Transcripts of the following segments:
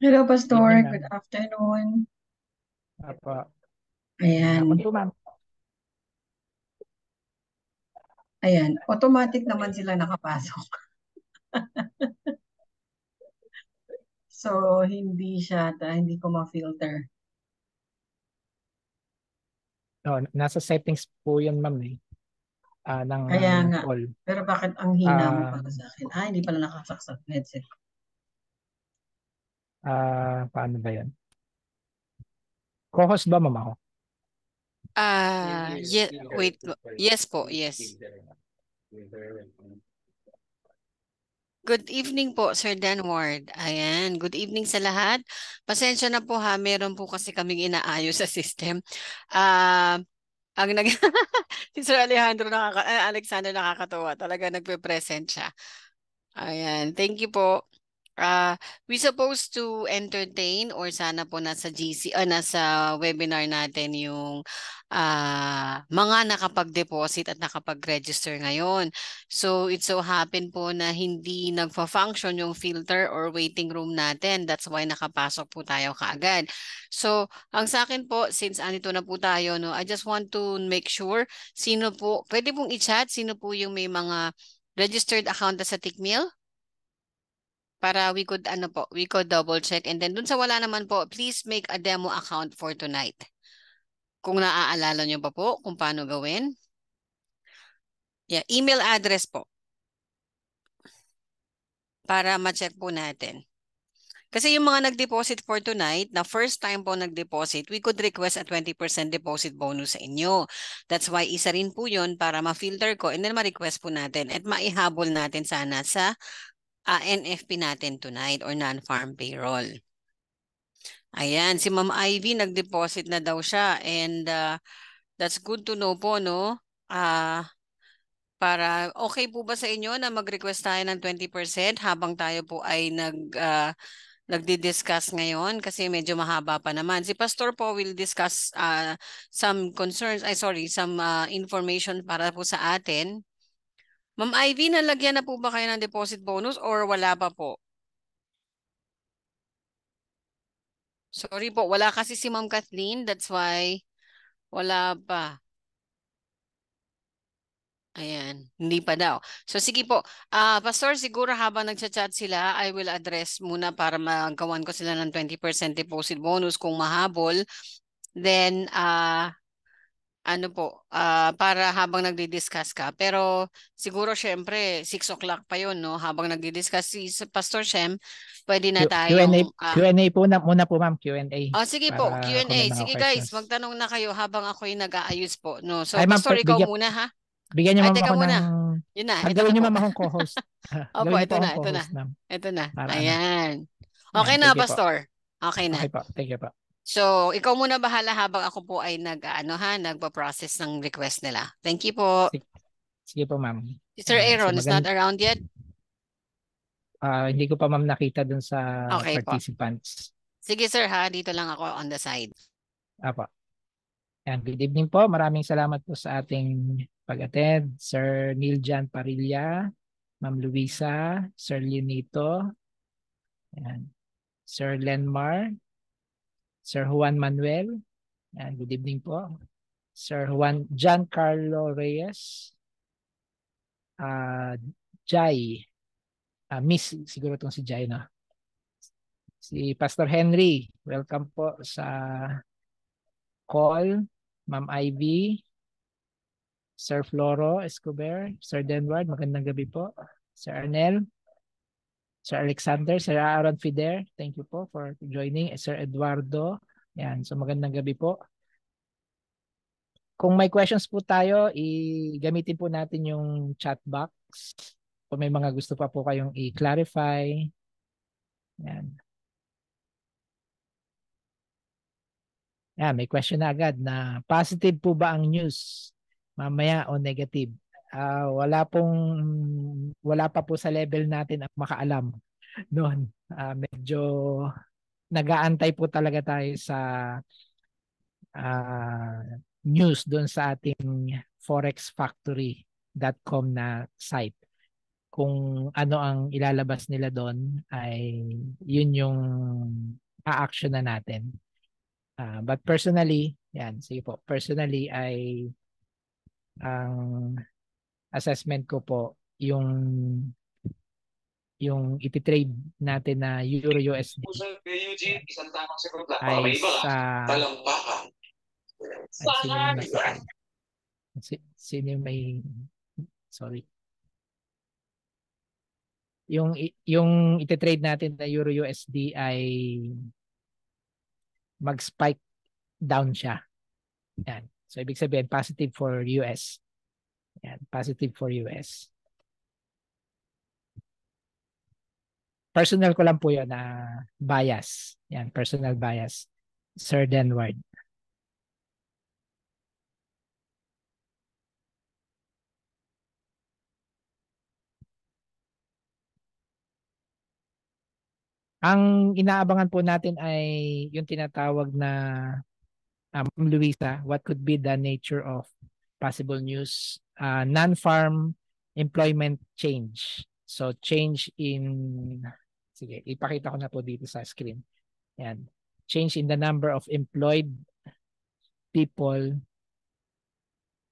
Hello, Pastor. Evening, Good afternoon. Apo. Ayan. Po, ma'am. Ayan. Automatic naman sila nakapasok. so, hindi siya, ta- hindi ko ma-filter. No, nasa settings po yun, ma'am. Eh. Ah, ng Kaya nga. call. Pero bakit ang hina mo Ah, para sa akin? Ah, hindi pala nakasaksak headset. Ah, paano ba yan? Co-host ba, ma'am ako? Ah, ye- wait. Yes po, yes. Good evening po, Sir Danward. Ayan, good evening sa lahat. Pasensya na po ha, meron po kasi kaming inaayos sa system. Ah, ang nag si Sir Alejandro nakaka ah, Alexander nakakatuwa, talaga nagpe-present siya. Ayan, thank you po. Uh, we supposed to entertain or sana po nasa GC, uh, nasa webinar natin yung uh, mga nakapag-deposit at nakapag-register ngayon. So it so happen po na hindi nagfa-function yung filter or waiting room natin. That's why nakapasok po tayo kaagad. So ang sa akin po, since anito na po tayo, no, I just want to make sure sino po, pwede pong i-chat, sino po yung may mga registered account sa Tickmill? Para we could ano po, we could double check and then dun sa wala naman po, please make a demo account for tonight. Kung naaalala nyo pa po kung paano gawin. Yeah, email address po. Para ma-check po natin. Kasi yung mga nag-deposit for tonight, na first time po nag-deposit, we could request a 20% deposit bonus sa inyo. That's why isa rin po yun para ma-filter ko and then ma-request po natin at maihabol natin sana sa uh, NFP natin tonight or non-farm payroll. Ayan, si Ma'am Ivy nag-deposit na daw siya and uh, that's good to know po, no? Uh, para okay po ba sa inyo na mag-request tayo ng 20% habang tayo po ay nag uh, nagdi-discuss ngayon kasi medyo mahaba pa naman. Si Pastor po will discuss uh, some concerns, ay sorry, some uh, information para po sa atin Ma'am Ivy, nalagyan na po ba kayo ng deposit bonus or wala pa po? Sorry po, wala kasi si Ma'am Kathleen. That's why wala pa. Ayan, hindi pa daw. So sige po, uh, Pastor, siguro habang nagchat-chat sila, I will address muna para magawan ko sila ng 20% deposit bonus kung mahabol. Then, uh, ano po, uh, para habang nagdi-discuss ka. Pero siguro syempre, 6 o'clock pa yun, no? Habang nagdi-discuss si Pastor Shem, pwede na tayong... Q&A, uh, Q&A po na, muna po ma'am, Q&A. Oh, sige po, Q&A. Sige guys, magtanong na kayo habang ako'y nag-aayos po. No? So, Ay, Pastor, ikaw bigyan, muna ha? Bigyan niyo ma'am ako muna. ng... Yun na, gawin niyo ma'am akong co-host. Opo, ito na, ito na. Ito na. Ayan. Okay Ayan, na, Pastor. Okay na. Okay po, thank you po. So, ikaw muna bahala habang ako po ay nag ano ha, nagpa-process ng request nila. Thank you po. Sige, sige po, ma'am. Sir Aaron so, is not around yet? Uh, hindi ko pa ma'am nakita dun sa okay participants. Po. Sige sir ha, dito lang ako on the side. Apo. And good evening po. Maraming salamat po sa ating pag-attend. Sir Neil Jan Parilla, Ma'am Luisa, Sir Leonito, and Sir Lenmar, Sir Juan Manuel. And good evening po. Sir Juan Giancarlo Reyes. Uh, Jai. Uh, miss siguro itong si Jai no. Si Pastor Henry. Welcome po sa call. Ma'am Ivy. Sir Floro Escobar. Sir Denward. Magandang gabi po. Sir Arnel. Sir Alexander, Sir Aaron Fider, thank you po for joining. Sir Eduardo, yan. So magandang gabi po. Kung may questions po tayo, i-gamitin po natin yung chat box. Kung may mga gusto pa po kayong i-clarify. Yan. Yan, may question na agad na positive po ba ang news mamaya o negative? Uh, wala pong wala pa po sa level natin ang makaalam noon. Uh, medyo nagaantay po talaga tayo sa uh, news doon sa ating forexfactory.com na site. kung ano ang ilalabas nila doon ay yun yung a-action na natin. Uh, but personally, yan, sige po, personally ay ang assessment ko po yung yung ititrade natin na Euro USD ay sa talampakan. Nasa, sino yung may sorry. Yung yung ititrade natin na Euro USD ay mag-spike down siya. Yan. So ibig sabihin positive for US. Yan, positive for US. Personal ko lang po 'yon na bias. Yan, personal bias. Sir Denward. Ang inaabangan po natin ay yung tinatawag na um, Luisa, what could be the nature of possible news? Uh, non-farm employment change. So change in Sige, ipakita ko na po dito sa screen. Yan. Change in the number of employed people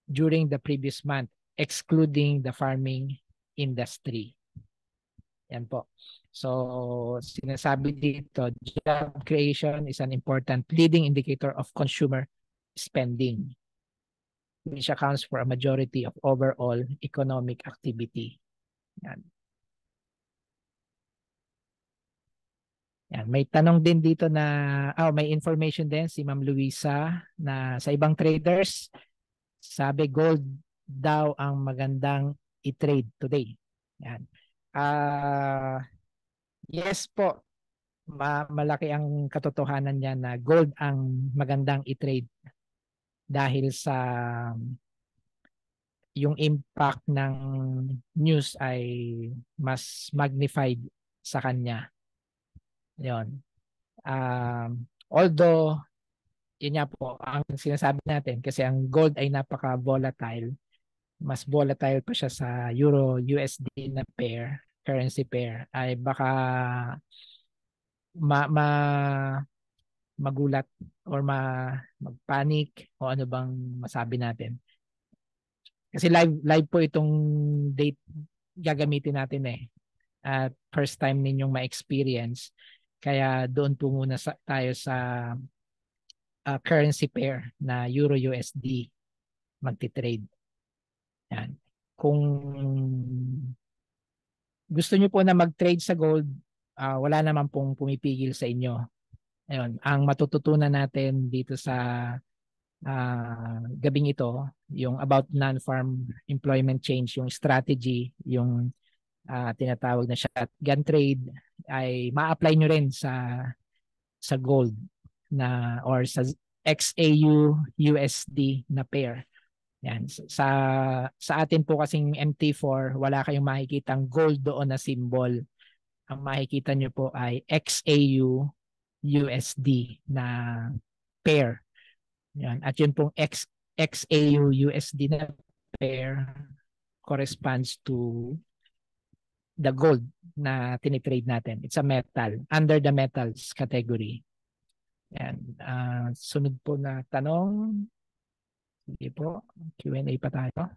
during the previous month, excluding the farming industry. Yan po. So, sinasabi dito, job creation is an important leading indicator of consumer spending, which accounts for a majority of overall economic activity. Yan. Yan, may tanong din dito na oh, may information din si Ma'am Luisa na sa ibang traders sabi gold daw ang magandang i-trade today. Yan. Uh, yes po. Ma malaki ang katotohanan niya na gold ang magandang i-trade dahil sa yung impact ng news ay mas magnified sa kanya. Yon. Um, although, yun nga po, ang sinasabi natin, kasi ang gold ay napaka-volatile, mas volatile pa siya sa Euro USD na pair, currency pair, ay baka ma, ma magulat or ma magpanic o ano bang masabi natin. Kasi live live po itong date gagamitin natin eh. At first time ninyong ma-experience. Kaya doon po muna sa, tayo sa uh, currency pair na Euro USD magti-trade. Yan. Kung gusto niyo po na mag-trade sa gold, uh, wala naman pong pumipigil sa inyo. Ayun, ang matututunan natin dito sa uh, gabing ito, yung about non-farm employment change, yung strategy, yung uh, tinatawag na shotgun trade ay ma-apply nyo rin sa sa gold na or sa XAU USD na pair. Yan. Sa sa atin po kasing MT4, wala kayong makikitang gold doon na symbol. Ang makikita nyo po ay XAU USD na pair. Yan. At yun pong X, XAU USD na pair corresponds to the gold na tinitrade natin. It's a metal, under the metals category. Yan. Uh, sunod po na tanong. Sige po, Q&A pa tayo.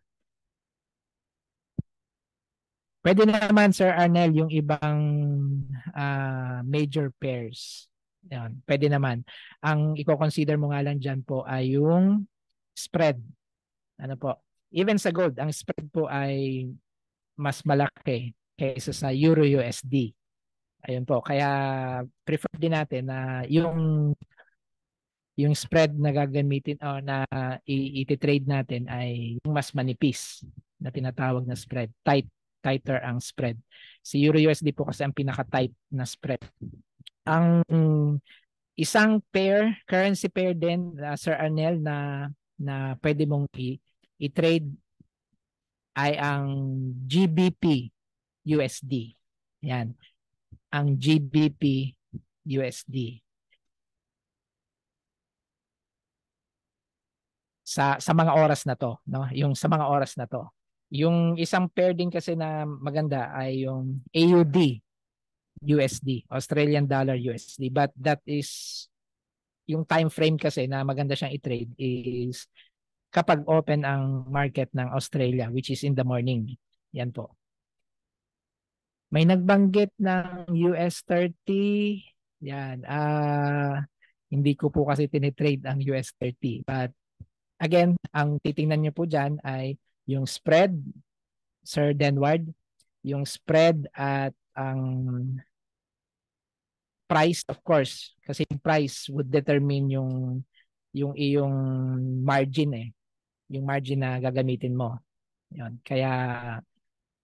Pwede naman Sir Arnel yung ibang uh, major pairs. Yan, pwede naman. Ang i-consider mo nga lang dyan po ay yung spread. Ano po? Even sa gold, ang spread po ay mas malaki kaysa sa Euro USD. Ayun po. Kaya prefer din natin na yung yung spread na gagamitin o na i-trade natin ay yung mas manipis na tinatawag na spread. Tight, tighter ang spread. Si Euro USD po kasi ang pinaka-tight na spread. Ang isang pair, currency pair din, uh, Sir Arnel, na na pwede mong i-trade ay ang GBP USD. Yan. Ang GBP USD. Sa sa mga oras na to, no? Yung sa mga oras na to. Yung isang pair din kasi na maganda ay yung AUD USD, Australian dollar USD. But that is yung time frame kasi na maganda siyang i-trade is kapag open ang market ng Australia which is in the morning. Yan po. May nagbanggit ng US 30. Yan. Ah, hindi ko po kasi tinitrade ang US 30. But again, ang titingnan niyo po diyan ay yung spread, Sir Denward, yung spread at ang price of course. Kasi price would determine yung yung iyong margin eh. Yung margin na gagamitin mo. Yun. Kaya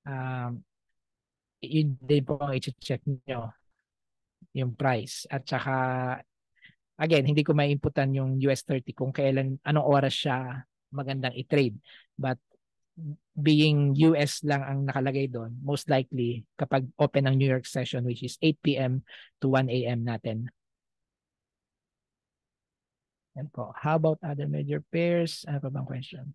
um, yun din po ang i-check nyo yung price. At saka again hindi ko maiimputan yung US 30 kung kailan anong oras siya magandang i-trade. But being US lang ang nakalagay doon, most likely kapag open ang New York session which is 8 p.m. to 1 a.m. natin. Yan po. How about other major pairs? Ano pa bang question?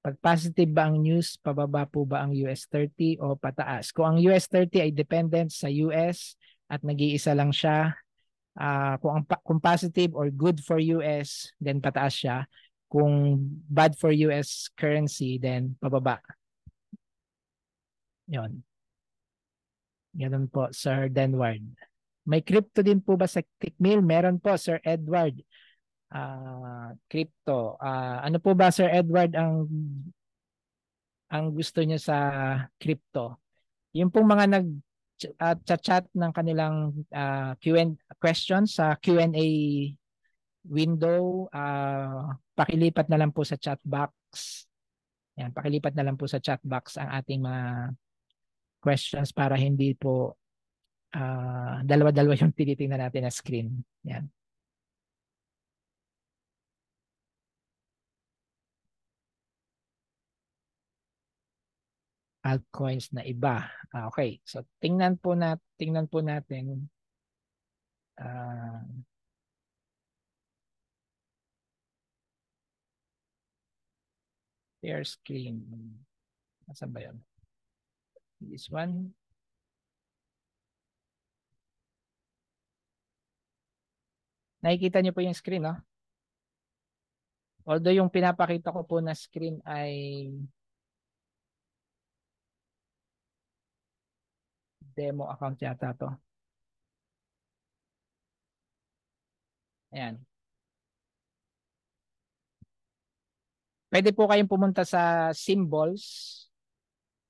Pag positive ba ang news, pababa po ba ang US 30 o pataas? Kung ang US 30 ay dependent sa US at nag-iisa lang siya, uh, kung, ang, kung positive or good for US, then pataas siya kung bad for US currency, then pababa. Yon. Ganun po, Sir Denward. May crypto din po ba sa Tickmill? Meron po, Sir Edward. Uh, crypto. Uh, ano po ba, Sir Edward, ang ang gusto niya sa crypto? Yung pong mga nag uh, chat ng kanilang uh, Q&A questions sa Q&A window, uh, pakilipat na lang po sa chat box. Yan, pakilipat na lang po sa chat box ang ating mga questions para hindi po uh, dalawa-dalawa yung tinitingnan natin na screen. Yan. altcoins na iba. Ah, okay. So tingnan po na tingnan po natin uh, share screen. Nasaan ba yun? This one. Nakikita niyo po yung screen, no? Although yung pinapakita ko po na screen ay demo account yata to. Ayan. Pwede po kayong pumunta sa symbols.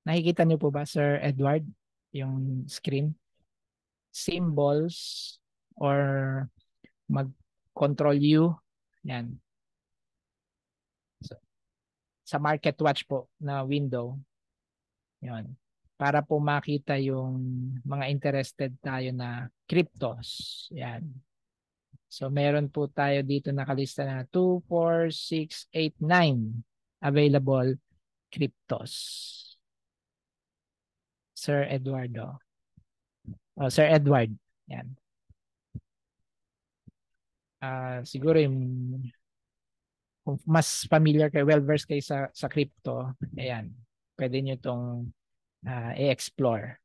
Nakikita niyo po ba, Sir Edward, yung screen? Symbols or mag-control U. Yan. So, sa market watch po na window. Yan. Para po makita yung mga interested tayo na cryptos. Yan. So meron po tayo dito nakalista na 2, 4, 6, 8, 9 available cryptos. Sir Eduardo. Oh, Sir Edward. Yan. Uh, siguro yung mas familiar kayo, well-versed kayo sa, sa crypto, ayan, pwede nyo itong uh, i-explore.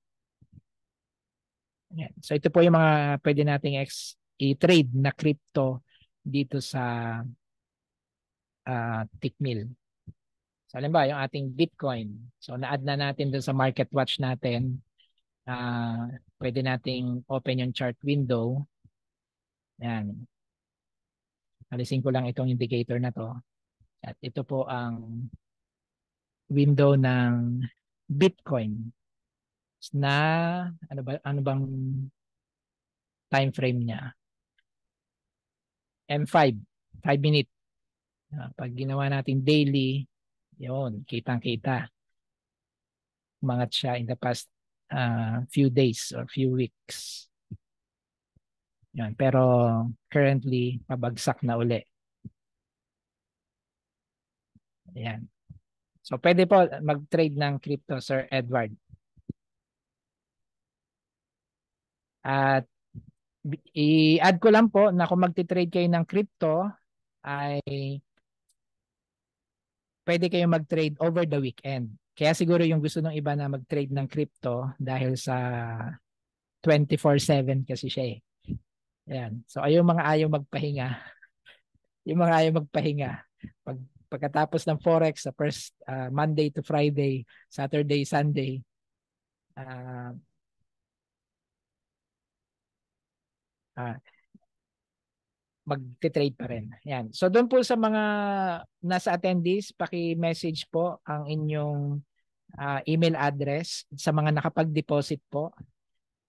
Ayan. So ito po yung mga pwede nating ex i-trade na crypto dito sa uh, Tickmill. So halimbawa yung ating Bitcoin. So na-add na natin dun sa market watch natin. Uh, pwede nating open yung chart window. Yan. Alisin ko lang itong indicator na to. At ito po ang window ng Bitcoin na ano ba ano bang time frame niya M5, 5 minute. Uh, pag ginawa natin daily, yon kitang-kita. Umangat siya in the past uh, few days or few weeks. Yan. Pero currently, pabagsak na uli. Ayan. So, pwede po mag-trade ng crypto, Sir Edward. At i-add ko lang po na kung magti-trade kayo ng crypto ay pwede kayo mag-trade over the weekend. Kaya siguro yung gusto ng iba na mag-trade ng crypto dahil sa 24/7 kasi siya eh. Ayan. So ayun mga ayaw magpahinga. Yung mga ayaw magpahinga. Pag pagkatapos ng forex sa first uh, Monday to Friday, Saturday, Sunday, uh, uh, mag-trade pa rin. Yan. So doon po sa mga nasa attendees, paki-message po ang inyong uh, email address sa mga nakapag-deposit po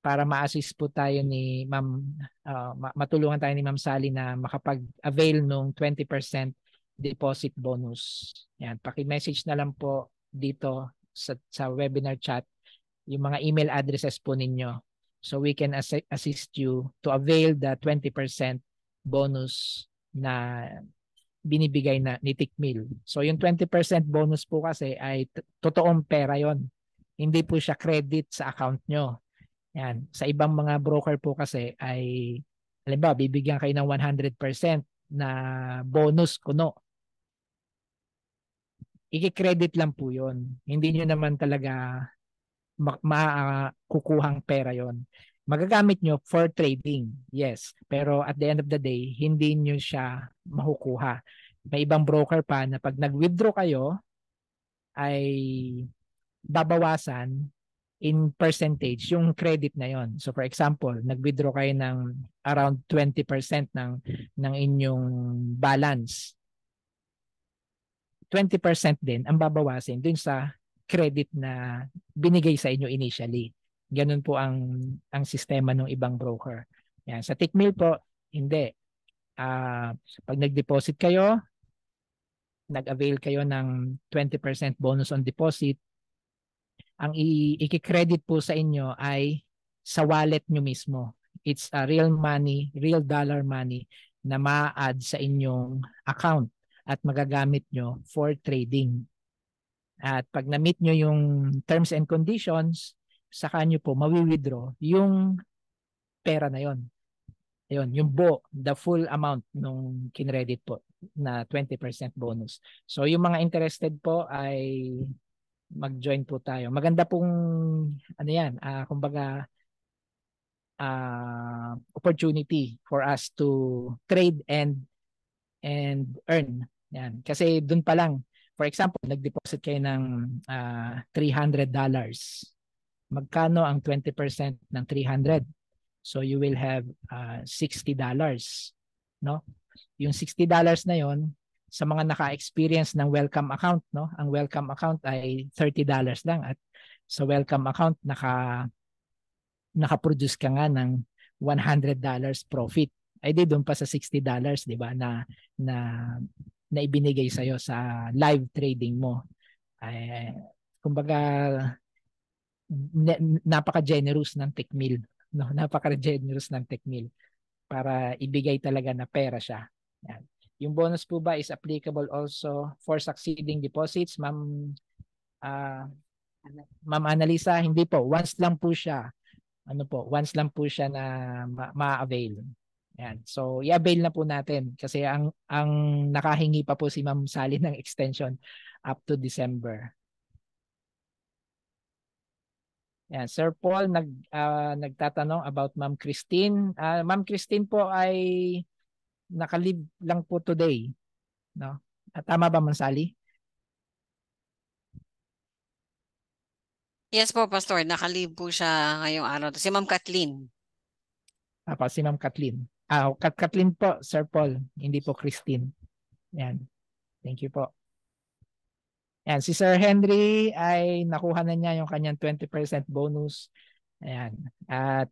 para ma-assist po tayo ni Ma'am uh, matulungan tayo ni Ma'am Sally na makapag-avail nung 20% deposit bonus. Yan, paki-message na lang po dito sa, sa webinar chat yung mga email addresses po ninyo so we can assi- assist you to avail the 20% bonus na binibigay na ni Tikmil. So yung 20% bonus po kasi ay totoong pera yon. Hindi po siya credit sa account nyo. Yan. Sa ibang mga broker po kasi ay halimbawa bibigyan kayo ng 100% na bonus kuno i-credit lang po yon. Hindi nyo naman talaga makukuhang ma- pera yon. Magagamit nyo for trading, yes. Pero at the end of the day, hindi nyo siya makukuha. May ibang broker pa na pag nag-withdraw kayo, ay babawasan in percentage yung credit na yon. So for example, nag-withdraw kayo ng around 20% ng ng inyong balance 20% din ang babawasin dun sa credit na binigay sa inyo initially. Ganun po ang ang sistema ng ibang broker. Yan. Sa Tickmill po, hindi. Uh, pag nag-deposit kayo, nag-avail kayo ng 20% bonus on deposit, ang i-credit po sa inyo ay sa wallet nyo mismo. It's a real money, real dollar money na ma-add sa inyong account at magagamit nyo for trading. At pag na-meet nyo yung terms and conditions, saka nyo po mawi-withdraw yung pera na yon. Ayun, yung bo, the full amount nung kinredit po na 20% bonus. So yung mga interested po ay mag-join po tayo. Maganda pong ano yan, uh, kumbaga uh, opportunity for us to trade and and earn yan. Kasi doon pa lang, for example, nag-deposit kayo ng uh, ah, $300. Magkano ang 20% ng 300? So you will have uh, ah, $60. No? Yung $60 na yon sa mga naka-experience ng welcome account, no? Ang welcome account ay $30 lang at sa welcome account naka naka-produce ka nga ng $100 profit. Ay di doon pa sa $60, 'di ba? Na na na ibinigay sa iyo sa live trading mo. Ay, kumbaga napaka-generous ng Techmill, no? Napaka-generous ng Techmill para ibigay talaga na pera siya. Yan. Yung bonus po ba is applicable also for succeeding deposits, ma'am uh, Ma'am Analisa, hindi po. Once lang po siya. Ano po, once lang po siya na ma-avail. Yan. So, i-avail na po natin kasi ang ang nakahingi pa po si Ma'am Sally ng extension up to December. Yan, Sir Paul nag uh, nagtatanong about Ma'am Christine. Uh, Ma'am Christine po ay nakalib lang po today, no? At tama ba Ma'am Sally? Yes po, Pastor. Nakalib po siya ngayong araw. Si Ma'am Kathleen. Apa, si Ma'am Kathleen. Ah, Kat Kathleen po, Sir Paul, hindi po Christine. Yan. Thank you po. Yan, si Sir Henry ay nakuha na niya yung kanyang 20% bonus. Ayan. At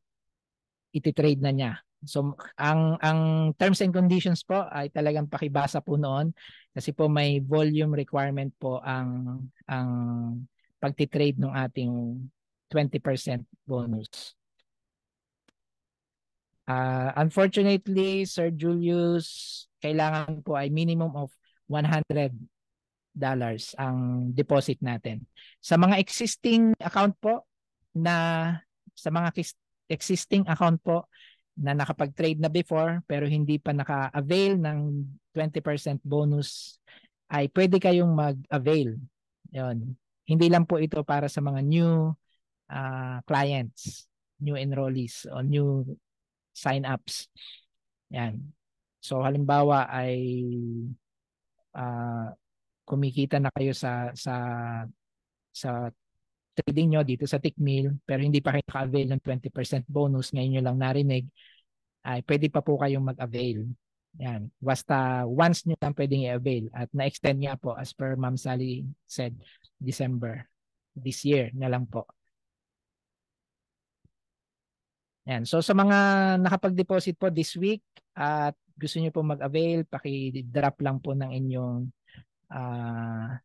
ititrade na niya. So ang ang terms and conditions po ay talagang pakibasa po noon kasi po may volume requirement po ang ang pagti-trade ng ating 20% bonus. Uh, unfortunately, Sir Julius, kailangan po ay minimum of 100 dollars ang deposit natin. Sa mga existing account po na sa mga existing account po na nakapag-trade na before pero hindi pa naka-avail ng 20% bonus ay pwede kayong mag-avail. 'Yon. hindi lang po ito para sa mga new uh, clients, new enrollees o new sign-ups. Yan. So halimbawa ay uh, kumikita na kayo sa sa sa trading nyo dito sa Tickmill pero hindi pa kayo naka-avail ng 20% bonus ngayon nyo lang narinig ay pwede pa po kayong mag-avail. Yan. Basta once nyo lang pwedeng i-avail at na-extend nga po as per Ma'am Sally said December this year na lang po. Yan. So sa mga nakapag-deposit po this week at gusto niyo po mag-avail, paki-drop lang po ng inyong uh,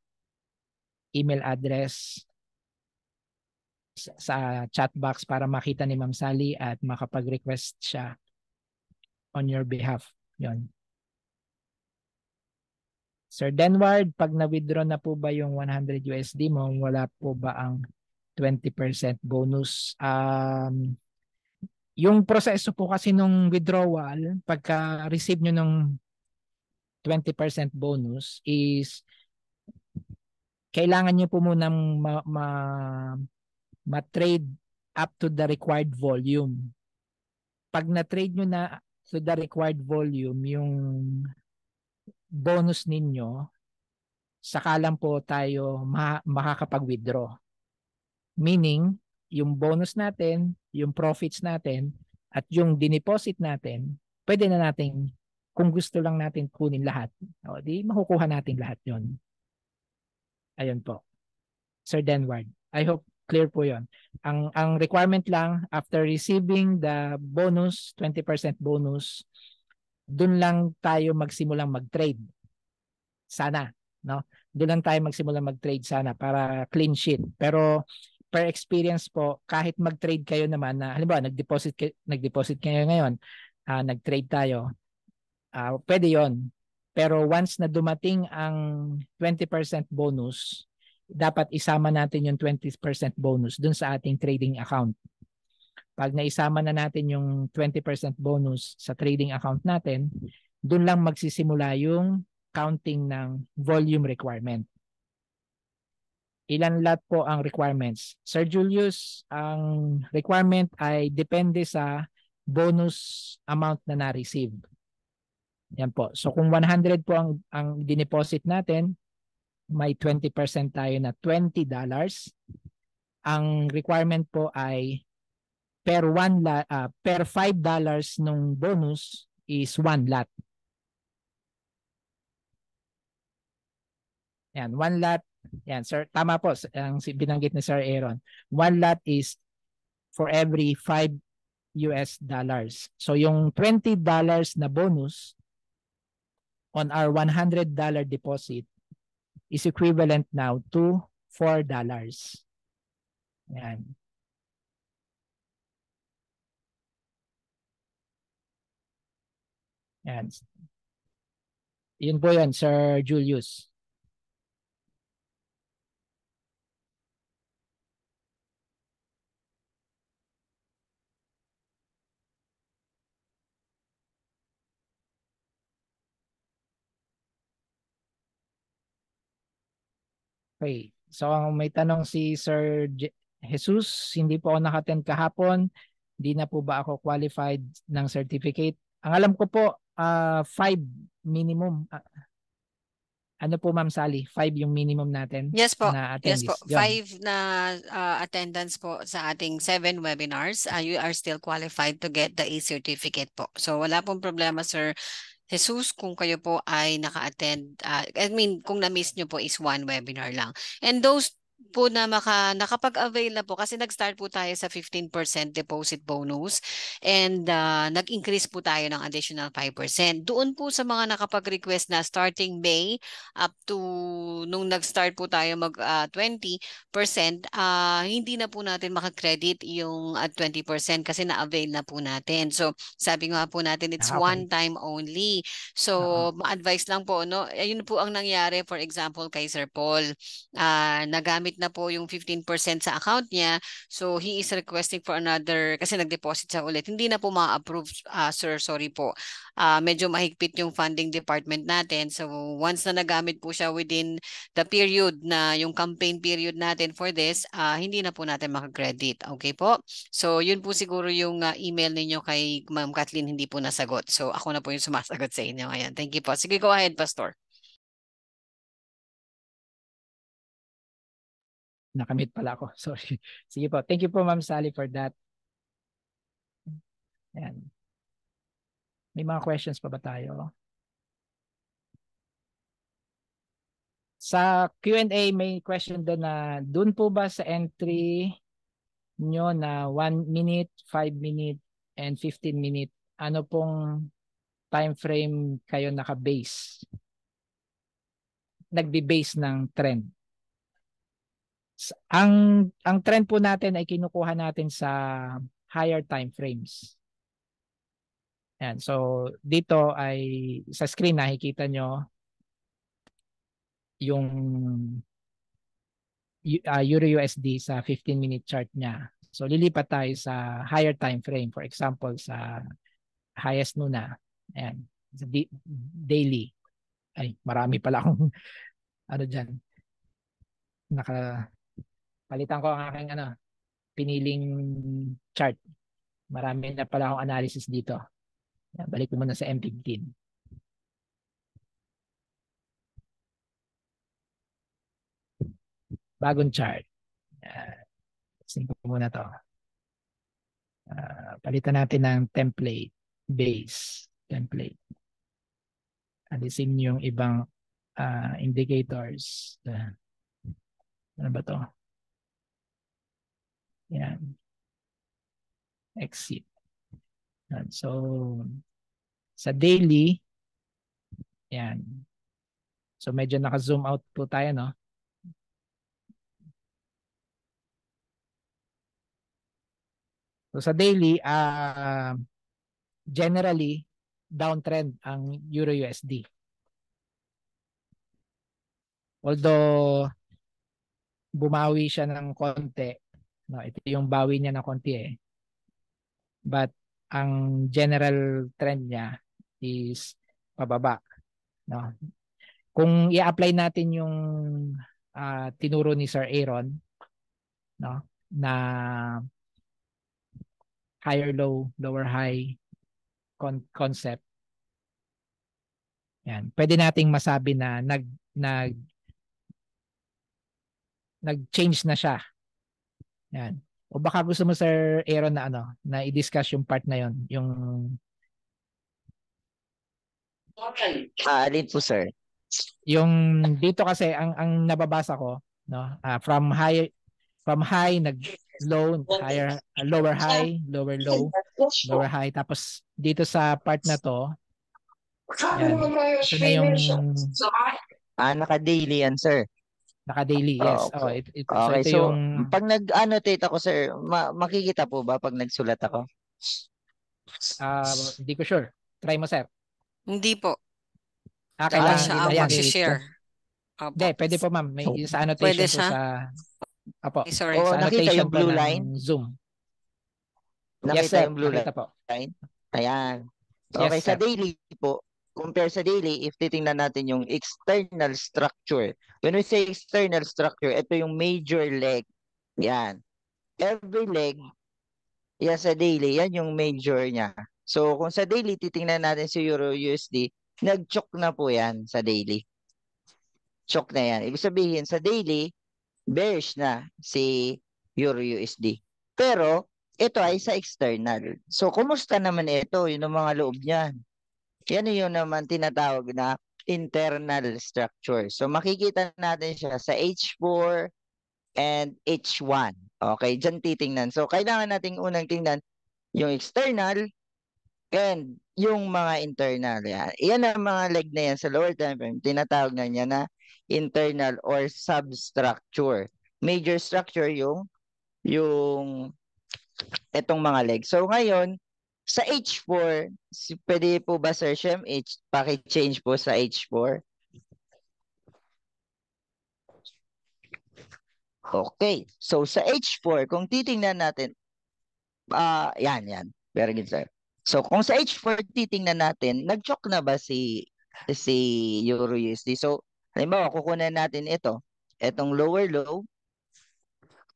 email address sa chat box para makita ni Ma'am Sally at makapag-request siya on your behalf. Yon. Sir Denward, pag na-withdraw na po ba yung 100 USD mo, wala po ba ang 20% bonus? Um, yung proseso po kasi nung withdrawal, pagka receive nyo ng 20% bonus is kailangan nyo po munang ma, ma, ma-trade up to the required volume. Pag na-trade nyo na to the required volume, yung bonus ninyo, saka lang po tayo ma- makakapag-withdraw. Meaning, yung bonus natin, yung profits natin, at yung dineposit natin, pwede na nating, kung gusto lang natin kunin lahat, o, di makukuha natin lahat yon Ayun po. Sir Denward, I hope clear po yon Ang, ang requirement lang, after receiving the bonus, 20% bonus, dun lang tayo magsimulang mag-trade. Sana, no? Doon lang tayo magsimulang mag-trade sana para clean sheet. Pero per experience po, kahit mag-trade kayo naman na halimbawa nag-deposit nag-deposit kayo ngayon, uh, nag-trade tayo, uh, pwede 'yon. Pero once na dumating ang 20% bonus, dapat isama natin yung 20% bonus dun sa ating trading account. Pag naisama na natin yung 20% bonus sa trading account natin, doon lang magsisimula yung counting ng volume requirement. Ilan lot po ang requirements? Sir Julius, ang requirement ay depende sa bonus amount na na-receive. Yan po. So kung 100 po ang, ang dineposit natin, may 20% tayo na $20. Ang requirement po ay per one lot, uh, per 5 dollars nung bonus is one lot. Yan, one lot. Yan, sir, tama po ang binanggit ni Sir Aaron. One lot is for every 5 US dollars. So yung 20 dollars na bonus on our 100 dollar deposit is equivalent now to 4 dollars. Yan. Yan. Yun po yan, Sir Julius. Okay. So may tanong si Sir Je Jesus, hindi po ako nakaten kahapon. Hindi na po ba ako qualified ng certificate? Ang alam ko po, uh, five minimum. Uh, ano po Ma'am Sally? Five yung minimum natin yes po. na attendees. Yes po. Yun. Five na uh, attendance po sa ating seven webinars. Uh, you are still qualified to get the e-certificate po. So wala pong problema Sir Jesus kung kayo po ay naka-attend. Uh, I mean, kung na-miss nyo po is one webinar lang. And those po na maka, nakapag-avail na po kasi nag-start po tayo sa 15% deposit bonus and uh, nag-increase po tayo ng additional 5%. Doon po sa mga nakapag-request na starting May up to nung nag-start po tayo mag uh, 20%, uh, hindi na po natin makakredit yung at uh, 20% kasi na-avail na po natin. So sabi nga po natin it's okay. one time only. So uh-huh. ma-advise lang po no, ayun po ang nangyari for example kay Sir Paul. Uh, nagamit nagamit na po yung 15% sa account niya. So he is requesting for another, kasi nag-deposit siya ulit. Hindi na po ma-approve, uh, sir, sorry po. Uh, medyo mahigpit yung funding department natin. So once na nagamit po siya within the period na yung campaign period natin for this, uh, hindi na po natin makakredit. Okay po? So yun po siguro yung uh, email ninyo kay Ma'am Kathleen hindi po nasagot. So ako na po yung sumasagot sa inyo. Ayan. Thank you po. Sige, go ahead, Pastor. Nakamit pala ako. Sorry. Sige po. Thank you po Ma'am Sally for that. Ayan. May mga questions pa ba tayo? Sa Q&A may question doon na doon po ba sa entry nyo na 1 minute, 5 minute, and 15 minute, ano pong time frame kayo naka-base? Nagbe-base ng trend. Ang ang trend po natin ay kinukuha natin sa higher time frames. Yan. So dito ay sa screen nakikita nyo yung uh, Euro USD sa 15 minute chart niya. So lilipat tayo sa higher time frame. For example, sa highest nuna. Ayan. Sa daily. Ay, marami pala akong ano dyan. Naka palitan ko ang aking ano piniling chart. Marami na pala akong analysis dito. Yan, balik ko muna sa M15. Bagong chart. Tingnan ko muna to. Uh, palitan natin ng template, base, template. Alisin yung ibang uh, indicators. Uh, ano ba to? Yan. Exit. Yan. So, sa daily, yan. So, medyo naka-zoom out po tayo, no? So sa daily, uh, generally, downtrend ang Euro USD. Although, bumawi siya ng konti. No, ito yung bawi niya ng konti eh. But, ang general trend niya is pababa. No? Kung i-apply natin yung uh, tinuro ni Sir Aaron, no, na higher low, lower high con- concept. Yan. Pwede nating masabi na nag nag nag-change na siya. Yan. O baka gusto mo Sir Aaron na ano, na i-discuss yung part na yon, yung Ah, alin po sir? Yung dito kasi ang ang nababasa ko, no, uh, from high from high nag low, higher, uh, lower high, lower low, lower high. Tapos dito sa part na to, yan. Ito na yung Ah, naka-daily yan, sir. Naka-daily. Yes. Okay. Oh, it, it, Okay, so ito so yung pag nag-annotate ako, sir, ma- makikita po ba pag nagsulat ako? ah, hindi ko sure. Try mo, sir. Hindi po. Ah, kailangan siya ayan. mag-share. Hindi, pwede po ma'am. May sa annotation Pwede po siya? sa Apo. Okay, sorry. Oo, sa nakita yung blue ng line? Zoom. Nakita yes, sir. yung blue Nakita line? po. Ayan. Yes, Okay, sa sir. daily po, compare sa daily, if titingnan natin yung external structure. When we say external structure, ito yung major leg. Yan. Every leg, yan sa daily, yan yung major niya. So, kung sa daily, titingnan natin si Euro USD, nag-choke na po yan sa daily. Choke na yan. Ibig sabihin, sa daily, bearish na si Euro USD. Pero, ito ay sa external. So, kumusta naman ito? Yun mga loob niyan. Yan yung naman tinatawag na internal structure. So, makikita natin siya sa H4 and H1. Okay, dyan titingnan. So, kailangan nating unang tingnan yung external and yung mga internal. Yan, yan ang mga leg na yan sa lower frame. Tinatawag na niya na internal or substructure. Major structure yung yung etong mga leg. So ngayon, sa H4, si, pwede po ba Sir Shem, H, paki-change po sa H4? Okay. So sa H4, kung titingnan natin, ah yan, yan. Very good, sir. So kung sa H4 titingnan natin, nag-choke na ba si si Euro USD? So halimbawa, kukunan natin ito. Itong lower low,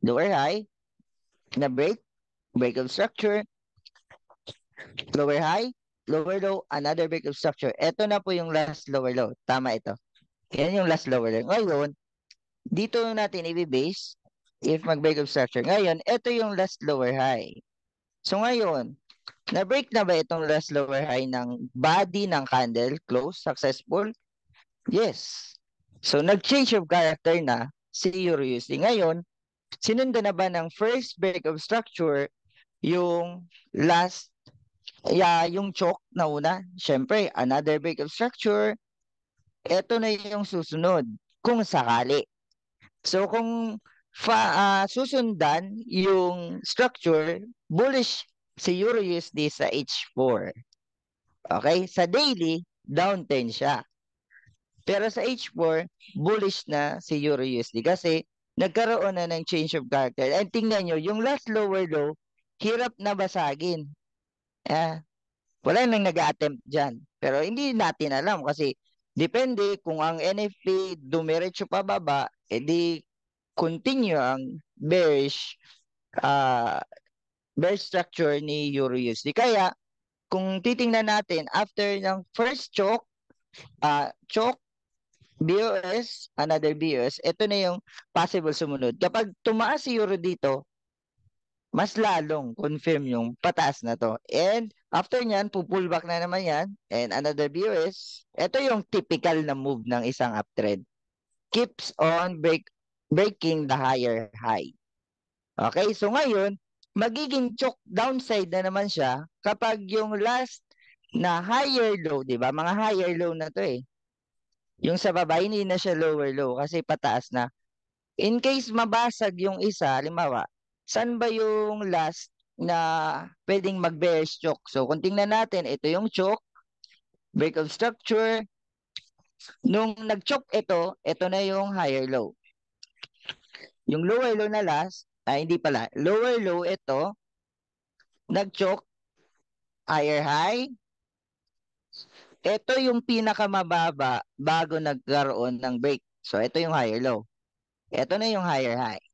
lower high, na break, break of structure, lower high, lower low, another break of structure. Ito na po yung last lower low. Tama ito. Yan yung last lower low. Ngayon, dito natin i-base if mag-break of structure. Ngayon, ito yung last lower high. So ngayon, na-break na ba itong last lower high ng body ng candle? Close? Successful? Yes. So nag-change of character na USD. Ngayon, sinundan na ba ng first break of structure yung last yeah, yung choke na una? Siyempre, another break of structure. Ito na yung susunod kung sakali. So kung fa, uh, susundan yung structure, bullish si Euro USD sa H4. Okay? Sa daily, downtrend siya. Pero sa H4, bullish na si Euro USD kasi nagkaroon na ng change of character. And tingnan nyo, yung last lower low, hirap na basagin. Eh, wala nang nag-attempt dyan. Pero hindi natin alam kasi depende kung ang NFP dumiretso pa baba, edi continue ang bearish uh, bearish structure ni Euro USD. Kaya kung titingnan natin after ng first choke, uh, choke BOS, another BOS, ito na yung possible sumunod. Kapag tumaas si Euro dito, mas lalong confirm yung pataas na to. And after nyan, pupullback na naman yan. And another BOS, ito yung typical na move ng isang uptrend. Keeps on break breaking the higher high. Okay, so ngayon, magiging choke downside na naman siya kapag yung last na higher low, di ba? Mga higher low na to eh. Yung sa baba, hindi na siya lower low kasi pataas na. In case mabasag yung isa, halimbawa, saan ba yung last na pwedeng mag-bearish choke? So, kung tingnan natin, ito yung choke, break of structure. Nung nag-choke ito, ito na yung higher low. Yung lower low na last, ay hindi pala, lower low ito, nag-choke, higher high. Ito yung pinakamababa bago nagkaroon ng break. So, ito yung higher low. Ito na yung higher high.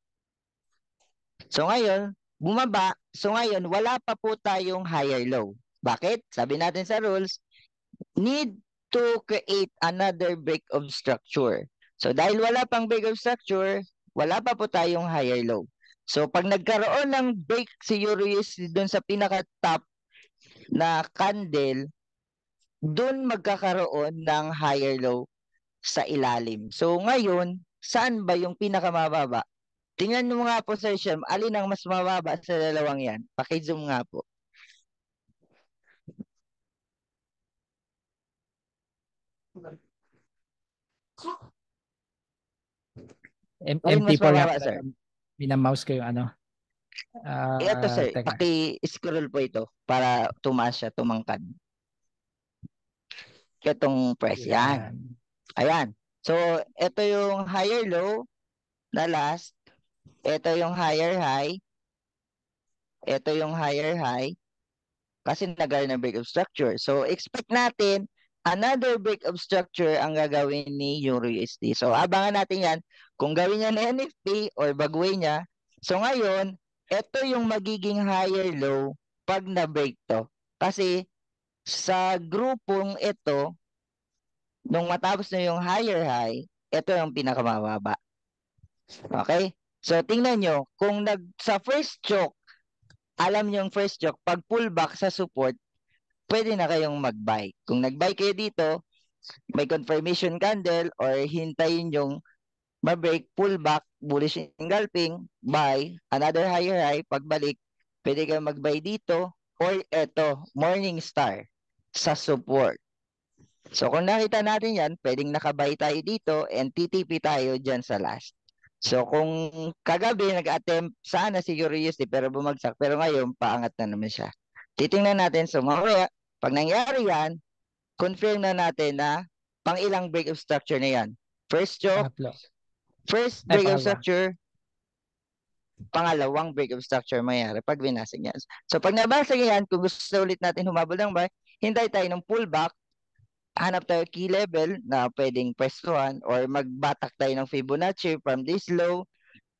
So, ngayon, bumaba. So, ngayon, wala pa po tayong higher low. Bakit? Sabi natin sa rules, need to create another break of structure. So, dahil wala pang break of structure, wala pa po tayong higher low. So pag nagkaroon ng break si Urius doon sa pinaka-top na candle, doon magkakaroon ng higher low sa ilalim. So ngayon, saan ba yung pinakamababa? Tingnan mo nga po sa Shem, alin ang mas mababa sa dalawang yan? Paki-zoom nga po. M- Alin empty mas po lang. mababa, sir? Minamouse ko yung ano. Ah, ito sir, teka. paki-scroll po ito para tumaas siya, tumangkad. Itong press, yan. Yan. Ayan. So, ito yung higher low na last. Ito yung higher high. Ito yung higher high. Kasi nagkaroon ng break of structure. So, expect natin another break of structure ang gagawin ni Euro USD. So, abangan natin yan kung gawin niya na NFP or baguhin niya. So, ngayon, ito yung magiging higher low pag na-break to. Kasi sa grupong ito, nung matapos na yung higher high, ito yung pinakamababa. Okay? So, tingnan nyo, kung nag, sa first choke, alam nyo yung first choke, pag pullback sa support, pwede na kayong mag-buy. Kung nag-buy kayo dito, may confirmation candle or hintayin yung ma-break, pullback, bullish engulfing, buy, another higher high, pagbalik, pwede kayong mag-buy dito or eto, morning star sa support. So kung nakita natin yan, pwedeng nakabay tayo dito and TTP tayo dyan sa last. So kung kagabi nag-attempt sana si USD pero bumagsak. Pero ngayon paangat na naman siya. Titingnan natin. So mamaya pag nangyari yan, confirm na natin na pang ilang break of structure na yan. First choke, first Ay, break of structure, pangalawang break of structure mangyari pag binasag yan. So pag nabasag yan, kung gusto ulit natin humabol ng bar, hintay tayo ng pullback, hanap tayo key level na pwedeng pwestuhan or magbatak tayo ng Fibonacci from this low,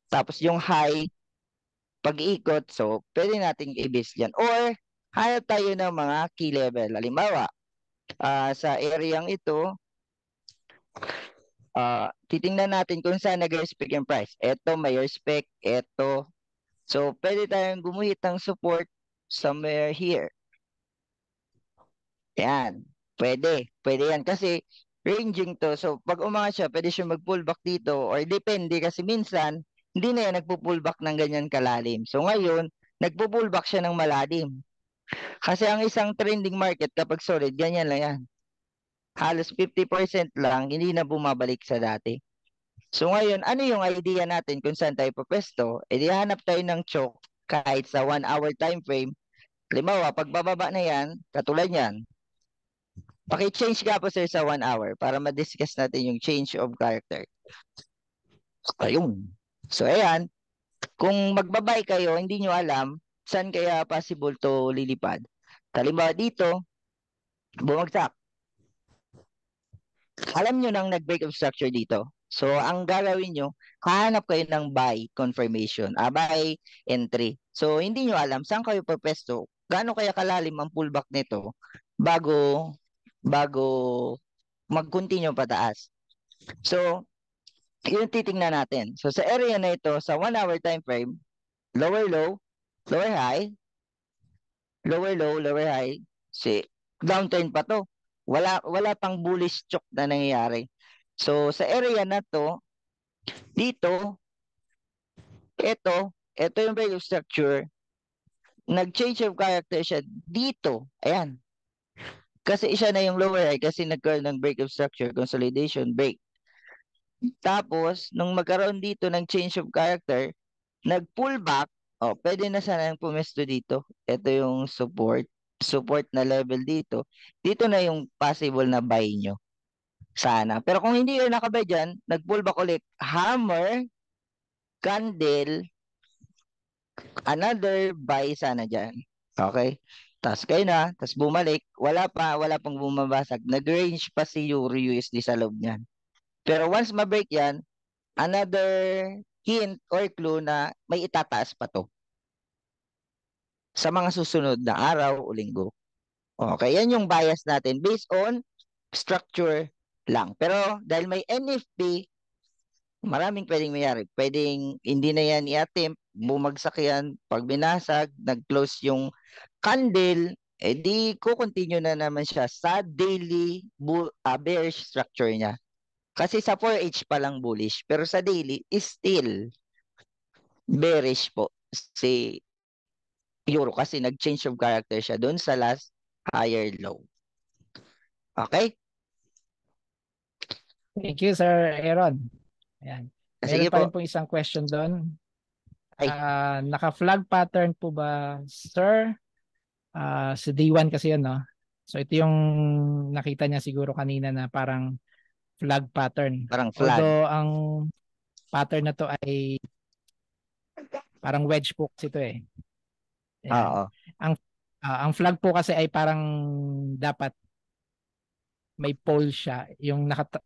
tapos yung high, pag-ikot, so pwede nating i-base. Or hanap tayo ng mga key level. Halimbawa, ah, sa area ito, ah titingnan natin kung saan nag-respect yung price. Ito may respect, ito. So, pwede tayong gumuhit ng support somewhere here. Yan. Pwede. Pwede yan. Kasi ranging to. So, pag umangat siya, pwede siya mag-pullback dito or depende kasi minsan, hindi na yan nagpo-pullback ng ganyan kalalim. So, ngayon, nagpo-pullback siya ng malalim. Kasi ang isang trending market kapag solid, ganyan lang yan halos 50% lang, hindi na bumabalik sa dati. So ngayon, ano yung idea natin kung saan tayo papesto? E di hanap tayo ng choke kahit sa 1 hour time frame. Limawa, pag bababa na yan, katulad yan, paki-change ka po sir sa 1 hour para ma-discuss natin yung change of character. Ayun. So ayan, kung magbabay kayo, hindi nyo alam saan kaya possible to lilipad. Halimbawa dito, bumagsak alam nyo nang nag-break of structure dito. So, ang gagawin nyo, hahanap kayo ng buy confirmation, ah, buy entry. So, hindi nyo alam saan kayo papesto, gaano kaya kalalim ang pullback nito bago bago mag-continue pataas. So, yun titingnan natin. So, sa area na ito, sa 1 hour time frame, lower low, lower high, lower low, lower high, si downturn pa to wala wala pang bullish choke na nangyayari. So sa area na to, dito ito, ito yung value structure. Nag-change of character siya dito. Ayan. Kasi isa na yung lower high kasi nagkaroon ng break of structure, consolidation, break. Tapos, nung magkaroon dito ng change of character, nag-pull back, oh, pwede na sana yung pumesto dito. Ito yung support support na level dito, dito na yung possible na buy nyo. Sana. Pero kung hindi kayo nakabay dyan, nag-pull back ulit, hammer, candle, another buy sana dyan. Okay? Tapos kayo na, tapos bumalik, wala pa, wala pang bumabasag. Nag-range pa si Euro USD sa loob niyan. Pero once ma-break yan, another hint or clue na may itataas pa to sa mga susunod na araw o linggo. Okay, yan yung bias natin based on structure lang. Pero dahil may NFP, maraming pwedeng mayari. Pwedeng hindi na yan i-attempt, bumagsak yan, pag binasag, nag-close yung candle, eh di ko continue na naman siya sa daily uh, bearish structure niya. Kasi sa 4H pa lang bullish, pero sa daily is still bearish po si euro kasi nag-change of character siya doon sa last higher low. Okay? Thank you, Sir Aaron. Ayan. Ah, sige Meron pa po. rin pong isang question doon. Ay. Ah, naka-flag pattern po ba, sir? Ah, sa day 1 kasi yun, no? So ito yung nakita niya siguro kanina na parang flag pattern. Parang flag. Although ang pattern na to ay parang wedge po kasi ito eh. Ayan. Oo. Ah, ang flag po kasi ay parang dapat may pole siya, yung nakata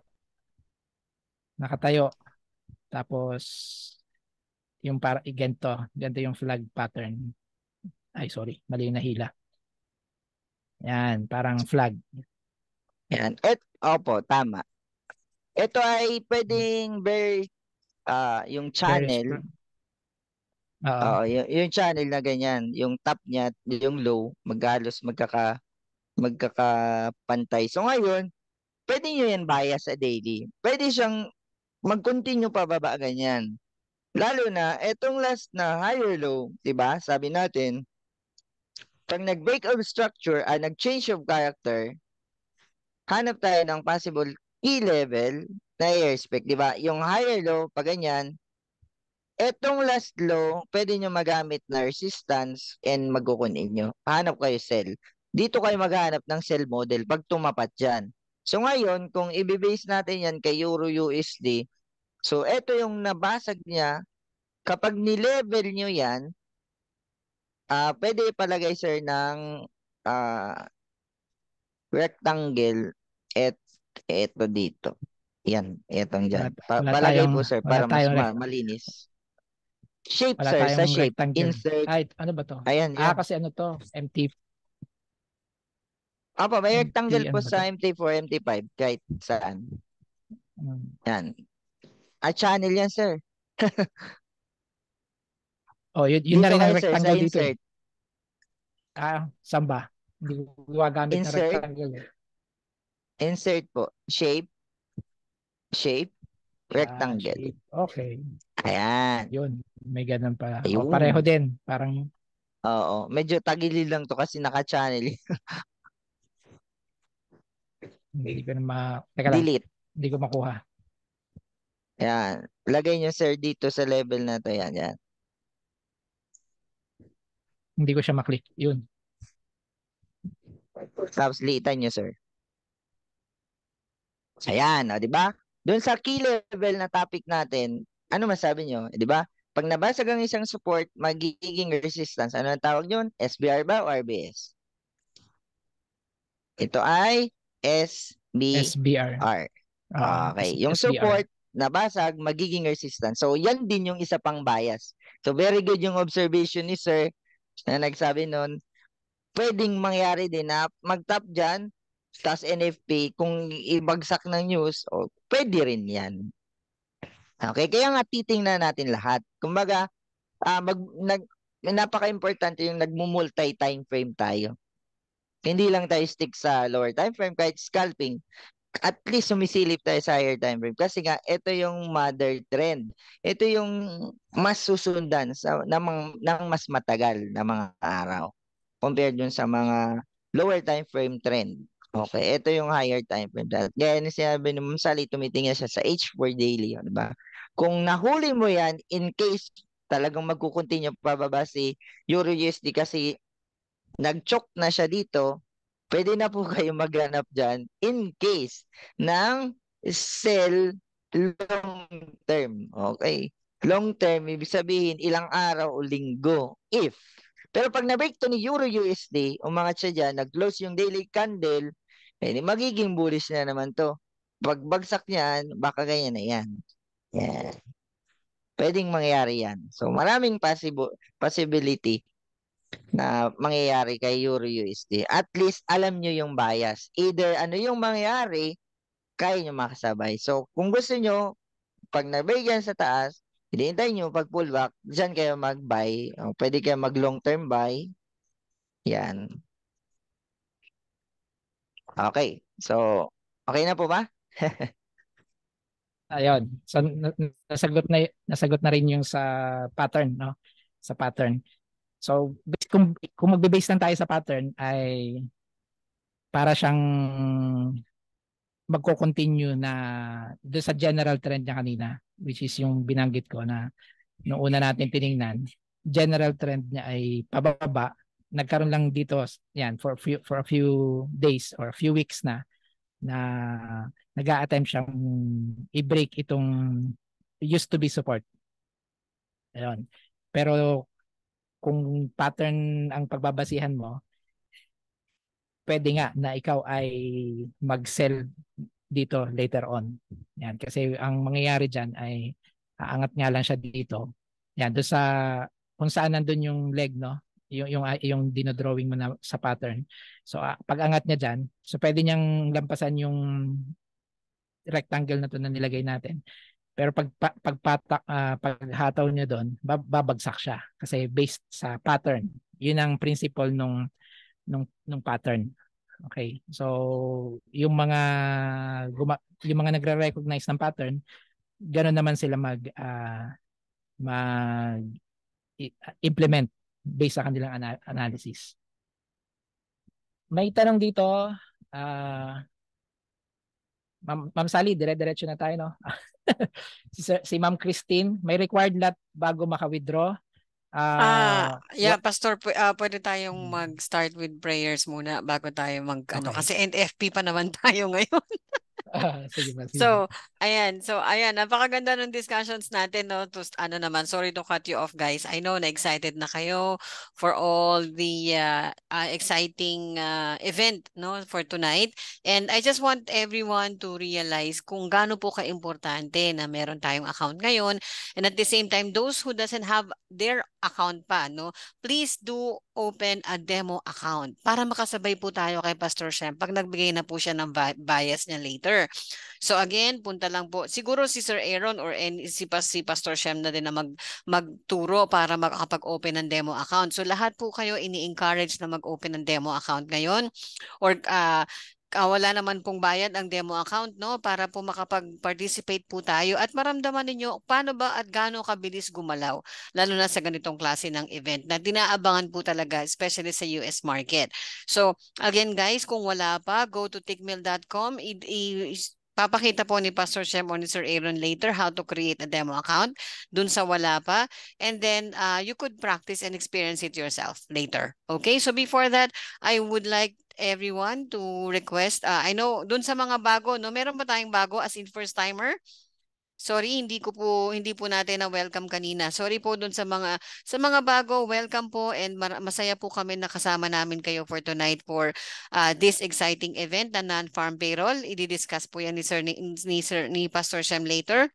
nakatayo. Tapos yung para ganito, ganito yung flag pattern. Ay, sorry, mali yung nahila. Yan, parang flag. Yan. Et, opo, tama. Ito ay pwedeng very ah yung channel. Oo. Oo, yung, yung channel na ganyan, yung top niya, at yung low, maghalos magkaka magkakapantay. So ngayon, pwede nyo yan bias sa daily. Pwede siyang mag-continue pa baba ganyan. Lalo na, etong last na higher low, di ba? Sabi natin, pag nag-break of structure, ah, nag-change of character, hanap tayo ng possible key level na i-respect, di ba? Yung higher low, pag ganyan, etong last low, pwede nyo magamit na resistance and magkukunin nyo. Hanap kayo sell. Dito kayo maghanap ng sell model pag tumapat dyan. So ngayon, kung i-base natin yan kay Euro USD, so eto yung nabasag niya, kapag ni-level nyo yan, ah pwede ipalagay sir ng ah rectangle et eto dito. Yan, etong dyan. Pa- wala palagay tayong- po sir para mas ma- malinis. Shape Wala sir, sa shape. rectangle. Insert. Ay, ano ba to? Ayan, Ah, yan. kasi ano to? Empty. Apa, may empty, rectangle po ano ba sa to? MT4, MT5, kahit saan. Hmm. Yan. Ah, channel yan sir. Oh, yun, yun na rin ang kayo, sir, sa rectangle dito. eh. insert. Ah, saan ba? Hindi ko gumagamit ng Insert. rectangle. eh. Insert po. Shape. Shape. Ah, Rectangle. shape. Okay. Ayan. Yun. May ganun pala. O, Ayun. pareho din. Parang Oo. Medyo tagilid lang to kasi naka-channel. hindi ko na ma... Teka lang. Delete. Hindi ko makuha. Yan. Lagay nyo sir dito sa level na to. Yan, yan. Hindi ko siya maklik. Yun. Tapos liitan nyo sir. Ayan, o, di ba? Doon sa key level na topic natin, ano masabi nyo? Di ba? Pag nabasag ang isang support, magiging resistance. Ano ang tawag yun? SBR ba o RBS? Ito ay SBR. SBR. Okay. Yung SBR. support, nabasag, magiging resistance. So, yan din yung isa pang bias. So, very good yung observation ni sir na nagsabi nun. Pwedeng mangyari din na mag-top dyan, tas NFP, kung ibagsak ng news, o pwede rin yan. Okay, kaya nga titingnan natin lahat. Kumbaga, ah mag, nag, napaka-importante yung nagmumulti time frame tayo. Hindi lang tayo stick sa lower time frame, kahit scalping, at least sumisilip tayo sa higher time frame. Kasi nga, ito yung mother trend. Ito yung mas susundan sa, ng, ng mas matagal na mga araw compared dun sa mga lower time frame trend. Okay, ito yung higher time frame. Dahil Gaya ni sinabi ni Ma'am tumitingin siya sa H4 daily, di ba? Kung nahuli mo yan, in case talagang magkukontinue pababa si Euro USD kasi nag-choke na siya dito, pwede na po kayo maghanap dyan in case ng sell long term. Okay? Long term, ibig sabihin ilang araw o linggo. If. Pero pag na-break to ni Euro USD, umangat siya dyan, nag-close yung daily candle, eh, magiging bullish na naman to. Pag bagsak niyan, baka ganyan na yan. Yan. Pwedeng mangyari yan. So, maraming possible possibility na mangyayari kay Euro USD. At least alam nyo yung bias. Either ano yung mangyayari, kaya nyo makasabay. So, kung gusto nyo, pag nabay yan sa taas, hinihintay nyo pag pullback, dyan kayo mag-buy. Pwede kayo mag-long term buy. Yan. Okay. So, okay na po ba? Ayun. So na- nasagot na nasagot na rin yung sa pattern, no? Sa pattern. So kung kung magbe-base lang tayo sa pattern ay para siyang magko-continue na doon sa general trend niya kanina which is yung binanggit ko na noong una natin tiningnan general trend niya ay pababa nagkaroon lang dito yan for a few, for a few days or a few weeks na na nag-a-attempt siyang i-break itong used to be support. Ayun. Pero kung pattern ang pagbabasihan mo, pwede nga na ikaw ay mag-sell dito later on. Yan. Kasi ang mangyayari dyan ay aangat nga lang siya dito. Yan. Doon sa kung saan nandun yung leg, no? Yung, yung, yung dinodrawing mo na sa pattern. So, ah, pag angat niya dyan, so pwede niyang lampasan yung rectangle na to na nilagay natin. Pero pag pa, pagpatak ah, paghataw niya doon, bab- babagsak siya kasi based sa pattern. 'Yun ang principle nung nung nung pattern. Okay. So, yung mga yung mga nagre-recognize ng pattern, ganoon naman sila mag ah, mag implement based sa kanilang ana- analysis. May tanong dito, ah Ma'am, Ma'am Sally, dire-diretso na tayo, no? si, si Ma'am Christine, may required lot bago maka-withdraw. Ah, Ah, yeah, Pastor, pu- ah, pwede tayong Hmm. mag-start with prayers muna bago tayo mag, ano, Okay. kasi NFP pa naman tayo ngayon. Ah, sige ba, sige. So, ayan. So, ayan. Napakaganda ng discussions natin, no? To, ano naman, sorry to cut you off, guys. I know na-excited na kayo for all the uh, uh, exciting uh, event, no? For tonight. And I just want everyone to realize kung gaano po ka-importante na meron tayong account ngayon. And at the same time, those who doesn't have their account pa, no? Please do open a demo account para makasabay po tayo kay Pastor Shem pag nagbigay na po siya ng bias niya later. So again, punta lang po. Siguro si Sir Aaron or any, si, si Pastor Shem na din na mag, magturo para makakapag-open ng demo account. So lahat po kayo ini-encourage na mag-open ng demo account ngayon or uh, uh, wala naman pong bayad ang demo account no para po makapag-participate po tayo at maramdaman ninyo paano ba at gaano kabilis gumalaw lalo na sa ganitong klase ng event na dinaabangan po talaga especially sa US market. So again guys kung wala pa go to tickmill.com Papakita po ni Pastor Shem or ni Sir Aaron later how to create a demo account dun sa wala pa. And then uh, you could practice and experience it yourself later. Okay, so before that, I would like everyone to request. Uh, I know dun sa mga bago, no, meron ba tayong bago as in first timer? Sorry, hindi ko po hindi po natin na welcome kanina. Sorry po dun sa mga sa mga bago, welcome po and masaya po kami na kasama namin kayo for tonight for uh, this exciting event na non-farm payroll. I-discuss po yan ni Sir ni, ni, Sir, ni Pastor Shem later.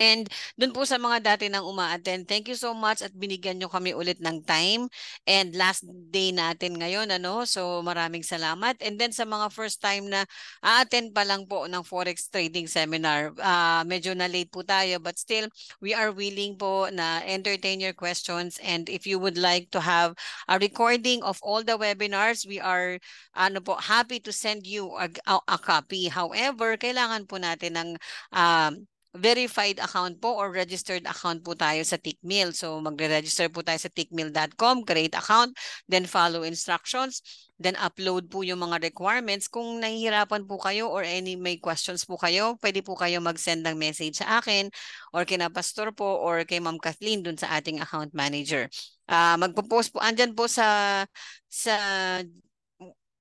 And dun po sa mga dati nang uma-attend, thank you so much at binigyan nyo kami ulit ng time. And last day natin ngayon, ano? So maraming salamat. And then sa mga first time na a-attend pa lang po ng Forex Trading Seminar, uh, medyo na late po tayo but still we are willing po na entertain your questions and if you would like to have a recording of all the webinars, we are ano po happy to send you a, a, a copy. However, kailangan po natin ng um, verified account po or registered account po tayo sa Tickmill. So magre-register po tayo sa tickmill.com, create account, then follow instructions, then upload po yung mga requirements. Kung nahihirapan po kayo or any may questions po kayo, pwede po kayo mag-send ng message sa akin or kina pastor po or kay Ma'am Kathleen dun sa ating account manager. Uh, magpo-post po, andyan po sa sa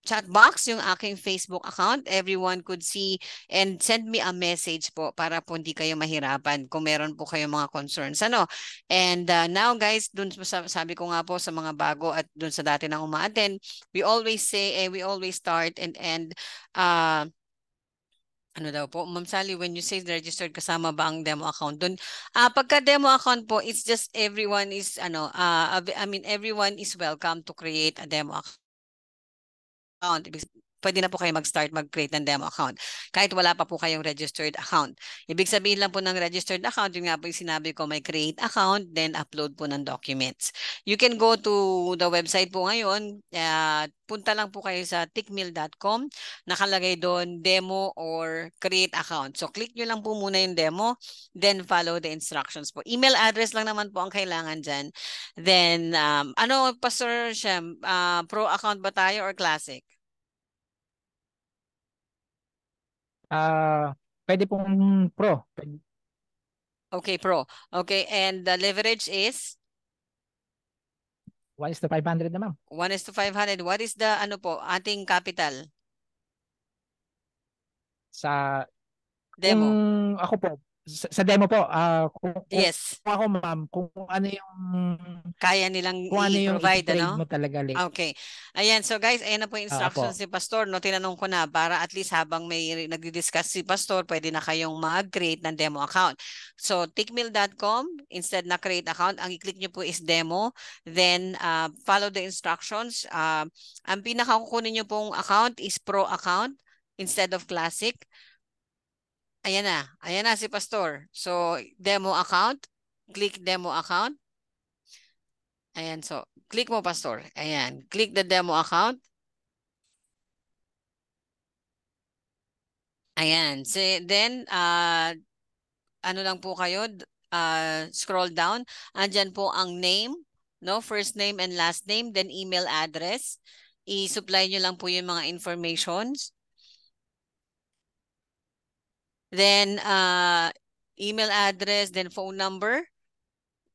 chat box yung aking Facebook account. Everyone could see and send me a message po para po hindi kayo mahirapan kung meron po kayo mga concerns. Ano? And uh, now guys, dun sa, sabi ko nga po sa mga bago at dun sa dati nang umaattend, we always say, eh, we always start and end uh, ano daw po, Ma'am Sally, when you say registered, kasama ba ang demo account doon? Uh, pagka demo account po, it's just everyone is, ano, uh, I mean, everyone is welcome to create a demo account account. Pwede na po kayo mag-start mag-create ng demo account kahit wala pa po kayong registered account. Ibig sabihin lang po ng registered account, yung nga po yung sinabi ko may create account, then upload po ng documents. You can go to the website po ngayon, uh, punta lang po kayo sa tickmill.com, nakalagay doon demo or create account. So click nyo lang po muna yung demo, then follow the instructions po. Email address lang naman po ang kailangan dyan. Then, um, ano, Pastor Shem, uh, pro account ba tayo or classic? Ah, pwede pong pro. Okay, pro. Okay, and the leverage is? 1 is to 500 na ma'am. 1 is to 500. What is the ano po, ating capital? Sa Demo. Kung ako po, sa, sa demo po, uh, kung, yes. kung ako ma'am, kung ano yung kaya nilang kung ano i-provide, ano? mo talaga late. Okay. Ayan, so guys, ayan na po yung instructions uh, si Pastor. No, tinanong ko na para at least habang may nagdi-discuss si Pastor, pwede na kayong mag-create ng demo account. So, tickmill.com, instead na create account, ang i-click nyo po is demo. Then, uh, follow the instructions. Uh, ang pinaka kukunin nyo pong account is pro account instead of classic. Ayan na. Ayan na si Pastor. So, demo account. Click demo account. Ayan. So, click mo, Pastor. Ayan. Click the demo account. Ayan. So, then, uh, ano lang po kayo, uh, scroll down. Andyan po ang name, no? First name and last name, then email address. I-supply nyo lang po yung mga informations. Then uh, email address, then phone number.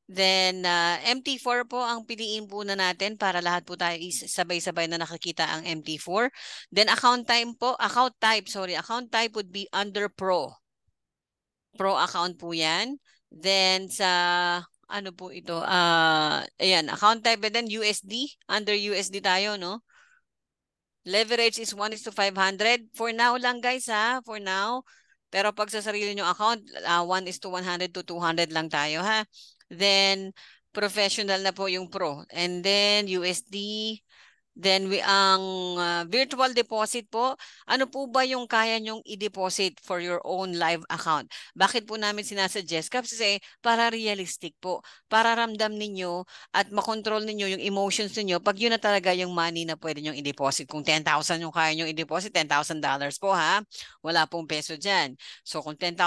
Then uh, MT4 po ang piliin po na natin para lahat po tayo sabay-sabay na nakikita ang MT4. Then account time po, account type, sorry, account type would be under Pro. Pro account po 'yan. Then sa ano po ito? Uh, ayan, account type and then USD, under USD tayo, no? Leverage is 1 is to 500. For now lang guys ha, for now. Pero pag sa sarili nyo account, uh, 1 is to 100 to 200 lang tayo ha. Then, professional na po yung pro. And then, USD, Then we ang uh, virtual deposit po, ano po ba yung kaya nyong i-deposit for your own live account? Bakit po namin sinasuggest? Kasi para realistic po, para ramdam ninyo at makontrol ninyo yung emotions ninyo pag yun na talaga yung money na pwede nyong i-deposit. Kung 10,000 yung kaya nyong i-deposit, $10,000 po ha. Wala pong peso dyan. So kung $10,000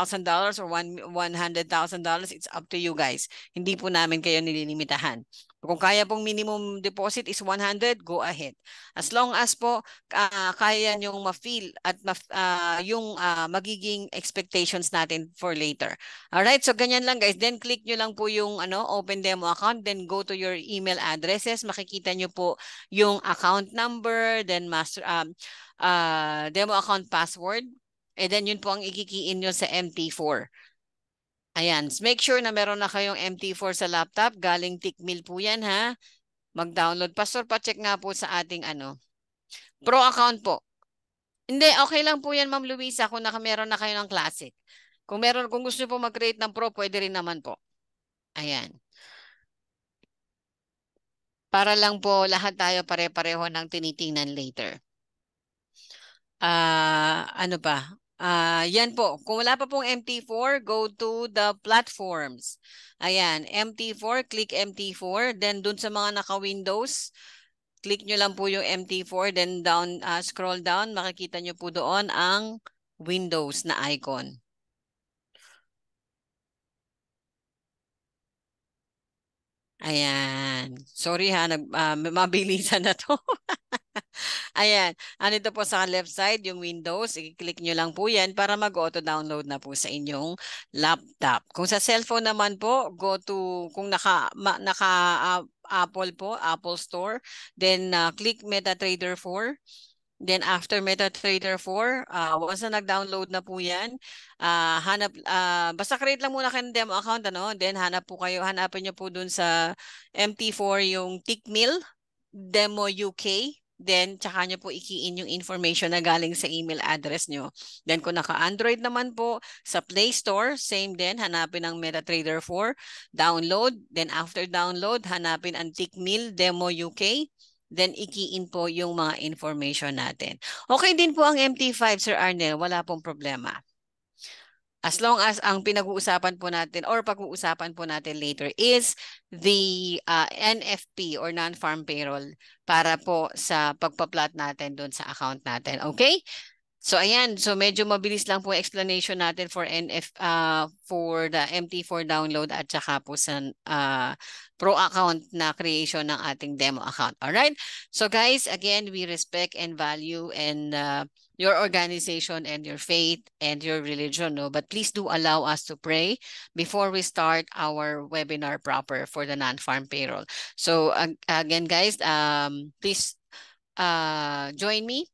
or $100,000, it's up to you guys. Hindi po namin kayo nililimitahan. Kung kaya pong minimum deposit is 100, go ahead. As long as po uh, kaya nyong ma-feel at ma uh, yung uh, magiging expectations natin for later. Alright, so ganyan lang guys. Then click nyo lang po yung ano, open demo account. Then go to your email addresses. Makikita nyo po yung account number, then master um, uh, demo account password. And then yun po ang ikikiin nyo sa MT4. Ayan, make sure na meron na kayong MT4 sa laptop. Galing Tickmill po yan ha. Mag-download. Pastor, pa-check nga po sa ating ano. Pro account po. Hindi, okay lang po yan Ma'am Luisa kung naka meron na kayo ng classic. Kung meron, kung gusto po mag-create ng pro, pwede rin naman po. Ayan. Para lang po lahat tayo pare-pareho ng tinitingnan later. Ah, uh, ano pa? Uh, yan po. Kung wala pa pong MT4, go to the platforms. Ayan, MT4, click MT4. Then dun sa mga naka-Windows, click nyo lang po yung MT4. Then down, uh, scroll down, makikita nyo po doon ang Windows na icon. Ayan. Sorry ha, nag, uh, mabilisan na to. Ayan. Andito po sa left side yung Windows. I-click nyo lang po yan para mag-auto-download na po sa inyong laptop. Kung sa cellphone naman po, go to, kung naka, ma, naka uh, Apple po, Apple Store, then uh, click MetaTrader 4. Then after MetaTrader 4, uh, once na nag-download na po yan, uh, hanap, uh, basta create lang muna kayo ng demo account, ano? then hanap po kayo, hanapin nyo po dun sa MT4 yung Tickmill, Demo UK, Then, tsaka nyo po ikiin yung information na galing sa email address nyo. Then, kung naka-Android naman po, sa Play Store, same din, hanapin ang MetaTrader 4, download. Then, after download, hanapin ang Tickmill Demo UK. Then, ikiin po yung mga information natin. Okay din po ang MT5, Sir Arnel. Wala pong problema. As long as ang pinag-uusapan po natin or pag-uusapan po natin later is the uh, NFP or non-farm payroll para po sa pagpa-plot natin doon sa account natin. Okay? So ayan, so medyo mabilis lang po explanation natin for NF uh, for the MT4 download at saka po sa uh, pro account na creation ng ating demo account. All right? So guys, again, we respect and value and uh, your organization and your faith and your religion, no? But please do allow us to pray before we start our webinar proper for the non-farm payroll. So again, guys, um, please uh, join me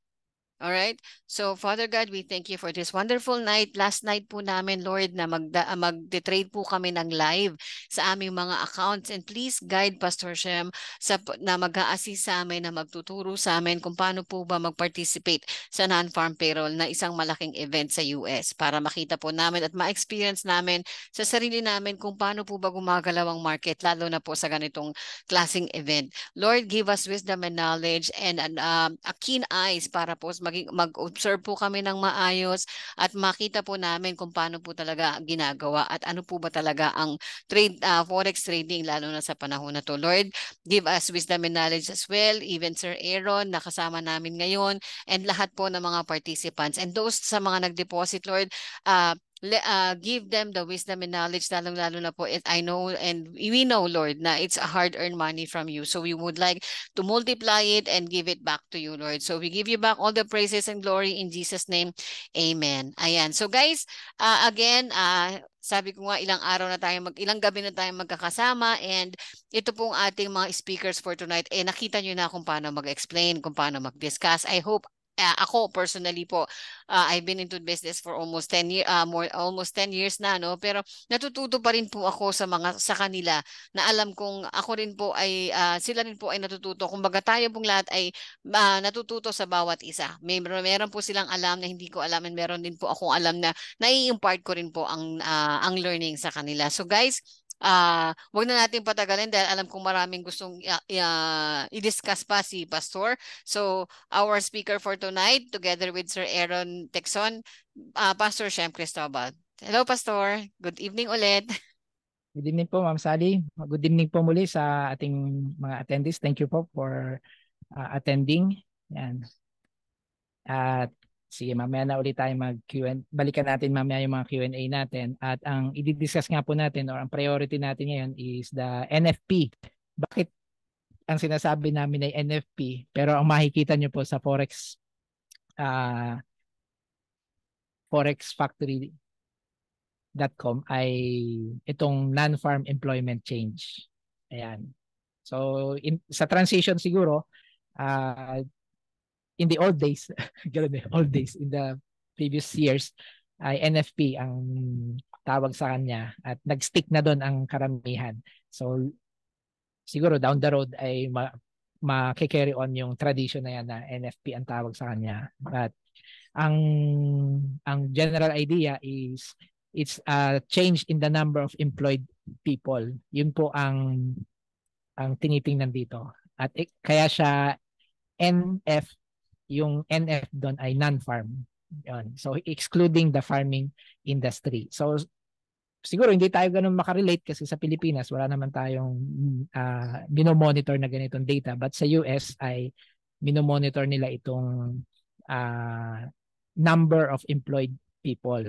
All right? So Father God, we thank you for this wonderful night. Last night po namin, Lord, na magda- mag-trade po kami ng live sa aming mga accounts. And please guide Pastor Shem sa, na mag-a-assist sa amin, na magtuturo sa amin kung paano po ba mag-participate sa non-farm payroll na isang malaking event sa US para makita po namin at ma-experience namin sa sarili namin kung paano po ba gumagalaw ang market, lalo na po sa ganitong klaseng event. Lord, give us wisdom and knowledge and uh, a keen eyes para po mag mag-observe po kami ng maayos at makita po namin kung paano po talaga ginagawa at ano po ba talaga ang trade uh, forex trading lalo na sa panahon na to. Lord, give us wisdom and knowledge as well. Even Sir Aaron nakasama namin ngayon and lahat po ng mga participants and those sa mga nag-deposit Lord, uh, uh, give them the wisdom and knowledge, lalong-lalo na po, I know and we know, Lord, na it's a hard-earned money from you. So we would like to multiply it and give it back to you, Lord. So we give you back all the praises and glory in Jesus' name. Amen. Ayan. So guys, uh, again, uh, sabi ko nga ilang araw na tayo mag ilang gabi na tayo magkakasama and ito pong ating mga speakers for tonight eh nakita niyo na kung paano mag-explain, kung paano mag-discuss. I hope uh, ako personally po uh, I've been into business for almost 10 years uh, more almost 10 years na no? Pero natututo pa rin po ako sa mga sa kanila na alam kong ako rin po ay uh, sila rin po ay natututo. Kumbaga tayo pong lahat ay uh, natututo sa bawat isa. May meron po silang alam na hindi ko alam and meron din po akong alam na nai-impart ko rin po ang uh, ang learning sa kanila. So guys uh, wag na natin patagalin dahil alam kong maraming gustong uh, uh, i-discuss pa si Pastor. So, our speaker for tonight, together with Sir Aaron Texon, uh, Pastor Shem Cristobal. Hello, Pastor. Good evening ulit. Good evening po, Ma'am Sally. Good evening po muli sa ating mga attendees. Thank you po for uh, attending. Yan. At Sige, mamaya na ulit tayo mag Q&A. Balikan natin mamaya yung mga Q&A natin. At ang i-discuss nga po natin or ang priority natin ngayon is the NFP. Bakit ang sinasabi namin ay NFP pero ang makikita nyo po sa Forex uh, forexfactory.com ay itong non-farm employment change. Ayan. So in, sa transition siguro uh, in the old days, ganun eh, old days, in the previous years, ay NFP ang tawag sa kanya at nag-stick na doon ang karamihan. So siguro down the road ay ma ma-carry on yung tradition na yan na NFP ang tawag sa kanya. But ang ang general idea is it's a change in the number of employed people. Yun po ang ang tinitingnan dito. At kaya siya NF yung NF doon ay non-farm. Yun. So excluding the farming industry. So siguro hindi tayo ganun makarelate kasi sa Pilipinas wala naman tayong uh, minomonitor na ganitong data but sa US ay minomonitor nila itong uh, number of employed people.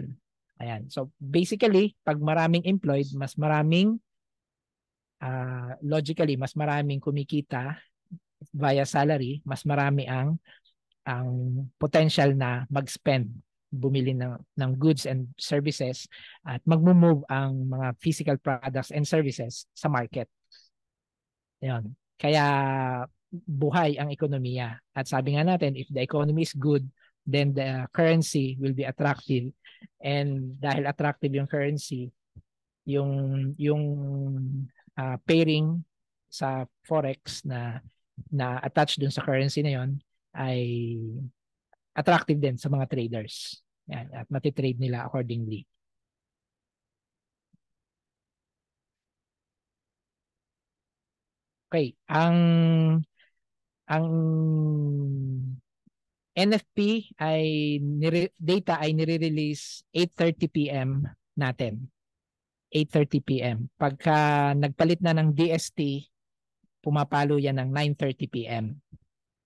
Ayan. So basically, pag maraming employed, mas maraming uh, logically, mas maraming kumikita via salary, mas marami ang ang potential na mag-spend bumili ng, ng goods and services at mag-move ang mga physical products and services sa market. Yan. Kaya buhay ang ekonomiya. At sabi nga natin, if the economy is good, then the currency will be attractive. And dahil attractive yung currency, yung yung uh, pairing sa forex na na attached dun sa currency na yon ay attractive din sa mga traders. Yan, at matitrade nila accordingly. Okay, ang ang NFP ay data ay nire-release 8:30 PM natin. 8:30 PM. Pagka nagpalit na ng DST, pumapalo yan ng 9:30 PM.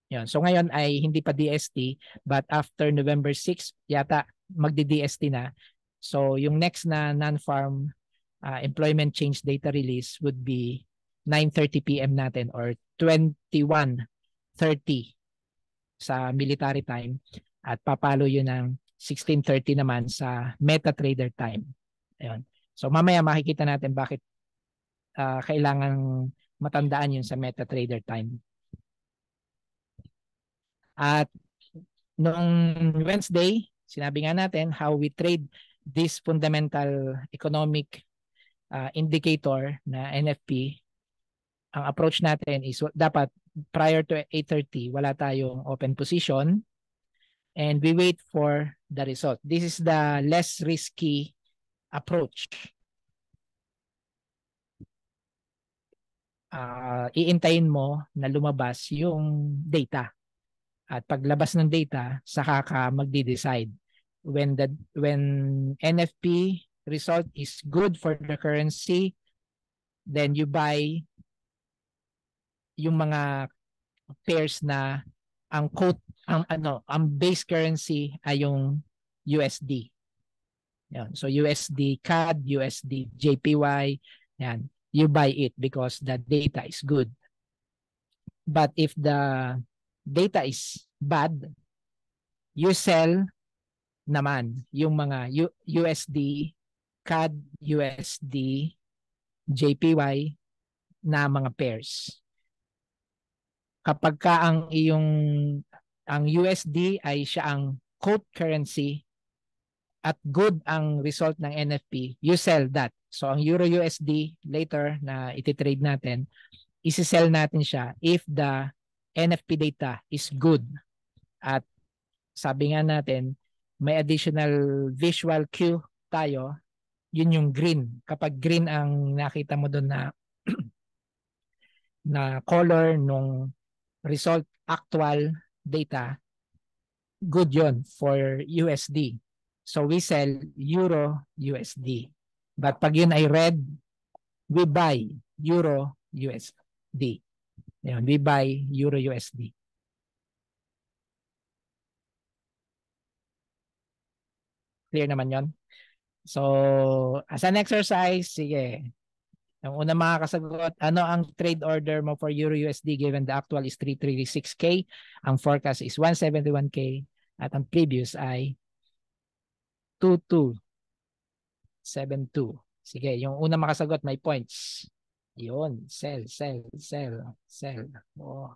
Yun. So ngayon ay hindi pa DST but after November 6 yata magdi-DST na. So yung next na non-farm uh, employment change data release would be 9:30 PM natin or 21:30 sa military time at papalo yun ng 16:30 naman sa MetaTrader time. Ayun. So mamaya makikita natin bakit uh, kailangan matandaan yun sa MetaTrader time. At noong Wednesday, sinabi nga natin how we trade this fundamental economic uh, indicator na NFP. Ang approach natin is dapat prior to 8.30, wala tayong open position and we wait for the result. This is the less risky approach. Uh, iintayin mo na lumabas yung data at paglabas ng data, saka ka magde-decide. When the when NFP result is good for the currency, then you buy yung mga pairs na ang quote ang ano ang base currency ay yung USD Yan. So USD CAD, USD JPY, yan. You buy it because the data is good. But if the data is bad, you sell naman yung mga USD, CAD, USD, JPY na mga pairs. Kapag ka ang iyong ang USD ay siya ang quote currency at good ang result ng NFP, you sell that. So ang Euro USD later na iti-trade natin, isi-sell natin siya if the NFP data is good. At sabi nga natin, may additional visual cue tayo, yun yung green. Kapag green ang nakita mo doon na na color nung result actual data, good yon for USD. So we sell Euro USD. But pag yun ay red, we buy Euro USD. Yun, we buy Euro USD. Clear naman yon. So, as an exercise, sige. Ang una mga kasagot, ano ang trade order mo for Euro USD given the actual is 336K, ang forecast is 171K, at ang previous ay 2272. Sige, yung una makasagot may points. Yun, sell, sell, sell, sell. Oh.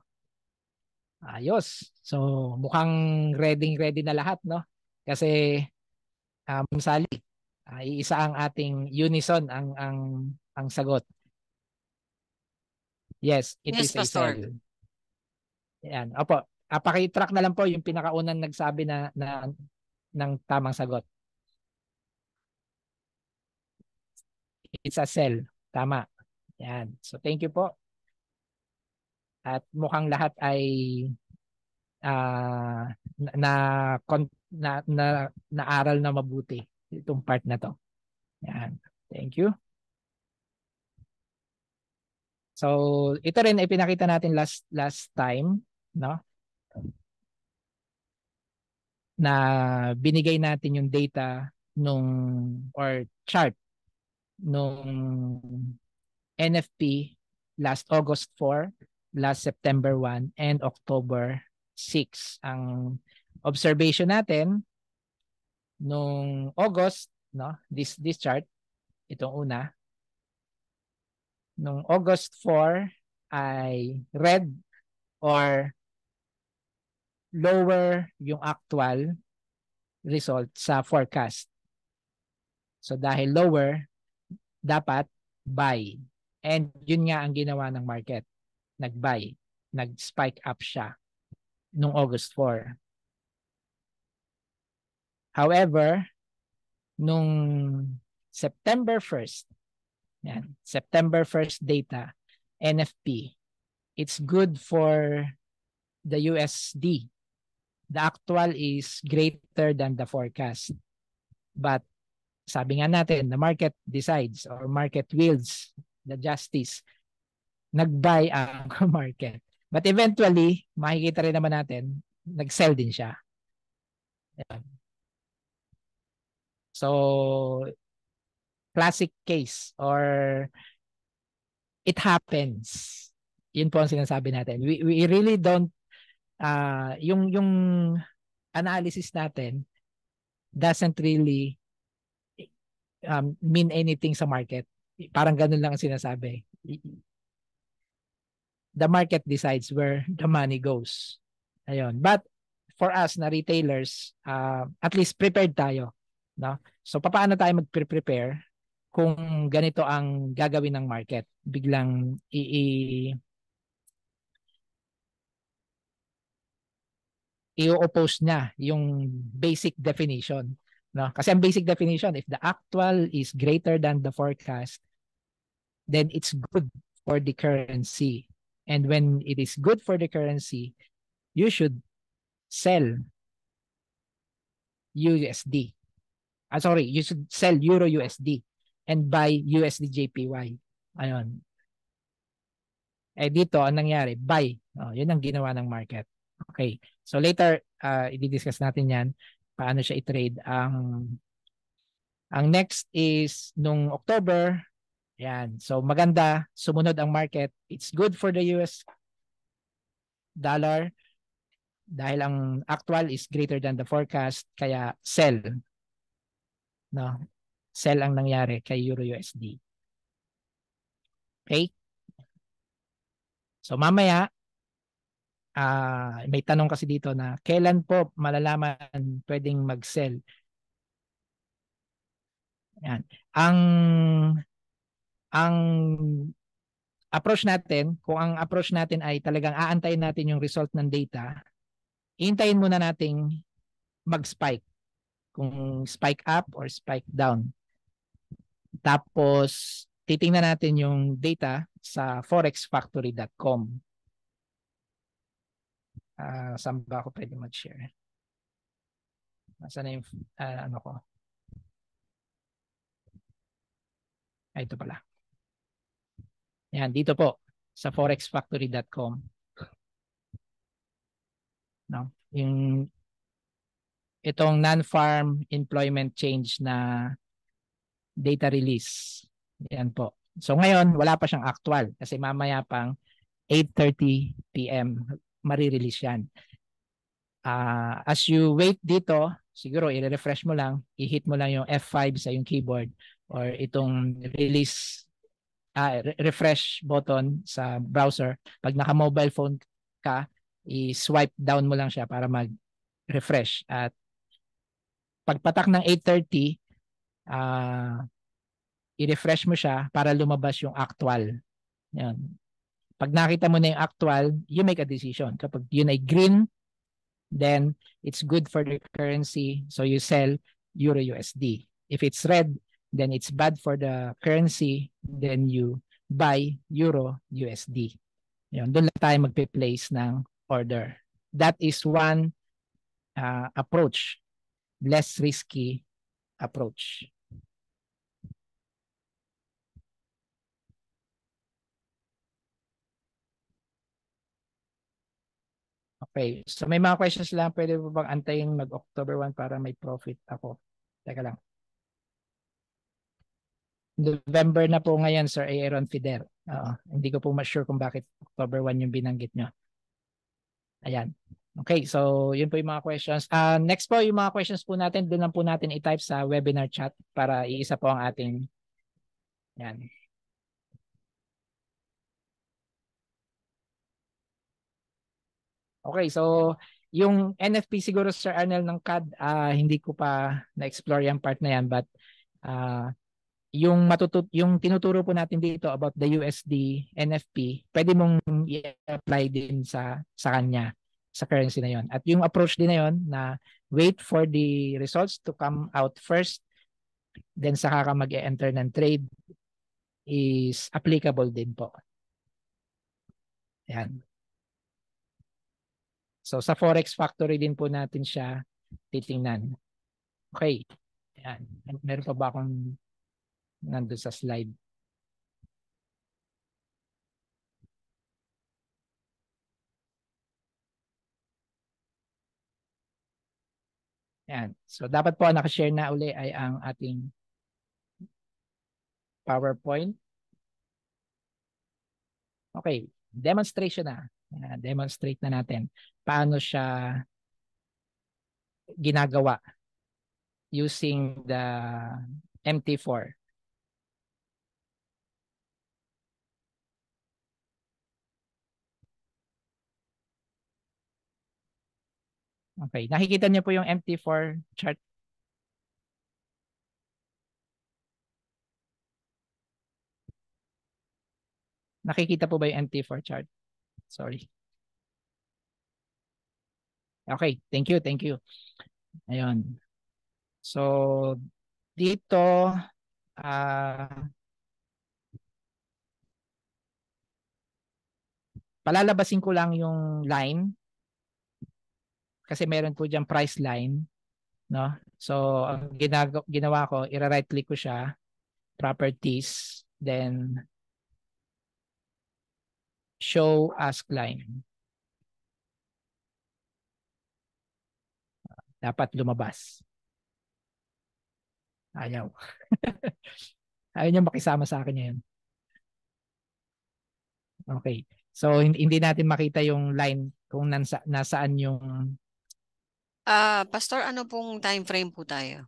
Ayos. So, mukhang ready ready na lahat, no? Kasi um, Sally, uh, iisa ang ating unison ang ang ang sagot. Yes, it Yes, is a Pastor. sell. Yan. Opo, uh, paki-track na lang po yung pinakaunang nagsabi na, na ng tamang sagot. It's a sell. Tama. Yan. So thank you po. At mukhang lahat ay ah na, na, na naaral na mabuti itong part na to. Yan. Thank you. So ito rin ay pinakita natin last last time, no? Na binigay natin yung data nung or chart nung NFP last August 4, last September 1, and October 6. Ang observation natin nung August, no, this this chart, itong una, nung August 4 ay red or lower yung actual result sa forecast. So dahil lower, dapat buy. And yun nga ang ginawa ng market. Nag-buy. Nag-spike up siya nung August 4. However, nung September 1st, yan, September 1st data, NFP, it's good for the USD. The actual is greater than the forecast. But sabi nga natin, the market decides or market wills the justice. Nag-buy ang market. But eventually, makikita rin naman natin, nag-sell din siya. Ayan. So, classic case or it happens. Yun po ang sinasabi natin. We, we really don't, uh, yung, yung analysis natin doesn't really um, mean anything sa market. Parang ganun lang ang sinasabi. The market decides where the money goes. Ayun. But for us na retailers, uh, at least prepared tayo. No? So paano tayo mag-prepare kung ganito ang gagawin ng market? Biglang i, i i-oppose niya yung basic definition. No? Kasi ang basic definition, if the actual is greater than the forecast, then it's good for the currency. And when it is good for the currency, you should sell USD. Ah, sorry, you should sell Euro USD and buy USD JPY. Ayun. Eh dito, ang nangyari, buy. Oh, yun ang ginawa ng market. Okay. So later, uh, i-discuss natin yan paano siya i-trade ang Ang next is nung October. Yan. So maganda, sumunod ang market. It's good for the US dollar dahil ang actual is greater than the forecast kaya sell. No? Sell ang nangyari kay Euro USD. Okay? So mamaya uh, may tanong kasi dito na kailan po malalaman pwedeng mag-sell? Yan. Ang ang approach natin, kung ang approach natin ay talagang aantayin natin yung result ng data, hintayin muna nating mag-spike. Kung spike up or spike down. Tapos, titingnan natin yung data sa forexfactory.com. Uh, saan ba ako pwede mag-share? Nasaan na yung uh, ano ko? Ay, ito pala. Yan, dito po sa forexfactory.com. No? Yung itong non-farm employment change na data release. Yan po. So ngayon, wala pa siyang actual kasi mamaya pang 8.30 p.m. marirelease yan. Uh, as you wait dito, siguro i-refresh mo lang, i-hit mo lang yung F5 sa yung keyboard or itong release uh, refresh button sa browser. Pag naka-mobile phone ka, i-swipe down mo lang siya para mag-refresh. At pagpatak ng 8.30, uh, i-refresh mo siya para lumabas yung actual. Yan. Pag nakita mo na yung actual, you make a decision. Kapag yun ay green, then it's good for the currency. So you sell Euro USD. If it's red, then it's bad for the currency. Then you buy Euro USD. Yun, doon lang tayo magpe-place ng order. That is one uh, approach, less risky approach. Okay, so may mga questions lang. Pwede po bang antayin mag-October 1 para may profit ako? Teka lang. November na po ngayon, Sir Aaron Fider. Uh, hindi ko po ma-sure kung bakit October 1 yung binanggit nyo. Ayan. Okay, so yun po yung mga questions. Uh, next po, yung mga questions po natin, doon lang po natin i-type sa webinar chat para iisa po ang ating yan. Okay, so yung NFP siguro Sir Arnel ng CAD, uh, ah, hindi ko pa na-explore yung part na yan but uh, yung matutut yung tinuturo po natin dito about the USD NFP, pwede mong i-apply din sa sa kanya sa currency na yon. At yung approach din na yon na wait for the results to come out first then saka ka mag-enter ng trade is applicable din po. Yan. So sa Forex Factory din po natin siya titingnan. Okay. Yan. Meron pa ba akong nandun sa slide. Yan. So dapat po nakashare na uli ay ang ating PowerPoint. Okay, demonstration na. Uh, demonstrate na natin paano siya ginagawa using the MT4. Okay, nakikita niyo po yung MT4 chart. Nakikita po ba yung MT4 chart? Sorry. Okay, thank you, thank you. Ayun. So, dito, uh, palalabasin ko lang yung line kasi meron po diyan price line, no? So, ang ginagawa, ginawa ko, i-right click ko siya, properties, then show ask line. Dapat lumabas. Ayaw. Ayaw niya makisama sa akin ngayon. Okay. So hindi natin makita yung line kung nasa, nasaan yung Ah, Pastor, ano pong time frame po tayo?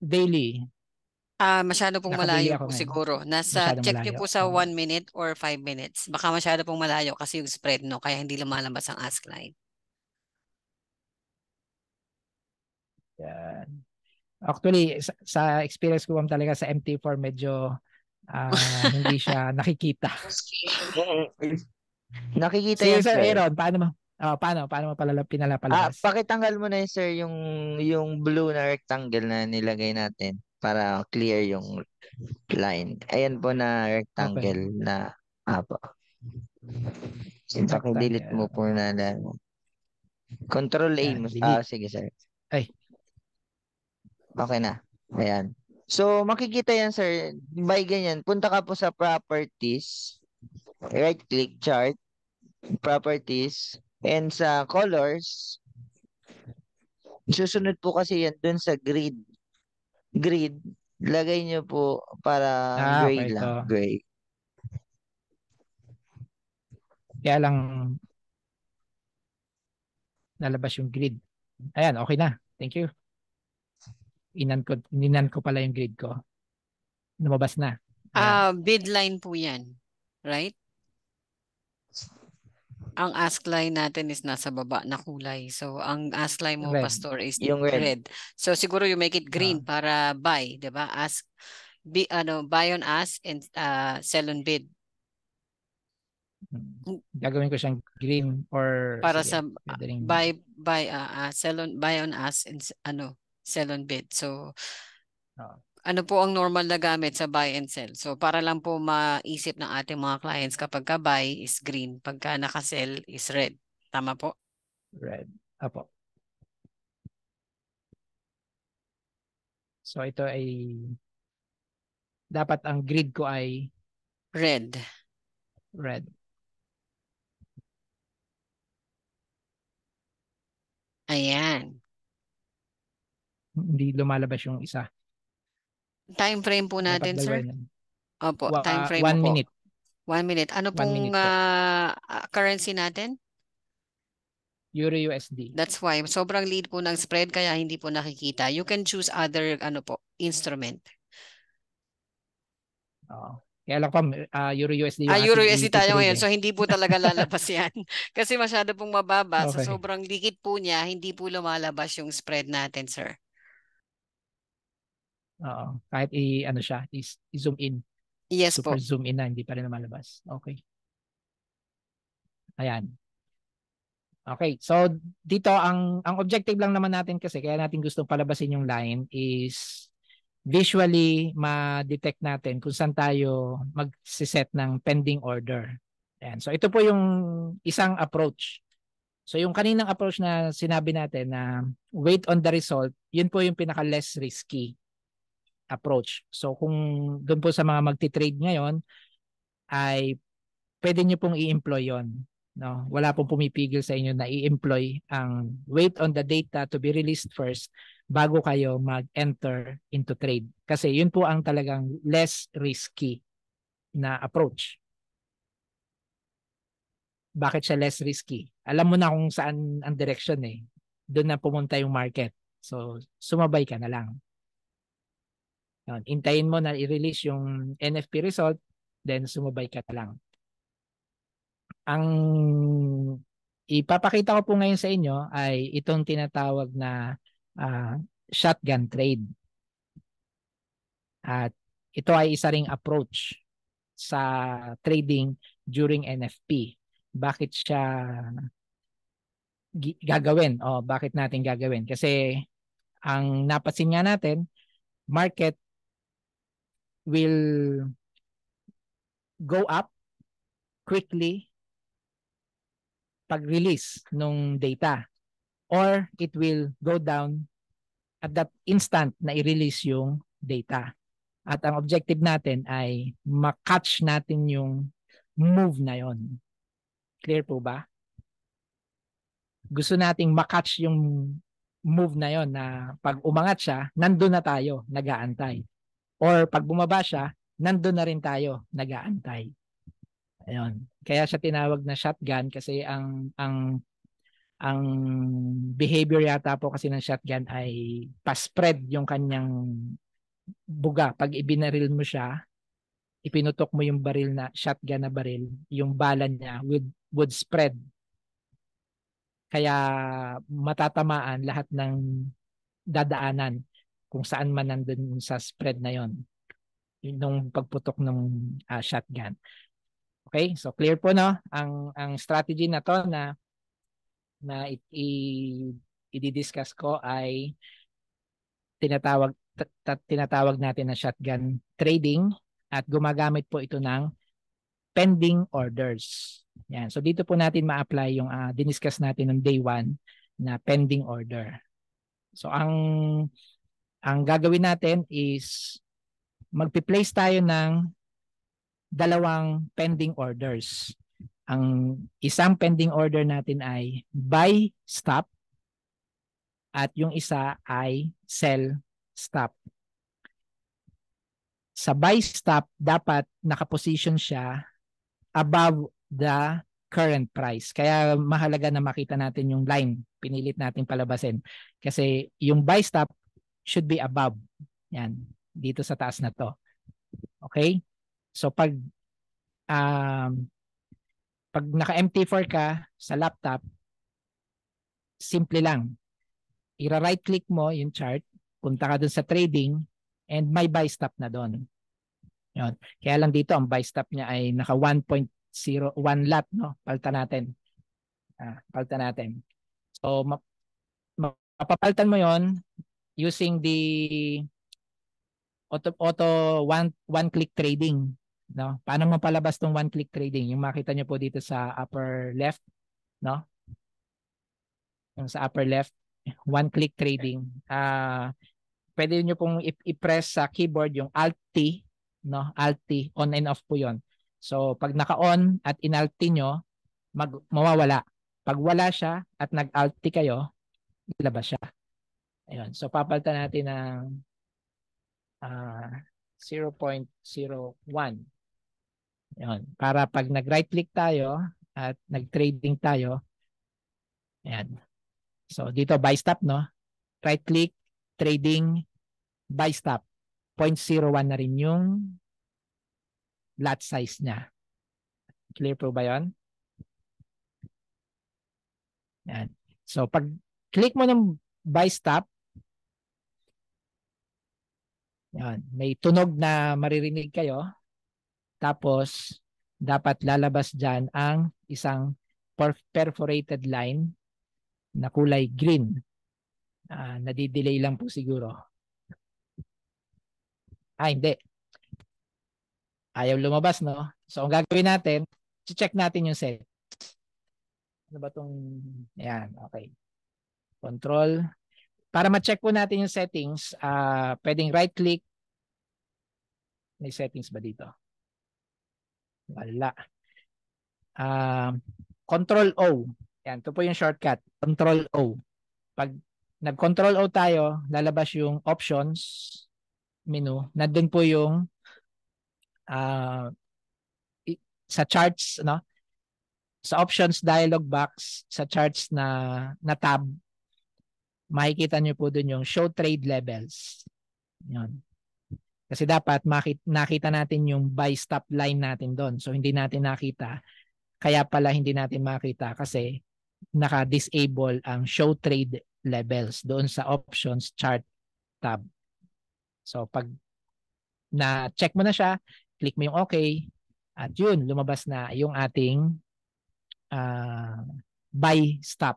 daily. Ah, masyado pong Nakabili malayo ako po ngayon. siguro. Nasa Masyadong check niyo malayo. po sa Oo. 1 minute or 5 minutes. Baka masyado pong malayo kasi yung spread no, kaya hindi lumalabas ang ask line. Yan. Actually, sa, sa experience ko ma'am talaga sa MT4 medyo ah, hindi siya nakikita. Nakikita Si yan, Sir sir. Aaron, paano mo? Oh, paano? Paano mo palala, Ah, pinalapalabas? pakitanggal mo na yun, sir, yung yung blue na rectangle na nilagay natin para clear yung line. Ayan po na rectangle na apo. Paki-delete mo po na lang. Control A Yan, mo. Ah, sige, sir. Ay. Okay na. Ayan. So, makikita yan, sir. By ganyan, punta ka po sa properties. Right click chart. Properties. And sa colors, susunod po kasi yan dun sa grid. Grid, lagay nyo po para Ah, gray okay, lang. ito. Gray. Kaya lang lalabas yung grid. Ayan, okay na. Thank you. Inan ko, ninan ko pala yung grid ko. Lumabas na. Ayan. Ah, bid line po 'yan. Right? Ang ask line natin is nasa baba na kulay. So ang ask line mo Red. pastor is Yung red. red. So siguro you make it green para buy, 'di ba? Ask bi, ano buy on ask and uh, sell on bid Gagawin ko siyang green or para sige, sa rin- buy buy uh, uh, sell on buy on ask and ano sell on bid. So Oo. Ano po ang normal na gamit sa buy and sell? So para lang po maisip ng ating mga clients kapag ka buy is green, pagka naka-sell is red. Tama po? red. Apo. So ito ay dapat ang grid ko ay Red. red. Ayan. Hindi lumalabas yung isa. Time frame po natin, sir? yan. Opo, Wa- time frame one po. minute. One minute. Ano One pong minute po. ah, currency natin? Euro USD. That's why sobrang lead po ng spread kaya hindi po nakikita. You can choose other ano po, instrument. Oo. Kaya lang pa, ah, Euro USD Ah, Euro USD tayo ngayon. eh. So hindi po talaga lalabas yan. Kasi masyado pong mababa. Okay. sobrang likid po niya, hindi po lumalabas yung spread natin, sir. Oo. Kahit i ano siya, i, zoom in. Yes po. Super zoom in na, hindi pa rin lumalabas. Okay. Ayan. Okay, so dito ang ang objective lang naman natin kasi kaya natin gustong palabasin yung line is visually ma-detect natin kung saan tayo mag-set ng pending order. Ayan. So ito po yung isang approach. So yung kaninang approach na sinabi natin na wait on the result, yun po yung pinaka less risky approach. So kung doon po sa mga magti-trade ngayon ay pwede niyo pong i-employ 'yon, no? Wala pong pumipigil sa inyo na i-employ ang wait on the data to be released first bago kayo mag-enter into trade. Kasi yun po ang talagang less risky na approach. Bakit siya less risky? Alam mo na kung saan ang direction eh. Doon na pumunta yung market. So, sumabay ka na lang. Yun. Intayin mo na i-release yung NFP result, then sumabay ka lang. Ang ipapakita ko po ngayon sa inyo ay itong tinatawag na ah, shotgun trade. At ito ay isa ring approach sa trading during NFP. Bakit siya gagawin? O bakit natin gagawin? Kasi ang napansin nga natin, market will go up quickly pag-release nung data or it will go down at that instant na i-release yung data. At ang objective natin ay makatch natin yung move na yon. Clear po ba? Gusto nating makatch yung move na yon na pag umangat siya, nandun na tayo, nag-aantay. Or pag bumaba siya, nandun na rin tayo, nag-aantay. Ayun. Kaya siya tinawag na shotgun kasi ang ang ang behavior yata po kasi ng shotgun ay pa-spread yung kanyang buga. Pag ibinaril mo siya, ipinutok mo yung baril na shotgun na baril, yung bala niya would, would spread. Kaya matatamaan lahat ng dadaanan kung saan man nandun sa spread na yon nung pagputok ng uh, shotgun. Okay? So clear po no ang ang strategy na to na na i, i i-discuss ko ay tinatawag tinatawag natin na shotgun trading at gumagamit po ito ng pending orders. Yan. So dito po natin ma-apply yung uh, diniscuss natin ng day 1 na pending order. So ang ang gagawin natin is magpi-place tayo ng dalawang pending orders. Ang isang pending order natin ay buy stop at yung isa ay sell stop. Sa buy stop, dapat nakaposition siya above the current price. Kaya mahalaga na makita natin yung line. Pinilit natin palabasin. Kasi yung buy stop should be above. Yan. Dito sa taas na to. Okay? So pag um, pag naka-MT4 ka sa laptop, simple lang. Ira-right click mo yung chart, punta ka dun sa trading, and may buy stop na doon. Yun. Kaya lang dito, ang buy stop niya ay naka 1.01 lot. No? Palta natin. Ah, palta natin. So, ma- mapapaltan mo yon using the auto, auto one, one click trading. No? Paano mapalabas tong one click trading? Yung makita niyo po dito sa upper left, no? Yung sa upper left, one click trading. Ah, uh, pwede niyo pong i-press sa keyboard yung Alt T, no? Alt T, on and off po 'yon. So pag naka-on at in-alt T nyo, mag mawawala. Pag wala siya at nag-alt T kayo, ilabas siya. Ayun. So papalitan natin ng uh, 0.01. Ayun. Para pag nag-right click tayo at nag-trading tayo, ayan. So dito buy stop no. Right click, trading, buy stop. 0.01 na rin yung lot size niya. Clear po ba 'yon? Yan. So pag click mo ng buy stop, yan, may tunog na maririnig kayo. Tapos dapat lalabas diyan ang isang perforated line na kulay green. Uh, nadidelay lang po siguro. Ah, hindi. Ayaw lumabas, no? So, ang gagawin natin, check natin yung set. Ano ba tong, yan, okay. Control. Para ma-check po natin yung settings, uh, pwedeng right-click. May settings ba dito? Wala. Uh, control O. Yan, ito po yung shortcut. Control O. Pag nag-control O tayo, lalabas yung options menu. Nandun po yung uh, sa charts, no? Sa options dialog box, sa charts na, na tab, makikita nyo po dun yung show trade levels. Yun. Kasi dapat makita, nakita natin yung buy stop line natin doon. So hindi natin nakita. Kaya pala hindi natin makita kasi naka-disable ang show trade levels doon sa options chart tab. So pag na check mo na siya, click mo yung okay at yun lumabas na yung ating uh, buy stop.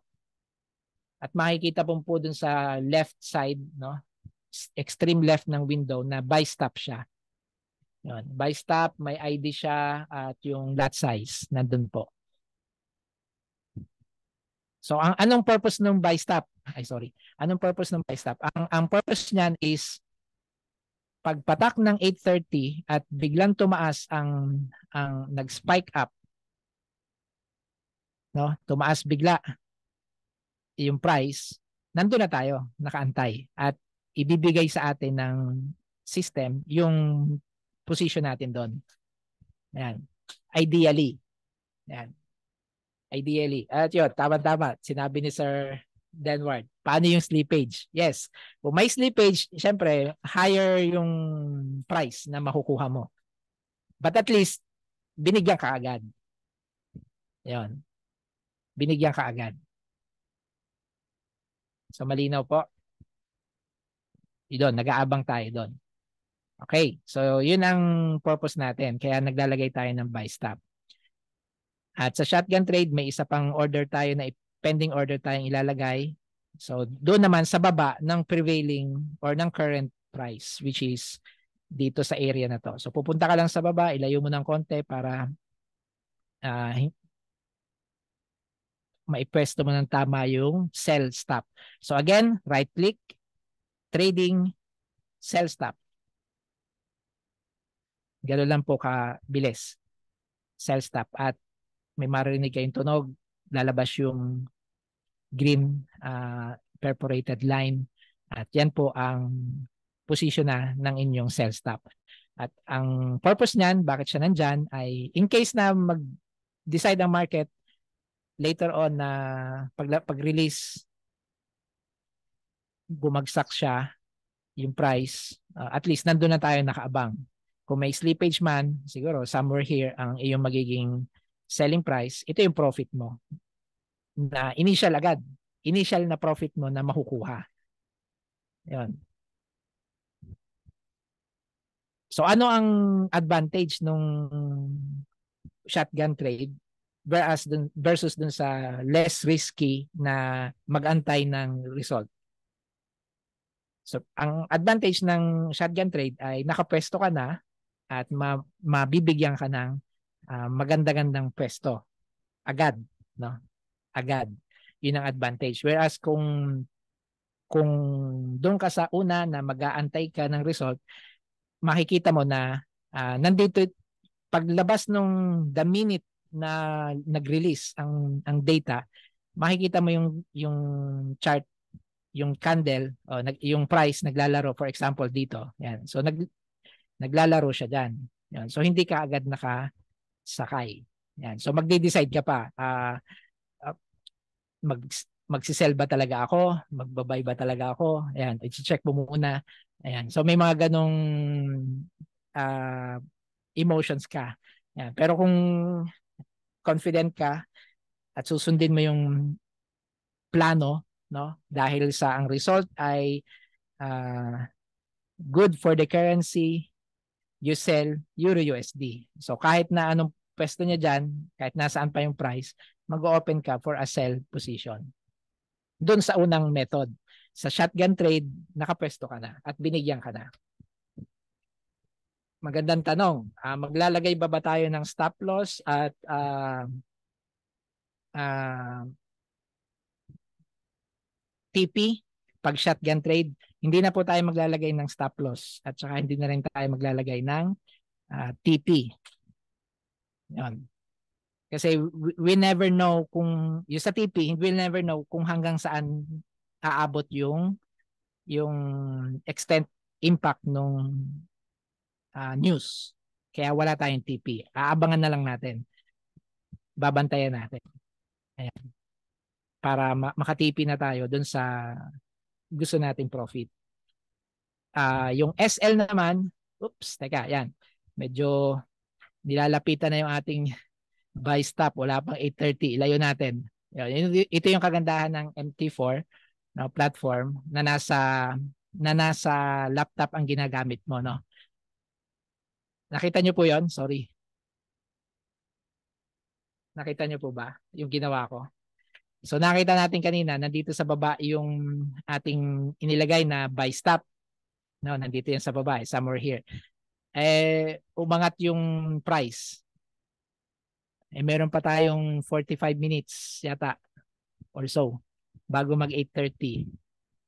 At makikita po po dun sa left side no extreme left ng window na buy stop siya. Yun. Buy stop, may ID siya at yung lot size nandun po. So ang anong purpose ng buy stop? Ay sorry. Anong purpose ng buy stop? Ang ang purpose niyan is pagpatak ng 830 at biglang tumaas ang ang nag-spike up. No? Tumaas bigla yung price nandun na tayo, nakaantay. At ibibigay sa atin ng system yung position natin doon. Yan. Ideally. Yan. Ideally. At yun, tama-tama. Sinabi ni Sir Denward. Paano yung slippage? Yes. Kung may slippage, syempre, higher yung price na makukuha mo. But at least, binigyan ka agad. Yan. Binigyan ka agad. So malinaw po. Doon, nag-aabang tayo doon. Okay, so yun ang purpose natin. Kaya naglalagay tayo ng buy stop. At sa shotgun trade, may isa pang order tayo na pending order tayong ilalagay. So doon naman sa baba ng prevailing or ng current price which is dito sa area na to. So pupunta ka lang sa baba, ilayo mo ng konti para uh, maipwesto mo ng tama yung sell stop. So again, right click, trading, sell stop. Gano'n lang po kabilis. Sell stop at may marinig kayong tunog, lalabas yung green uh, perforated line at yan po ang position na ng inyong sell stop. At ang purpose niyan, bakit siya nandyan, ay in case na mag-decide ang market later on na pag, pag-release bumagsak siya yung price, uh, at least nandun na tayo nakaabang. Kung may slippage man, siguro somewhere here ang iyong magiging selling price, ito yung profit mo. Na initial agad. Initial na profit mo na makukuha. Yun. So ano ang advantage nung shotgun trade whereas dun, versus dun sa less risky na magantay ng result? So ang advantage ng shotgun trade ay nakapwesto ka na at ma mabibigyan ka ng uh, maganda-gandang pwesto agad, no? Agad. 'Yun ang advantage. Whereas kung kung doon ka sa una na mag-aantay ka ng result, makikita mo na uh, nandito paglabas nung the minute na nag-release ang ang data, makikita mo yung yung chart yung candle o oh, yung price naglalaro for example dito. Yan. So nag Naglalaro siya diyan. Yan. So hindi ka agad nakasakay. Yan. So magde-decide ka pa. Uh, uh, mag magsisell ba talaga ako? Magbabay ba talaga ako? Ayan, i-check mo muna. Ayan. So may mga ganong uh, emotions ka. Ayan. Pero kung confident ka at susundin mo yung plano, no? Dahil sa ang result ay uh, good for the currency, you sell Euro USD. So kahit na anong pwesto niya dyan, kahit nasaan pa yung price, mag-open ka for a sell position. Doon sa unang method. Sa shotgun trade, nakapwesto ka na at binigyan ka na. Magandang tanong. Uh, maglalagay ba ba tayo ng stop loss at uh, uh, TP pag shotgun trade? hindi na po tayo maglalagay ng stop loss at saka hindi na rin tayo maglalagay ng uh, ah, TP. Yan. Kasi we, we never know kung yung sa TP, we'll never know kung hanggang saan aabot yung yung extent impact nung uh, news. Kaya wala tayong TP. Aabangan na lang natin. Babantayan natin. Ayan. Para ma- makatipi na tayo dun sa gusto nating profit. Uh, yung SL naman, oops, teka, yan. Medyo nilalapitan na yung ating buy stop. Wala pang 8.30. Ilayo natin. Ito yung kagandahan ng MT4 no, platform na nasa na nasa laptop ang ginagamit mo. No? Nakita nyo po yon Sorry. Nakita nyo po ba yung ginawa ko? So nakita natin kanina, nandito sa baba yung ating inilagay na buy stop. No, nandito yan sa baba, eh, somewhere here. Eh, umangat yung price. Eh, meron pa tayong 45 minutes yata or so bago mag 8.30.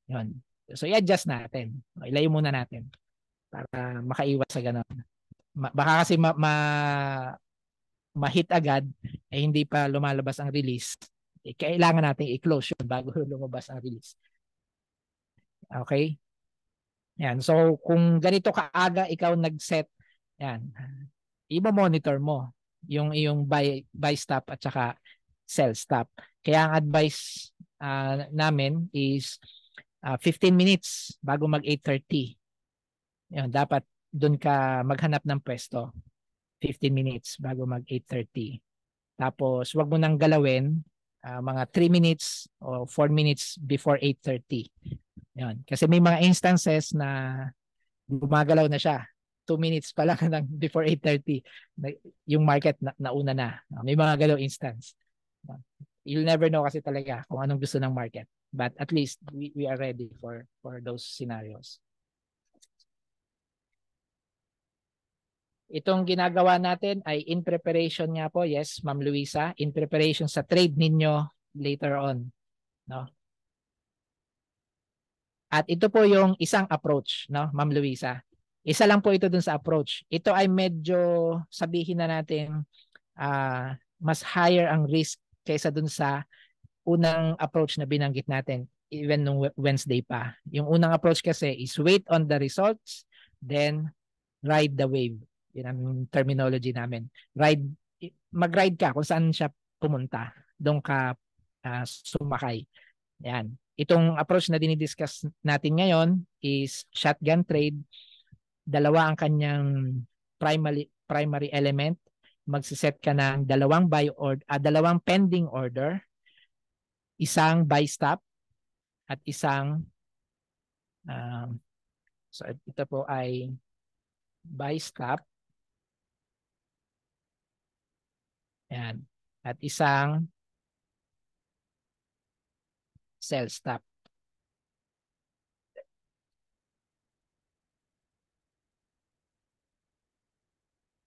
Yun. So, i-adjust natin. Ilayo muna natin para makaiwas sa ganun. Baka kasi ma, ma, ma-hit agad eh hindi pa lumalabas ang release eh, kailangan natin i-close yun bago lumabas ang release. Okay? Yan. So kung ganito kaaga ikaw nag-set, yan. I-monitor mo yung iyong buy buy stop at saka sell stop. Kaya ang advice uh, namin is uh, 15 minutes bago mag 8:30. Yan, dapat doon ka maghanap ng pwesto. 15 minutes bago mag 8:30. Tapos wag mo nang galawin uh, mga 3 minutes o 4 minutes before 8:30. Yan. Kasi may mga instances na gumagalaw na siya. 2 minutes pa lang ng before 8:30 yung market na, nauna na. May mga galaw instance. You'll never know kasi talaga kung anong gusto ng market. But at least we, we are ready for for those scenarios. Itong ginagawa natin ay in preparation nga po, yes, Ma'am Luisa, in preparation sa trade ninyo later on. No? At ito po yung isang approach, no, Ma'am Luisa. Isa lang po ito dun sa approach. Ito ay medyo sabihin na natin uh, mas higher ang risk kaysa dun sa unang approach na binanggit natin even nung Wednesday pa. Yung unang approach kasi is wait on the results, then ride the wave. Yun ang terminology namin. Ride, mag-ride ka kung saan siya pumunta. Doon ka uh, sumakay. Yan. Itong approach na dinidiscuss natin ngayon is shotgun trade. Dalawa ang kanyang primary primary element. Magsiset ka ng dalawang buy or uh, dalawang pending order, isang buy stop at isang um, so ito po ay buy stop Yan. At isang cell stop.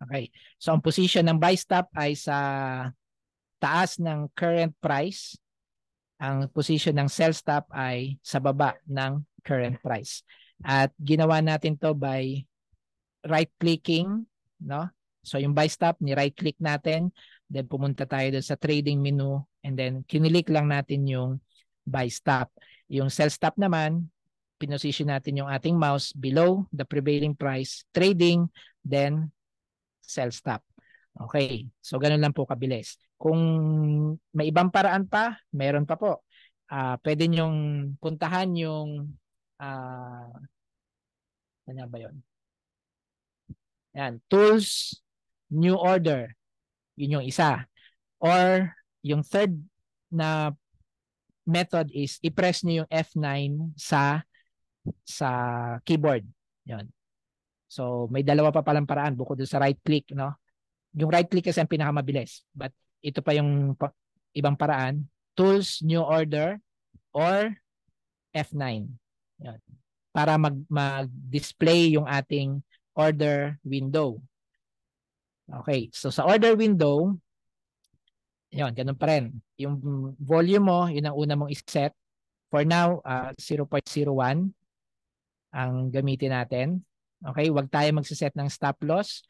Okay. So ang position ng buy stop ay sa taas ng current price. Ang position ng sell stop ay sa baba ng current price. At ginawa natin to by right clicking, no? So yung buy stop ni right click natin Then pumunta tayo doon sa trading menu and then kinilik lang natin yung buy stop. Yung sell stop naman, pinosisyon natin yung ating mouse below the prevailing price, trading, then sell stop. Okay, so ganun lang po kabilis. Kung may ibang paraan pa, meron pa po. Uh, pwede nyong puntahan yung uh, ano ba yun? Yan, tools, new order. Yun yung isa. Or yung third na method is i-press niyo yung F9 sa sa keyboard. Yun. So may dalawa pa palang paraan bukod sa right click, no? Yung right click kasi ang pinakamabilis. But ito pa yung pa, ibang paraan, tools, new order or F9. Yun. Para mag mag-display yung ating order window. Okay, so sa order window, yun, ganun pa rin. Yung volume mo, yun ang una mong iset. For now, uh, ah, 0.01 ang gamitin natin. Okay, wag tayo magsiset ng stop loss.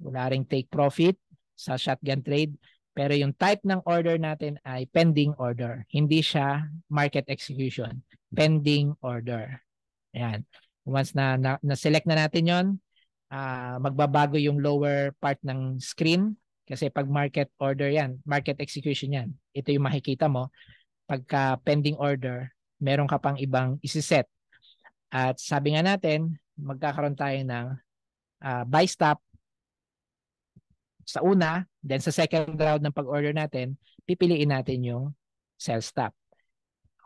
Wala ring take profit sa shotgun trade. Pero yung type ng order natin ay pending order. Hindi siya market execution. Pending order. Ayan. Once na, na, na-select na natin yon uh, magbabago yung lower part ng screen kasi pag market order yan, market execution yan. Ito yung makikita mo. Pagka pending order, meron ka pang ibang isiset. At sabi nga natin, magkakaroon tayo ng uh, buy stop sa una, then sa second round ng pag-order natin, pipiliin natin yung sell stop.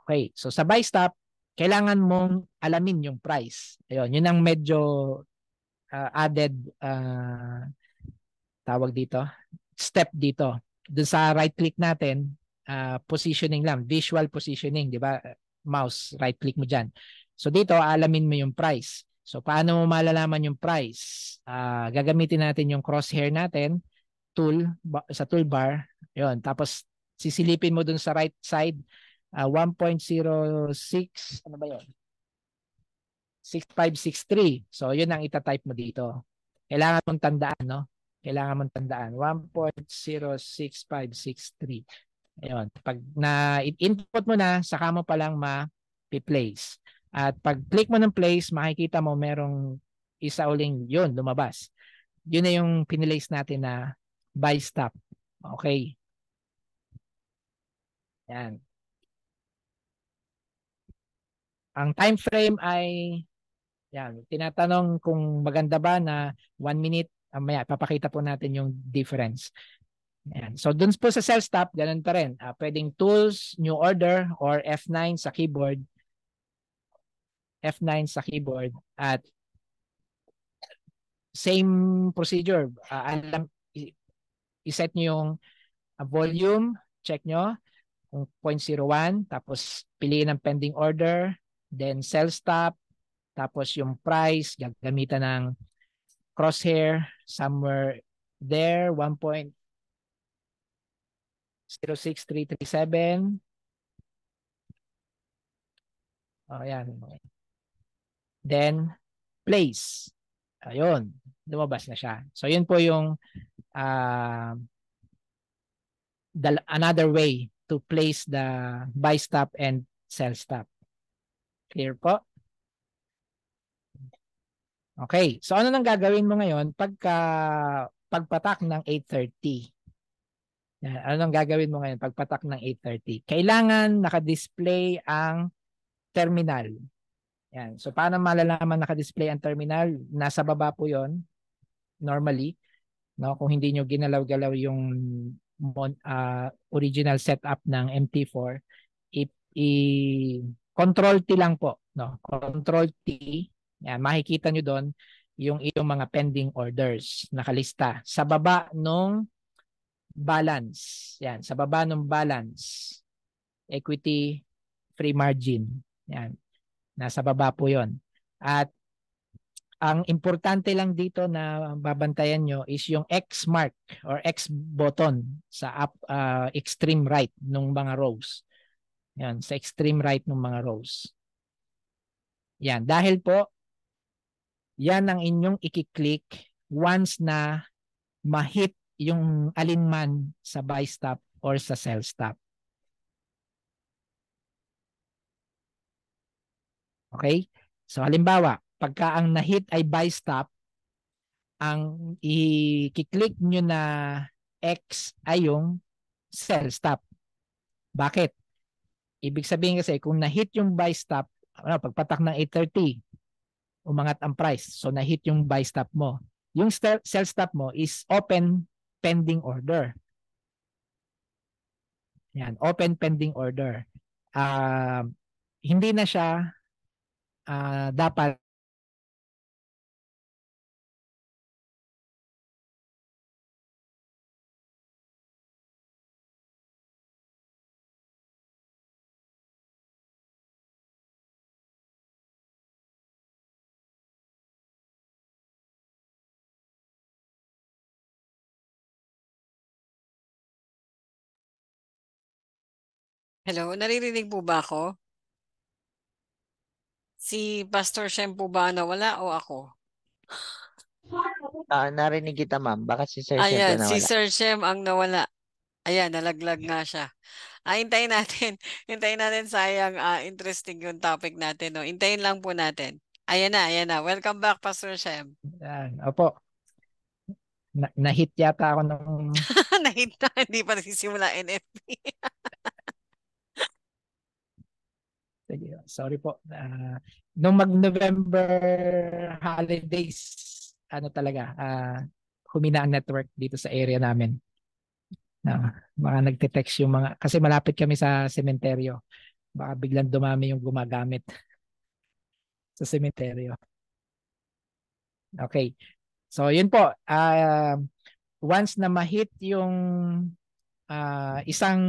Okay, so sa buy stop, kailangan mong alamin yung price. Ayun, yun ang medyo uh, added uh, tawag dito step dito. Dun sa right click natin uh, positioning lang visual positioning di ba? Mouse right click mo diyan so dito alamin mo yung price. So paano mo malalaman yung price? Uh, gagamitin natin yung crosshair natin tool sa toolbar. Yon tapos sisilipin mo dun sa right side uh, 1.06 ano ba yon 6563. So, yun ang itatype mo dito. Kailangan mong tandaan, no? Kailangan mong tandaan. 1.06563. Ayun. Pag na-input mo na, saka mo pa lang ma-place. At pag click mo ng place, makikita mo merong isa uling yun, lumabas. Yun na yung pinilace natin na buy stop. Okay. Yan. Ang time frame ay yan, tinatanong kung maganda ba na 1 minute, maya papakita po natin yung difference. Yan. So dun po sa cell stop, ganun pa rin. Uh, pwedeng tools, new order or F9 sa keyboard. F9 sa keyboard at same procedure. Uh, alam i-set niyo yung uh, volume, check nyo kung 0.01 tapos piliin ang pending order, then cell stop, tapos yung price, gagamitan ng crosshair somewhere there, 1.06337. Oh, yan. Then, place. Ayun, lumabas na siya. So, yun po yung uh, the, another way to place the buy stop and sell stop. Clear po? Okay, so ano nang gagawin mo ngayon pagka pagpatak ng 8.30? Yan, ano nang gagawin mo ngayon pagpatak ng 8.30? Kailangan naka-display ang terminal. Yan. So paano malalaman naka-display ang terminal? Nasa baba po 'yon normally. No, kung hindi niyo ginalaw-galaw yung uh, original setup ng MT4, i-control T lang po, no. Control T yan, makikita nyo doon yung iyong mga pending orders nakalista sa baba nung balance. Yan, sa baba nung balance. Equity free margin. Yan. Nasa baba po 'yon. At ang importante lang dito na babantayan nyo is yung X mark or X button sa up, uh, extreme right nung mga rows. Yan, sa extreme right ng mga rows. Yan, dahil po yan ang inyong i-click once na ma-hit yung alinman sa buy stop or sa sell stop. Okay? So halimbawa, pagka ang na-hit ay buy stop, ang i-click nyo na X ay yung sell stop. Bakit? Ibig sabihin kasi kung na-hit yung buy stop, ano, pagpatak ng 830, umangat ang price. So na-hit yung buy stop mo. Yung sell stop mo is open pending order. Yan, open pending order. Uh, hindi na siya uh, dapat Hello, naririnig po ba ako? Si Pastor Shem po ba nawala o ako? Ah, narinig kita ma'am. Baka si Sir Shem Ayan, na si nawala. Sir Shem ang nawala. Ayan, nalaglag nga siya. Ah, hintayin natin. Hintayin natin sayang ah, interesting yung topic natin. No? Hintayin lang po natin. Ayan na, ayan na. Welcome back, Pastor Shem. Yan, opo. Na, na-hit yata ako ng Nahit na, hindi pa nagsisimula NFP. Sige, sorry po. Uh, nung mag-November holidays, ano talaga, uh, humina ang network dito sa area namin. Na mga nagte-text yung mga kasi malapit kami sa sementeryo. Baka biglang dumami yung gumagamit sa sementeryo. Okay. So yun po, uh, once na ma-hit yung uh, isang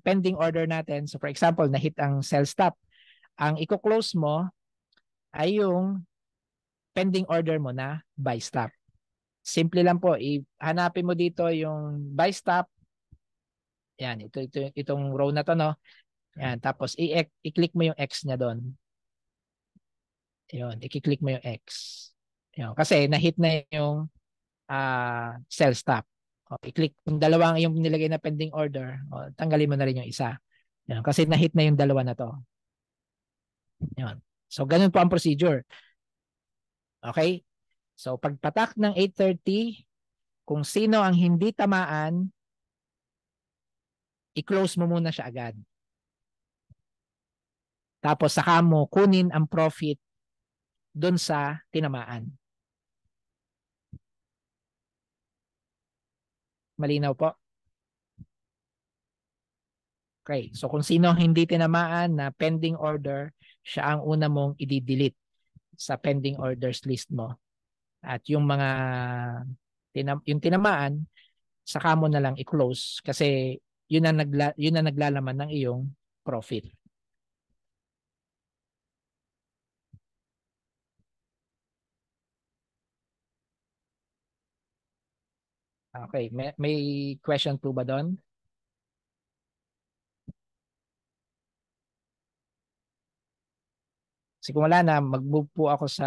pending order natin, so for example, na-hit ang sell stop, ang i-close mo ay yung pending order mo na buy stop. Simple lang po, ihanapin mo dito yung buy stop. Yan, ito, ito itong row na to no. Yan, tapos i-click mo yung X niya doon. Yun, i-click mo yung X. Yun, kasi na-hit na yung uh, sell stop. O, i-click yung dalawang yung nilagay na pending order, o, tanggalin mo na rin yung isa. Yan, kasi na-hit na yung dalawa na to. Yun. So ganun po ang procedure. Okay? So pagpatak ng 8.30, kung sino ang hindi tamaan, i-close mo muna siya agad. Tapos saka mo kunin ang profit doon sa tinamaan. Malinaw po? Okay, so kung sino hindi tinamaan na pending order, siya ang una mong i-delete sa pending orders list mo. At yung mga tinam yung tinamaan, saka mo na lang i-close kasi yun ang nagla yun ang naglalaman ng iyong profit. Okay, may, may question po ba doon? Kasi kung wala na, mag-move po ako sa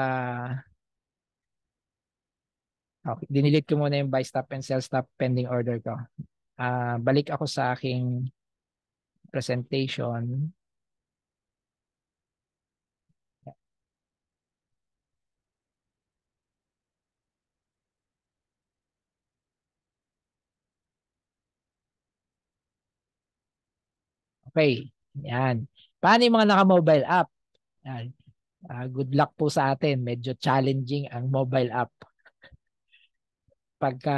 Okay, dinilit ko muna yung buy stop and sell stop pending order ko. Uh, balik ako sa aking presentation. Okay, yan. Paano yung mga naka-mobile app? Yan. Uh, good luck po sa atin. Medyo challenging ang mobile app. Pagka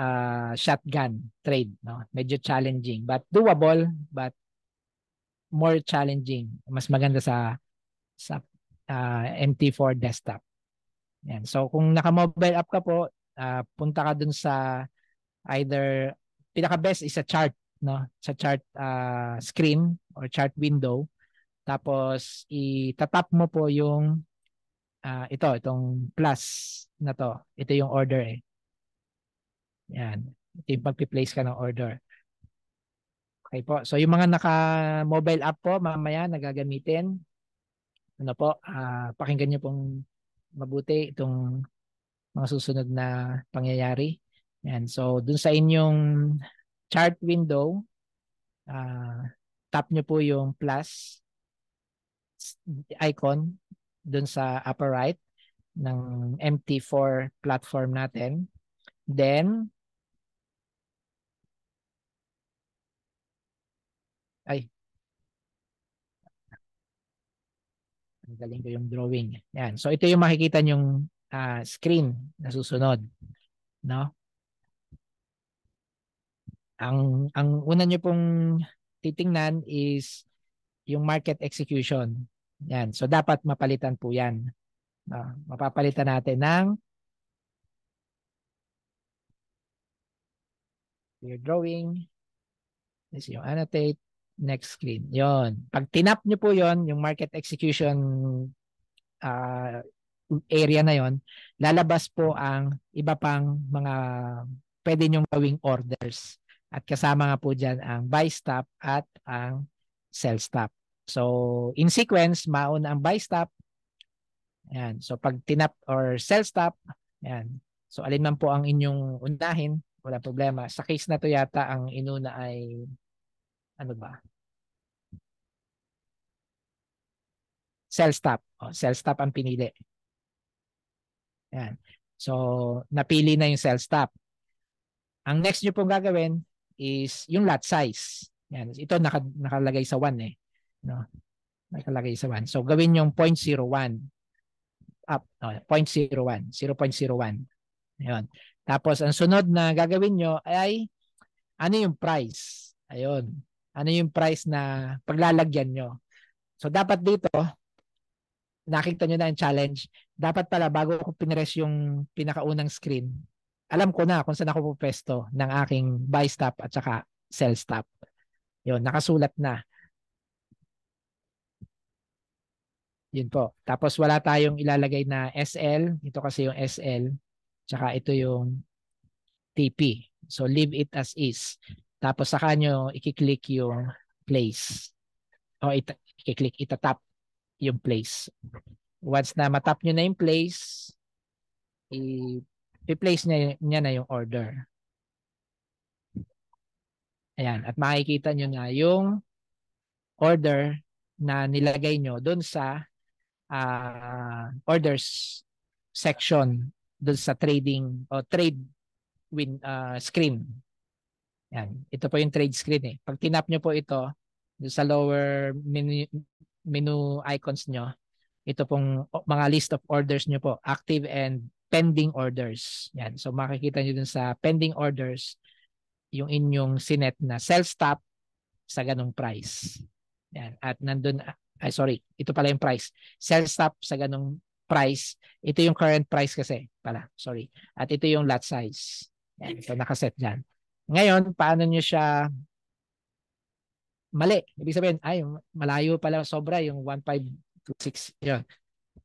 uh, shotgun trade, no? Medyo challenging but doable but more challenging. Mas maganda sa sa uh, MT4 desktop. Yan. So kung naka-mobile app ka po, uh, punta ka dun sa either pinaka best is sa chart no sa chart uh, screen or chart window tapos itatap mo po yung uh, ito itong plus na to. Ito yung order eh. Yan. Ito yung pagpi-place ka ng order. Okay po. So yung mga naka mobile app po mamaya nagagamitin ano po uh, pakinggan niyo pong mabuti itong mga susunod na pangyayari. Yan. So dun sa inyong chart window, uh, tap nyo po yung plus icon dun sa upper right ng MT4 platform natin. Then, ay, ang galing ko yung drawing. Yan. So, ito yung makikita yung uh, screen na susunod. No? Ang ang una niyo pong titingnan is yung market execution. Yan. So dapat mapalitan po 'yan. Uh, mapapalitan natin ng your drawing. This yung annotate. Next screen. Yon. Pag tinap niyo po yon yung market execution uh, area na yon, lalabas po ang iba pang mga pwede nyong gawing orders. At kasama nga po dyan ang buy stop at ang sell stop. So, in sequence, mauna ang buy stop. Ayan. So, pag tinap or sell stop, ayan. So, alin man po ang inyong unahin, wala problema. Sa case na to yata, ang inuna ay, ano ba? Sell stop. O, sell stop ang pinili. Ayan. So, napili na yung sell stop. Ang next nyo pong gagawin, is yung lot size. Yan. Ito naka, nakalagay sa 1 eh. No? Nakalagay sa 1. So gawin yung 0.01 up, no, 0.01, 0.01. Ayun. Tapos ang sunod na gagawin nyo ay ano yung price? Ayun. Ano yung price na paglalagyan nyo? So dapat dito nakita nyo na yung challenge. Dapat pala bago ko pinres yung pinakaunang screen, alam ko na kung saan ako pupesto ng aking buy stop at saka sell stop. Yun, nakasulat na. Yun po. Tapos wala tayong ilalagay na SL. Ito kasi yung SL. Tsaka ito yung TP. So leave it as is. Tapos saka nyo i-click yung place. O it i-click, itatap yung place. Once na matap nyo na yung place, i-place niya, niya na yung order. Ayan. At makikita nyo na yung order na nilagay nyo doon sa uh, orders section doon sa trading o trade win uh, screen. Yan. Ito po yung trade screen eh. Pag tinap nyo po ito doon sa lower menu, menu icons nyo, ito pong mga list of orders nyo po, active and pending orders. Yan. So makikita nyo dun sa pending orders yung inyong sinet na sell stop sa ganong price. Yan. At nandun, ay sorry, ito pala yung price. Sell stop sa ganong price. Ito yung current price kasi pala, sorry. At ito yung lot size. Yan, ito nakaset dyan. Ngayon, paano nyo siya mali? Ibig sabihin, ay, malayo pala sobra yung 1526. Yun.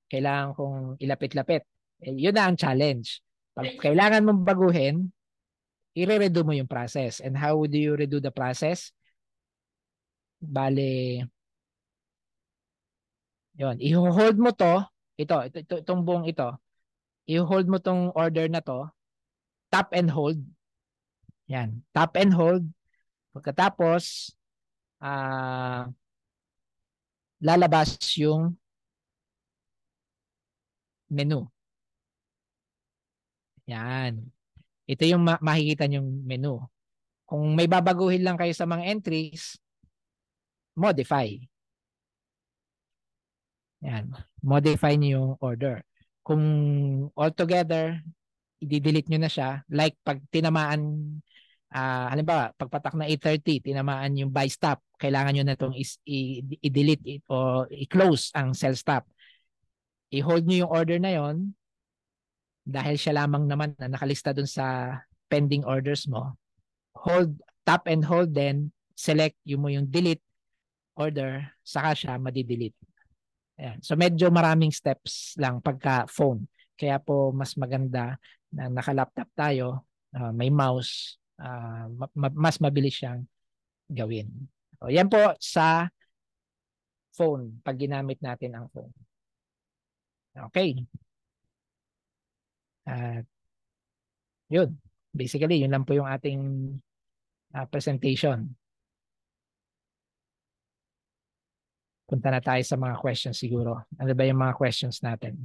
Kailangan kong ilapit-lapit. Eh, yun na ang challenge. Pag kailangan mong baguhin, i-redo mo yung process. And how do you redo the process? Bale, yun, i-hold mo to, ito, ito, ito itong buong ito, i-hold mo tong order na to, tap and hold. Yan, tap and hold. Pagkatapos, ah, uh, lalabas yung menu. Yan. Ito yung ma- makikita yung menu. Kung may babaguhin lang kayo sa mga entries, modify. Yan. Modify niyo yung order. Kung altogether, i-delete nyo na siya. Like pag tinamaan, uh, halimbawa, pagpatak na 8.30, tinamaan yung buy stop, kailangan nyo na itong i-delete o i-close ang sell stop. I-hold nyo yung order na yon dahil siya lamang naman na nakalista dun sa pending orders mo. Hold, tap and hold then, select yung mo yung delete order, saka siya madidelete. Ayan. So medyo maraming steps lang pagka phone. Kaya po mas maganda na naka-laptop tayo, uh, may mouse, uh, ma- ma- mas mabilis siyang gawin. So, yan po sa phone, pag ginamit natin ang phone. Okay. At uh, yun. Basically, yun lang po yung ating uh, presentation. Punta na tayo sa mga questions siguro. Ano ba yung mga questions natin?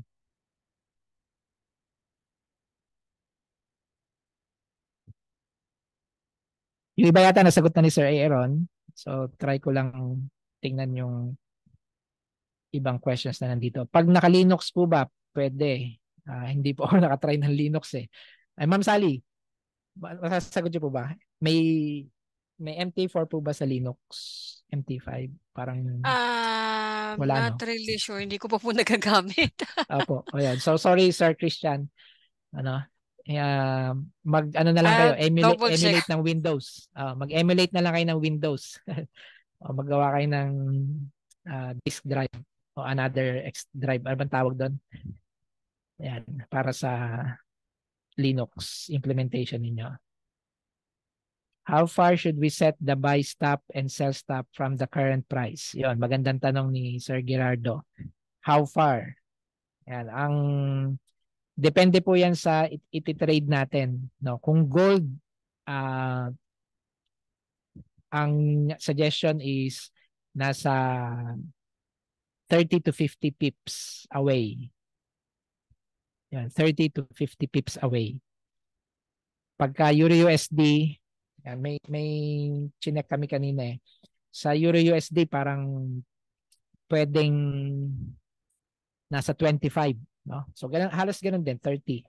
Yung iba yata nasagot na ni Sir Aaron. So try ko lang tingnan yung ibang questions na nandito. Pag naka-Linux po ba, pwede. Uh, hindi po ako nakatry ng Linux eh. Ay, Ma'am Sally, masasagot niyo po ba? May may MT4 po ba sa Linux? MT5? Parang uh, wala not no? really sure. Hindi ko pa po nagagamit. Opo. Ayan. So sorry Sir Christian. Ano? Uh, mag ano na lang uh, kayo, emulate, emulate ng Windows. Uh, mag-emulate na lang kayo ng Windows. o maggawa kayo ng uh, disk drive o another X drive. Ano bang tawag doon? Ayan. Para sa Linux implementation ninyo. How far should we set the buy stop and sell stop from the current price? Yon, magandang tanong ni Sir Gerardo. How far? Yan, ang depende po yan sa iti-trade natin, no. Kung gold uh, ang suggestion is nasa 30 to 50 pips away. Yan, 30 to 50 pips away. Pagka Euro USD, yan, may may chinek kami kanina eh. Sa Euro USD parang pwedeng nasa 25, no? So ganun, halos ganun din 30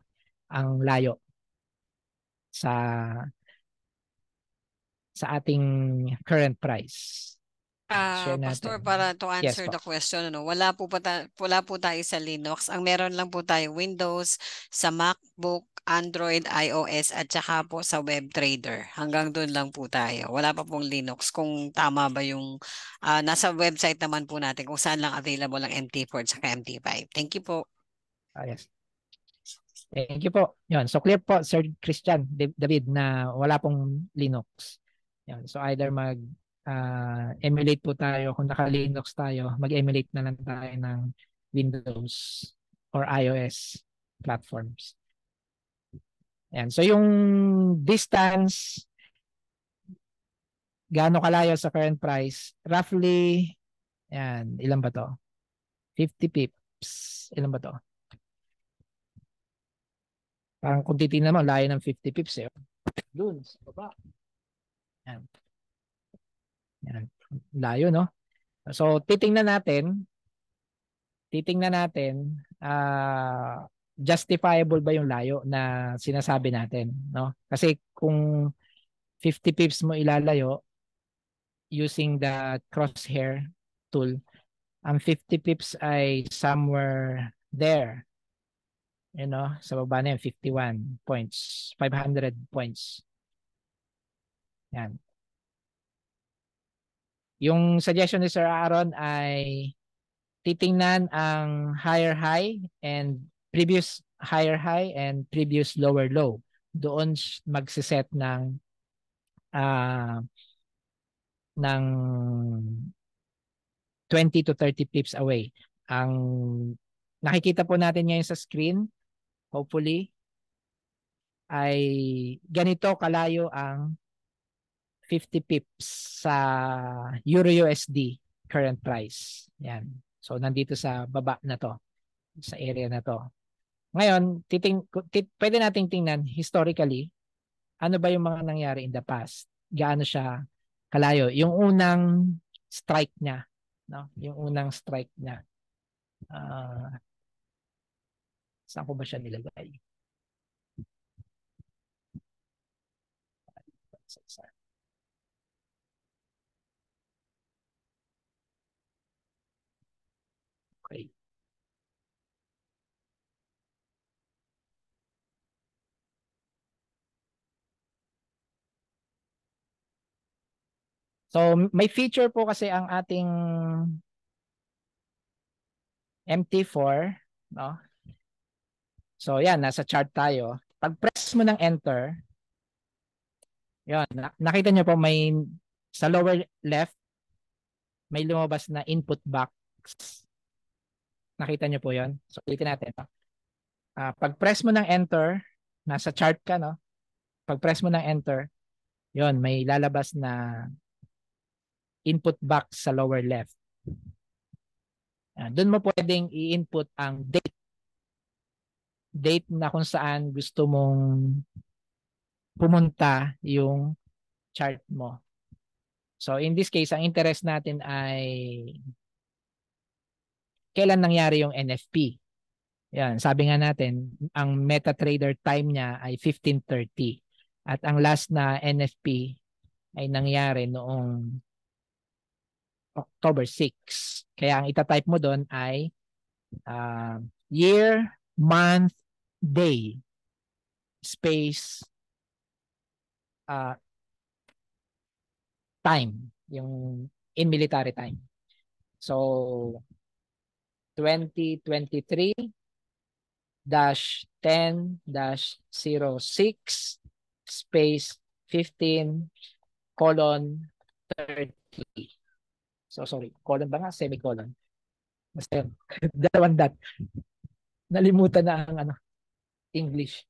ang layo sa sa ating current price. Uh, Pastor, para to answer yes, the question, ano, wala po, pa ta- wala po tayo sa Linux. Ang meron lang po tayo Windows, sa MacBook, Android, iOS, at saka po sa WebTrader. Hanggang doon lang po tayo. Wala pa pong Linux. Kung tama ba yung, uh, nasa website naman po natin kung saan lang available ang MT4 at MT5. Thank you po. Ah, yes. Thank you po. Yun. So clear po, Sir Christian David, na wala pong Linux. Yun. So either mag uh, emulate po tayo. Kung naka-Linux tayo, mag-emulate na lang tayo ng Windows or iOS platforms. Ayan. So yung distance, gaano kalayo sa current price, roughly, Yan, ilan ba to? 50 pips. Ilan ba to? Parang kung titingnan mo, layo ng 50 pips eh. Doon, sa baba. Yan. Yan. Layo, no? So, titingnan natin, titingnan natin, ah, justifiable ba yung layo na sinasabi natin, no? Kasi kung 50 pips mo ilalayo using the crosshair tool, ang 50 pips ay somewhere there. You know, sa baba na yun, 51 points, 500 points. Yan. Yung suggestion ni Sir Aaron ay titingnan ang higher high and previous higher high and previous lower low. Doon magsiset ng ah ng 20 to 30 pips away. Ang nakikita po natin ngayon sa screen, hopefully, ay ganito kalayo ang 50 pips sa Euro USD current price. Yan. So nandito sa baba na to, sa area na to. Ngayon, titing, tit, pwede nating tingnan historically, ano ba yung mga nangyari in the past? Gaano siya kalayo? Yung unang strike niya, no? Yung unang strike niya. Ah, saan ko ba siya nilagay? Okay. So may feature po kasi ang ating MT4, no? So yan, nasa chart tayo. Pag press mo ng enter, yan, na- nakita niyo po may sa lower left may lumabas na input box. Nakita niyo po 'yon. So ulitin natin. no? Ah, pag press mo ng enter, nasa chart ka, no? Pag press mo ng enter, 'yon, may lalabas na input box sa lower left. Ah, doon mo pwedeng i-input ang date. Date na kung saan gusto mong pumunta yung chart mo. So in this case, ang interest natin ay kailan nangyari yung NFP. Yan, sabi nga natin, ang MetaTrader time niya ay 1530 at ang last na NFP ay nangyari noong October 6. Kaya ang itatype mo doon ay uh, year, month, day, space, uh, time, yung in military time. So, 2023 dash 10 dash 06 space 15 colon 30. So sorry, colon ba nga? Semicolon. Basta yun. Dalawang dot. Nalimutan na ang ano, English.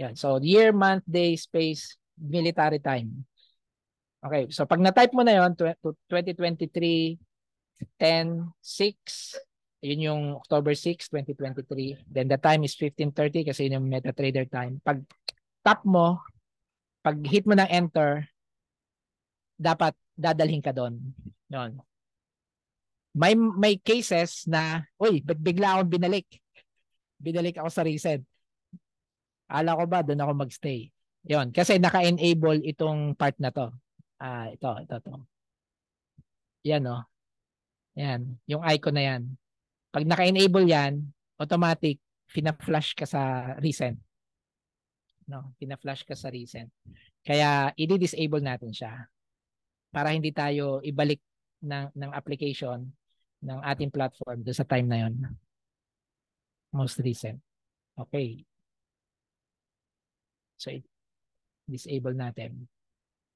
Yan. So year, month, day, space, military time. Okay. So pag na-type mo na yon 2023 10 6 yun yung October 6, 2023. Then the time is 15.30 kasi yun yung MetaTrader time. Pag tap mo, pag hit mo ng enter, dapat dadalhin ka doon. Yun. May may cases na, uy, ba't bigla akong binalik? Binalik ako sa reset. Ala ko ba, doon ako magstay. Yun. Kasi naka-enable itong part na to. Ah, ito, ito, ito. Yan, no? Yan. Yung icon na yan. Pag naka-enable yan, automatic, fina-flash ka sa recent. No, fina-flash ka sa recent. Kaya, i-disable natin siya para hindi tayo ibalik ng, ng application ng ating platform doon sa time na yon. Most recent. Okay. So, disable natin.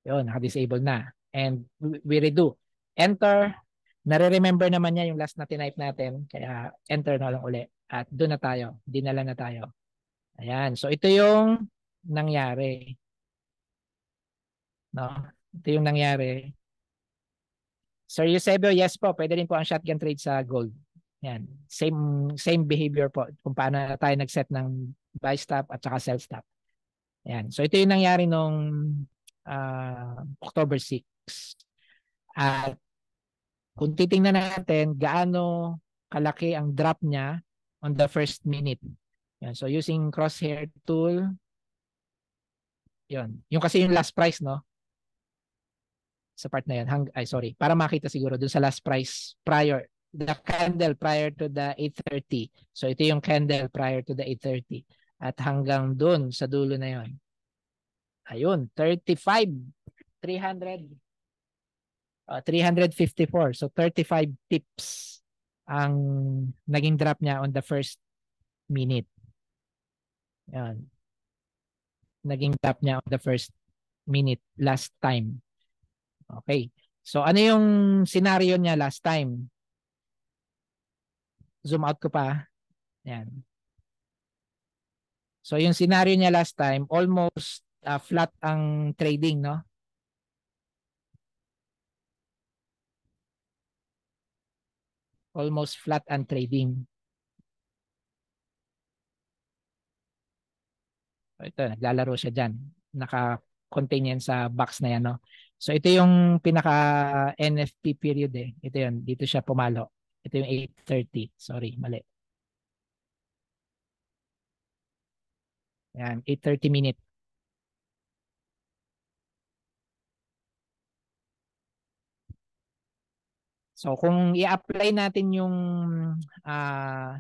Yun, naka-disable na. And we redo. Enter. Nare-remember naman niya yung last na tinype natin. Kaya enter na lang uli. At doon na tayo. Dinala na tayo. Ayan. So, ito yung nangyari. No? Ito yung nangyari. Sir Eusebio, yes po, pwede rin po ang shotgun trade sa gold. Yan. Same same behavior po kung paano tayo nag-set ng buy stop at saka sell stop. Yan. So ito yung nangyari nung uh, October 6. At kung titingnan natin gaano kalaki ang drop niya on the first minute. Yan. So using crosshair tool, yun. Yung kasi yung last price, no? Sa part na yan. Hang, ay, sorry. Para makita siguro dun sa last price prior. The candle prior to the 8.30. So ito yung candle prior to the 8.30. At hanggang dun sa dulo na yon. Ayun, 35. 300. Uh, 354. So 35 tips ang naging drop niya on the first minute. Yan. Naging drop niya on the first minute last time. Okay. So ano yung scenario niya last time? Zoom out ko pa. Yan. So yung scenario niya last time, almost uh, flat ang trading, no? Almost flat ang trading. Ito, naglalaro siya dyan. Naka-contain sa box na yan, no? So ito yung pinaka NFP period eh. Ito yun, dito siya pumalo. Ito yung 8.30. Sorry, mali. Yan, 8.30 minute. So kung i-apply natin yung uh,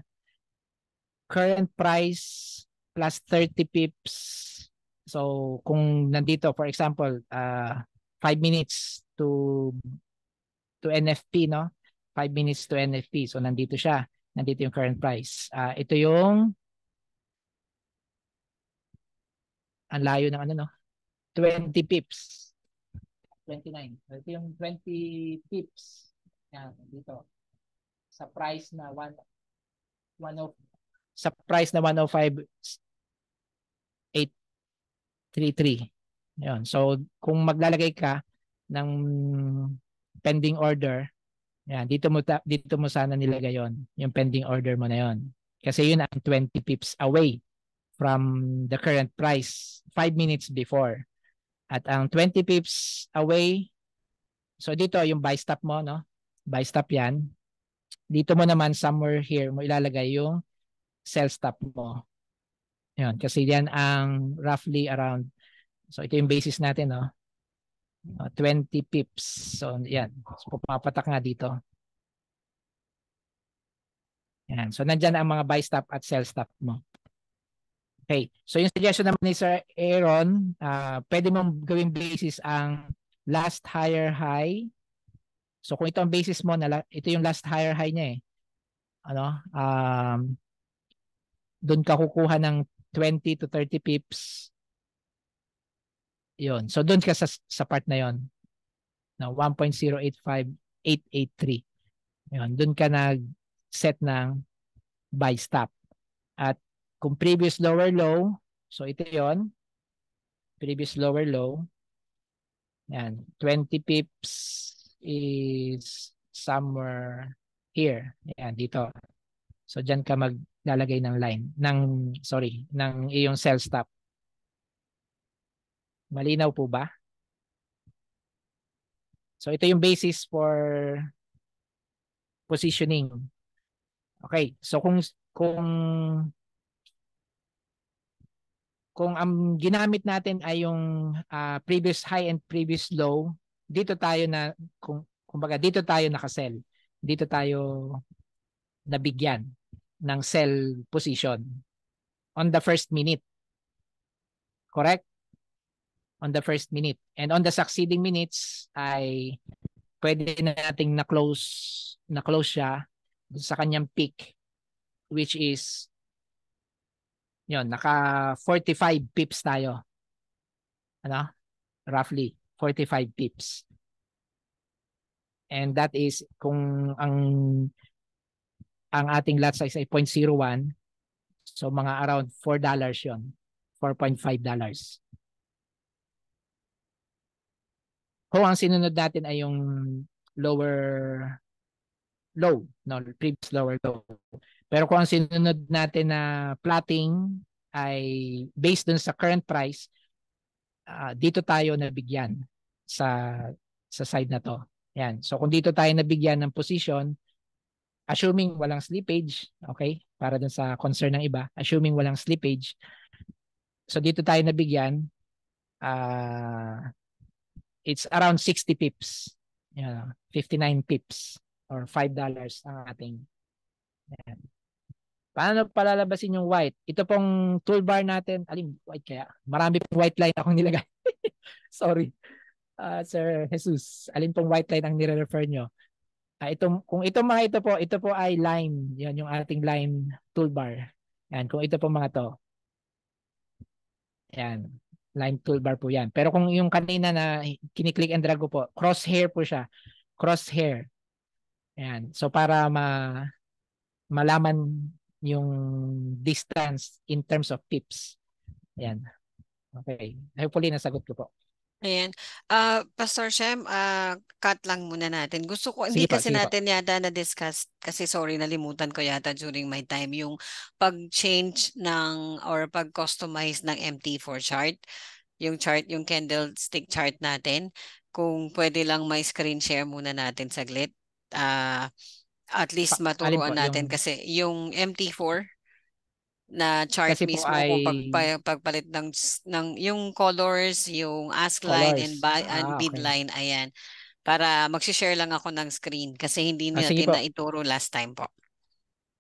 current price plus 30 pips. So kung nandito for example, uh, 5 minutes to to NFP, no? 5 minutes to NFP. So nandito siya. Nandito yung current price. Uh, ito yung ang layo ng ano no? 20 pips. 29. Ito yung 20 pips. Yan, dito. Sa price na 1 1 of sa price na 105 833. Yun. So, kung maglalagay ka ng pending order, yan, dito mo dito mo sana nilagay 'yon, yung pending order mo na 'yon. Kasi yun ang 20 pips away from the current price 5 minutes before. At ang 20 pips away, so dito yung buy stop mo, no? Buy stop 'yan. Dito mo naman somewhere here mo ilalagay yung sell stop mo. Yan, kasi yan ang roughly around So ito yung basis natin, no? Uh, 20 pips. So yan. So pumapatak nga dito. Yan. So nandyan ang mga buy stop at sell stop mo. Okay. So yung suggestion naman ni Sir Aaron, uh, pwede mong gawing basis ang last higher high. So kung ito ang basis mo, na, ito yung last higher high niya eh. Ano? Um, doon ka kukuha ng 20 to 30 pips Yun. So doon ka sa, sa part na yon na 1.085883. Yun. Doon ka nag-set ng buy stop. At kung previous lower low, so ito yon previous lower low, yan, 20 pips is somewhere here. Yan, dito. So diyan ka maglalagay ng line, ng, sorry, ng iyong sell stop. Malinaw po ba? So ito yung basis for positioning. Okay, so kung kung kung ang ginamit natin ay yung uh, previous high and previous low, dito tayo na kung kumbaga dito tayo nakasell. Dito tayo nabigyan ng sell position on the first minute. Correct? On the first minute. And on the succeeding minutes ay pwede na nating na-close na-close siya sa kanyang peak which is yon naka 45 pips tayo. Ano? Roughly 45 pips. And that is kung ang ang ating lot size ay 0.01 so mga around 4 dollars yon 4.5 Kung ang sinunod natin ay yung lower low, no, previous lower low. Pero kung ang sinunod natin na plotting ay based dun sa current price, uh, dito tayo nabigyan sa sa side na to. Yan. So kung dito tayo nabigyan ng position, assuming walang slippage, okay? Para dun sa concern ng iba, assuming walang slippage. So dito tayo nabigyan, uh, it's around 60 pips. Yeah, 59 pips or $5 ang ating. Yan. Paano palalabasin yung white? Ito pong toolbar natin, alin white kaya? Marami pong white line akong nilagay. Sorry. Uh, Sir Jesus, alin pong white line ang nire-refer nyo? Uh, itong, kung ito mga ito po, ito po ay line. Yan yung ating line toolbar. Yan, kung ito po mga to. Yan, line toolbar po yan. Pero kung yung kanina na kiniklik and drag ko po, crosshair po siya. Crosshair. Ayan. So para ma malaman yung distance in terms of pips. Ayan. Okay. Hopefully nasagot ko po. Ayan. Uh, Pastor Shem, uh, cut lang muna natin. Gusto ko, hindi Sige pa, kasi sige pa. natin yata na-discuss, kasi sorry, nalimutan ko yata during my time, yung pag-change ng or pag-customize ng MT4 chart. Yung chart, yung candlestick chart natin. Kung pwede lang may screen share muna natin saglit. Uh, at least Pa- alin maturuan po, natin yung- kasi yung MT4 na chart Kasi po mismo ay- pagpa- pagpalit ng ng yung colors, yung ask line and Colors. buy and Ah, bid okay. line ayan. Para magsi-share lang ako ng screen kasi hindi Ah, natin po. na ituro last time po.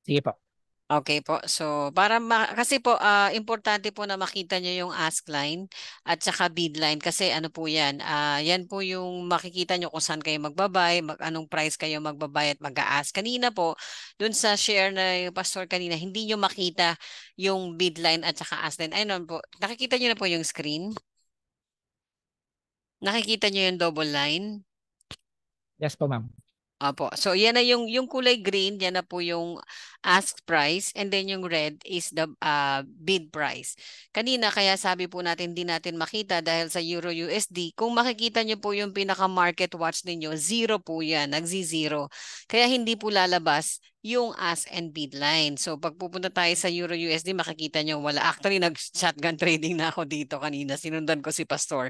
Sige po. Okay po. So, para ma- kasi po ah, importante po na makita niyo yung ask line at saka bid line kasi ano po 'yan. ah yan po yung makikita niyo kung saan kayo magbabay, mag anong price kayo magbabay at mag-a-ask. Kanina po, dun sa share na yung pastor kanina, hindi niyo makita yung bid line at saka ask line. Ayun po. Nakikita niyo na po yung screen? Nakikita niyo yung double line? Yes po, ma'am. Opo. So yan na yung yung kulay green, yan na po yung ask price and then yung red is the uh, bid price. Kanina kaya sabi po natin hindi natin makita dahil sa Euro USD. Kung makikita niyo po yung pinaka market watch ninyo, zero po yan, nagzi-zero. Kaya hindi po lalabas yung ask and bid line. So pag pupunta tayo sa Euro USD, makikita niyo wala. Actually nag-shotgun trading na ako dito kanina. Sinundan ko si Pastor.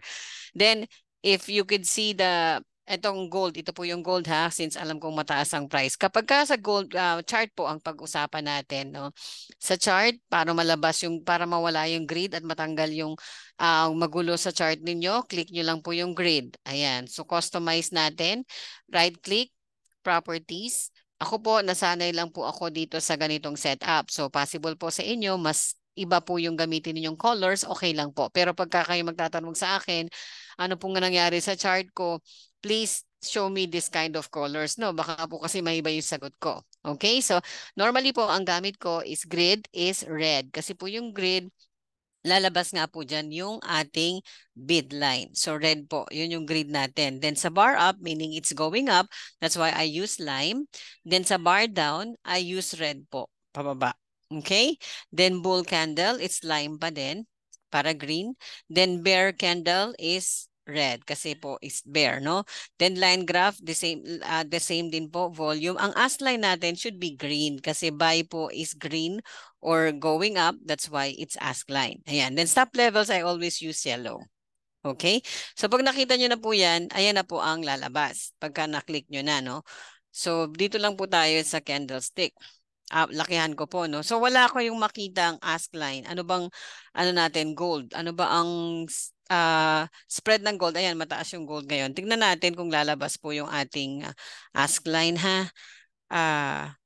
Then if you could see the Itong gold, ito po yung gold ha, since alam kong mataas ang price. Kapag ka sa gold uh, chart po ang pag-usapan natin, no? Sa chart, para malabas yung, para mawala yung grid at matanggal yung uh, magulo sa chart ninyo, click nyo lang po yung grid. Ayan, so customize natin. Right click, properties. Ako po, nasanay lang po ako dito sa ganitong setup. So possible po sa inyo, mas iba po yung gamitin ninyong colors, okay lang po. Pero pagka kayo magtatanong sa akin, ano pong nangyari sa chart ko, please show me this kind of colors. No, baka po kasi maiba yung sagot ko. Okay, so normally po ang gamit ko is grid is red. Kasi po yung grid, lalabas nga po dyan yung ating bid line. So red po, yun yung grid natin. Then sa bar up, meaning it's going up, that's why I use lime. Then sa bar down, I use red po, pababa. Okay? Then bull candle, it's lime pa din, para green. Then bear candle is red kasi po is bear, no? Then line graph, the same uh, the same din po volume. Ang ask line natin should be green kasi buy po is green or going up, that's why it's ask line. Ayan. Then stop levels, I always use yellow. Okay? So pag nakita nyo na po yan, ayan na po ang lalabas pagka na-click nyo na, no? So dito lang po tayo sa candlestick. Ah, lakihan ko po, no? So wala ko yung makita ang ask line. Ano bang, ano natin, gold? Ano ba ang uh, spread ng gold? Ayan, mataas yung gold ngayon. Tingnan natin kung lalabas po yung ating uh, ask line, ha? Ah,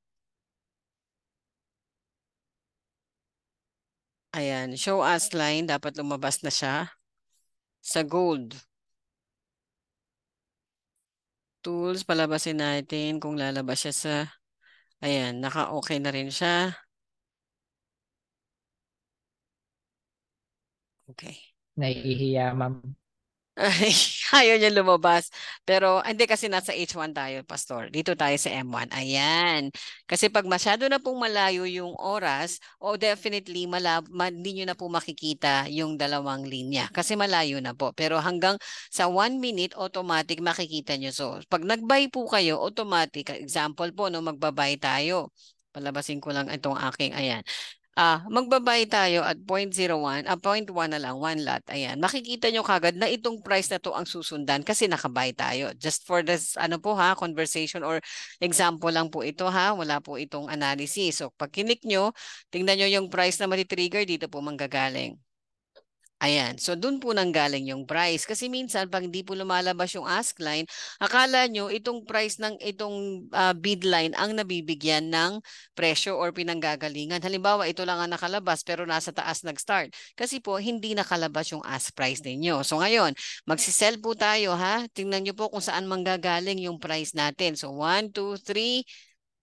ayan, show ask line. Dapat lumabas na siya sa gold. Tools, palabasin natin kung lalabas siya sa Ayan, naka-okay na rin siya. Okay. Naiihiya, ma'am. Ay, ayaw niya lumabas. Pero hindi kasi nasa H1 tayo, Pastor. Dito tayo sa M1. Ayan. Kasi pag masyado na pong malayo yung oras, o oh, definitely malab ma hindi nyo na po makikita yung dalawang linya. Kasi malayo na po. Pero hanggang sa 1 minute, automatic makikita nyo. So, pag nag-buy po kayo, automatic. Example po, no, magbabay tayo. Palabasin ko lang itong aking, ayan. Ah, magbabay tayo at 0.01, ah, 0.1 na lang, one lot. Ayan. Makikita nyo kagad na itong price na to ang susundan kasi nakabay tayo. Just for this, ano po ha, conversation or example lang po ito ha. Wala po itong analysis. So, pag kinik nyo, tingnan nyo yung price na matitrigger, dito po manggagaling. Ayan. So, dun po nang galing yung price. Kasi minsan, pag hindi po lumalabas yung ask line, akala nyo itong price ng itong uh, bid line ang nabibigyan ng presyo or pinanggagalingan. Halimbawa, ito lang ang nakalabas pero nasa taas nag-start. Kasi po, hindi nakalabas yung ask price ninyo. So, ngayon, magsisell po tayo ha. Tingnan nyo po kung saan manggagaling yung price natin. So, 1, 2, 3,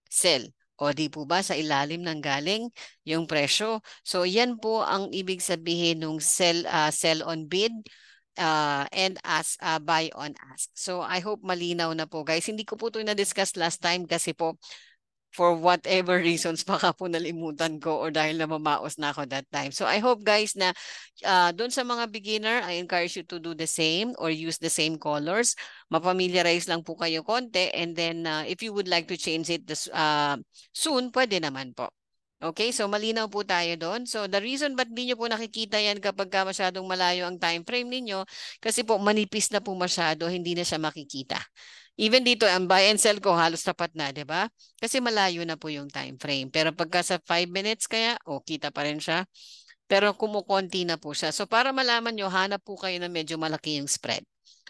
sell. O di po ba sa ilalim ng galing yung presyo? So yan po ang ibig sabihin ng sell uh, sell on bid uh, and as uh, buy on ask. So I hope malinaw na po guys. Hindi ko po ito na-discuss last time kasi po for whatever reasons baka po nalimutan ko or dahil namamaos na ako that time. So I hope guys na uh, doon sa mga beginner, I encourage you to do the same or use the same colors. Mapamiliarize lang po kayo konti and then uh, if you would like to change it this, uh, soon, pwede naman po. Okay, so malinaw po tayo doon. So the reason ba't di nyo po nakikita yan kapag ka masyadong malayo ang time frame ninyo, kasi po manipis na po masyado, hindi na siya makikita. Even dito, ang buy and sell ko halos tapat na, di ba? Kasi malayo na po yung time frame. Pero pagka sa 5 minutes kaya, o oh, kita pa rin siya. Pero kumukonti na po siya. So para malaman nyo, hanap po kayo na medyo malaki yung spread.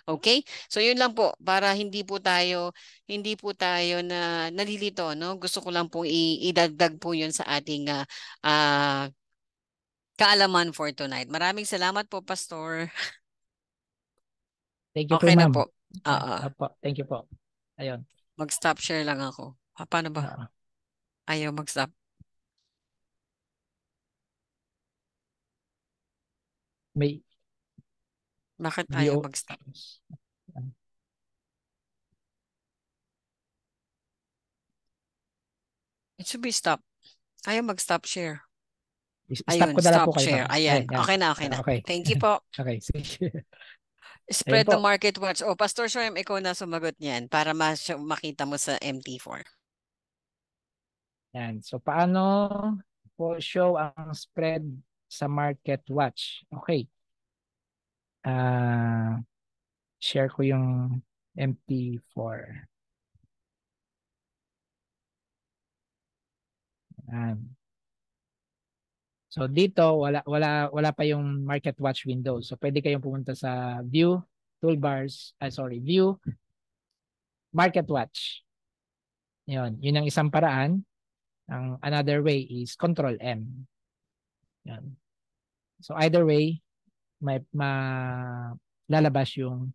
Okay? So yun lang po para hindi po tayo hindi po tayo na nalilito, no? Gusto ko lang pong idagdag po 'yun sa ating uh, uh, kaalaman for tonight. Maraming salamat po, Pastor. Thank you okay po, na po. Oo. Opo, thank you po. Ayun. Mag-stop share lang ako. Pa- Paano ba? Oo. Ayaw mag-stop. May Bakit ayaw VO. mag-stop? It should be stop. Ayaw mag-stop share. Stop Ayun, ko na lang stop po kayo. share. ma'am. Ayan. yan. Okay na, okay na. Okay. Thank you po. Okay, sige. Spread the market watch. O, Pastor Sherm, ikaw na sumagot niyan para mas makita mo sa MT4. Yan. So paano po show ang spread sa market watch? Okay. Ah, share ko yung MT4. Yan. So dito wala wala wala pa yung market watch window. So pwede kayong pumunta sa view toolbars, ah, sorry, view market watch. Yun, yun ang isang paraan. Ang another way is control M. Yan. So either way, may ma lalabas yung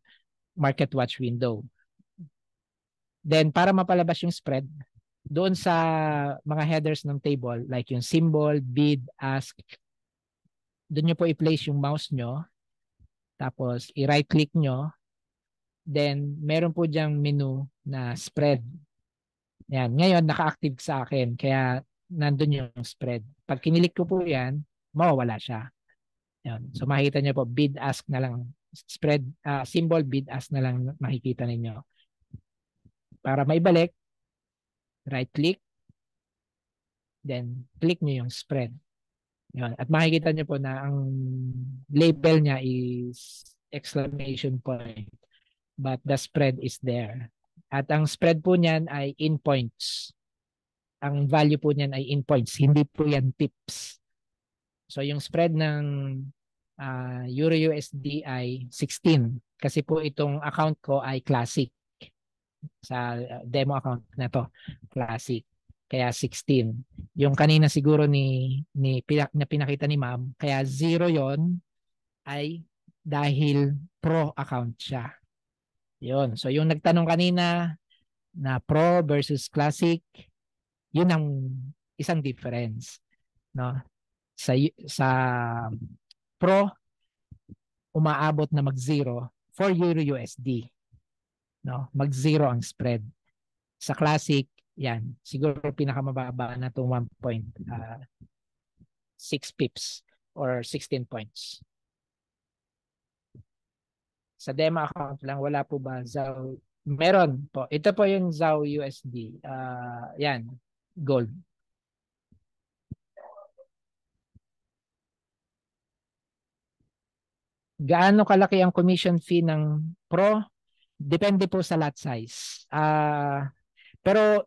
market watch window. Then para mapalabas yung spread, doon sa mga headers ng table, like yung symbol, bid, ask, doon nyo po i-place yung mouse nyo. Tapos i-right click nyo. Then meron po diyang menu na spread. Yan. Ngayon, naka-active sa akin. Kaya nandun yung spread. Pag kinilik ko po yan, mawawala siya. Yan. So makikita niyo po, bid ask na lang. Spread, uh, symbol bid ask na lang makikita ninyo. Para maibalik, right click, then click niyo yung spread. Yan. At makikita niyo po na ang label niya is exclamation point. But the spread is there. At ang spread po niyan ay in points. Ang value po niyan ay in points. Hindi po yan pips. So yung spread ng uh, Euro USD ay 16. Kasi po itong account ko ay classic. Sa demo account na to. Classic. Kaya 16. Yung kanina siguro ni, ni na pinakita ni ma'am, kaya 0 yon ay dahil pro account siya. Yun. So yung nagtanong kanina na pro versus classic, yun ang isang difference. No? Sa, sa pro, umaabot na mag-zero for Euro USD. No, mag-zero ang spread. Sa classic, yan, siguro pinakamababa na itong 1.6 pips or 16 points. Sa demo account lang, wala po ba ZAO? Meron po. Ito po yung ZAO USD. Ah, yan, gold. Gaano kalaki ang commission fee ng Pro? Depende po sa lot size. Ah, pero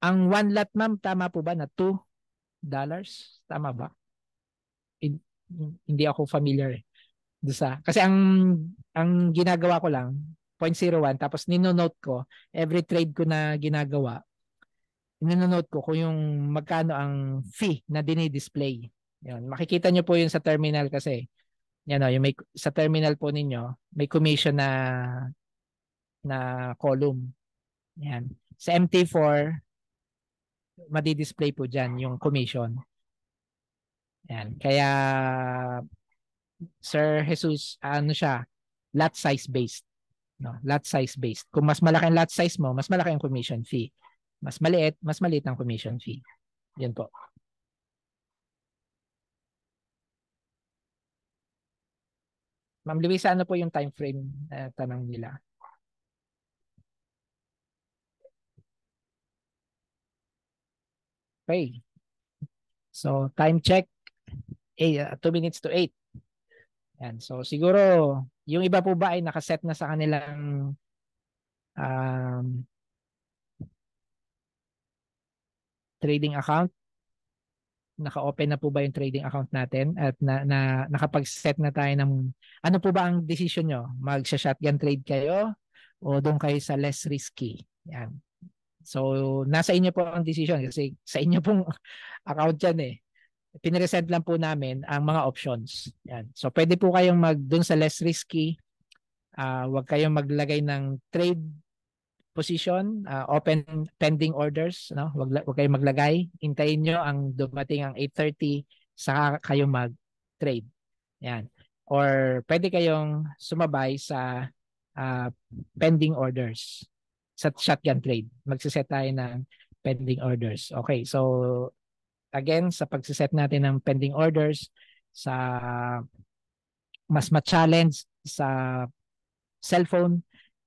ang one lot ma'am, tama po ba na 2 dollars? Tama ba? Hin- Hindi ako familiar eh. Doon sa, kasi ang ang ginagawa ko lang 0.01 tapos nino-note ko every trade ko na ginagawa nino-note ko kung yung magkano ang fee na dinidisplay. Yun, makikita nyo po yun sa terminal kasi. Yan o, yung may, sa terminal po ninyo, may commission na na column. Yan. Sa MT4, madi-display po dyan yung commission. Yan. Kaya, Sir Jesus, ano siya, lot size based. No? Lot size based. Kung mas malaki ang lot size mo, mas malaki ang commission fee. Mas maliit, mas maliit ang commission fee. Yan po. Ma'am Luisa, ano po yung time frame na tanong nila? Okay. So, time check, eh, 2 minutes to 8. Yan. So, siguro, yung iba po ba ay nakaset na sa kanilang um, trading account? Naka-open na po ba yung trading account natin? At na, na, nakapag-set na tayo ng, ano po ba ang decision nyo? Mag-shotgun trade kayo o doon kayo sa less risky? Yan. So, nasa inyo po ang decision kasi sa inyo pong account yan eh. Piniresent lang po namin ang mga options. Yan. So, pwede po kayong mag doon sa less risky. Uh, huwag kayong maglagay ng trade position, uh, open pending orders, no? Wag, wag kayong maglagay. Hintayin nyo ang dumating ang 8:30 saka kayo mag-trade. Yan. Or pwede kayong sumabay sa uh, pending orders sa shotgun trade. Magsiset tayo ng pending orders. Okay, so again, sa pagsiset natin ng pending orders, sa mas ma-challenge sa cellphone,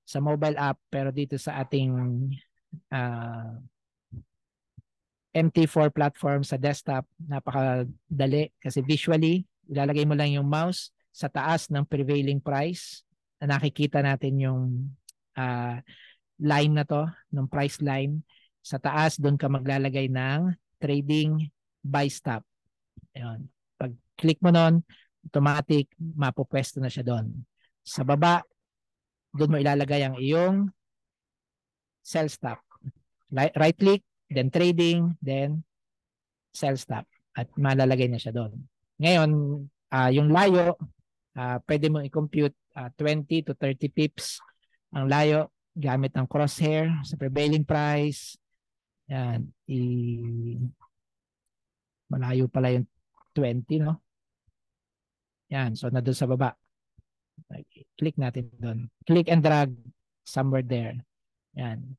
sa mobile app, pero dito sa ating uh, MT4 platform sa desktop, napakadali kasi visually, ilalagay mo lang yung mouse sa taas ng prevailing price na nakikita natin yung uh, line na to, ng price line. Sa taas, doon ka maglalagay ng trading buy stop. Ayun. Pag click mo nun, automatic, mapopwesto na siya doon. Sa baba, doon mo ilalagay ang iyong sell stop. Right click, then trading, then sell stop. At malalagay na siya doon. Ngayon, uh, yung layo, uh, pwede mo i-compute uh, 20 to 30 pips ang layo gamit ng crosshair sa prevailing price. Yan. I malayo pala yung 20, no? Yan. So, na doon sa baba. Click natin doon. Click and drag somewhere there. Yan.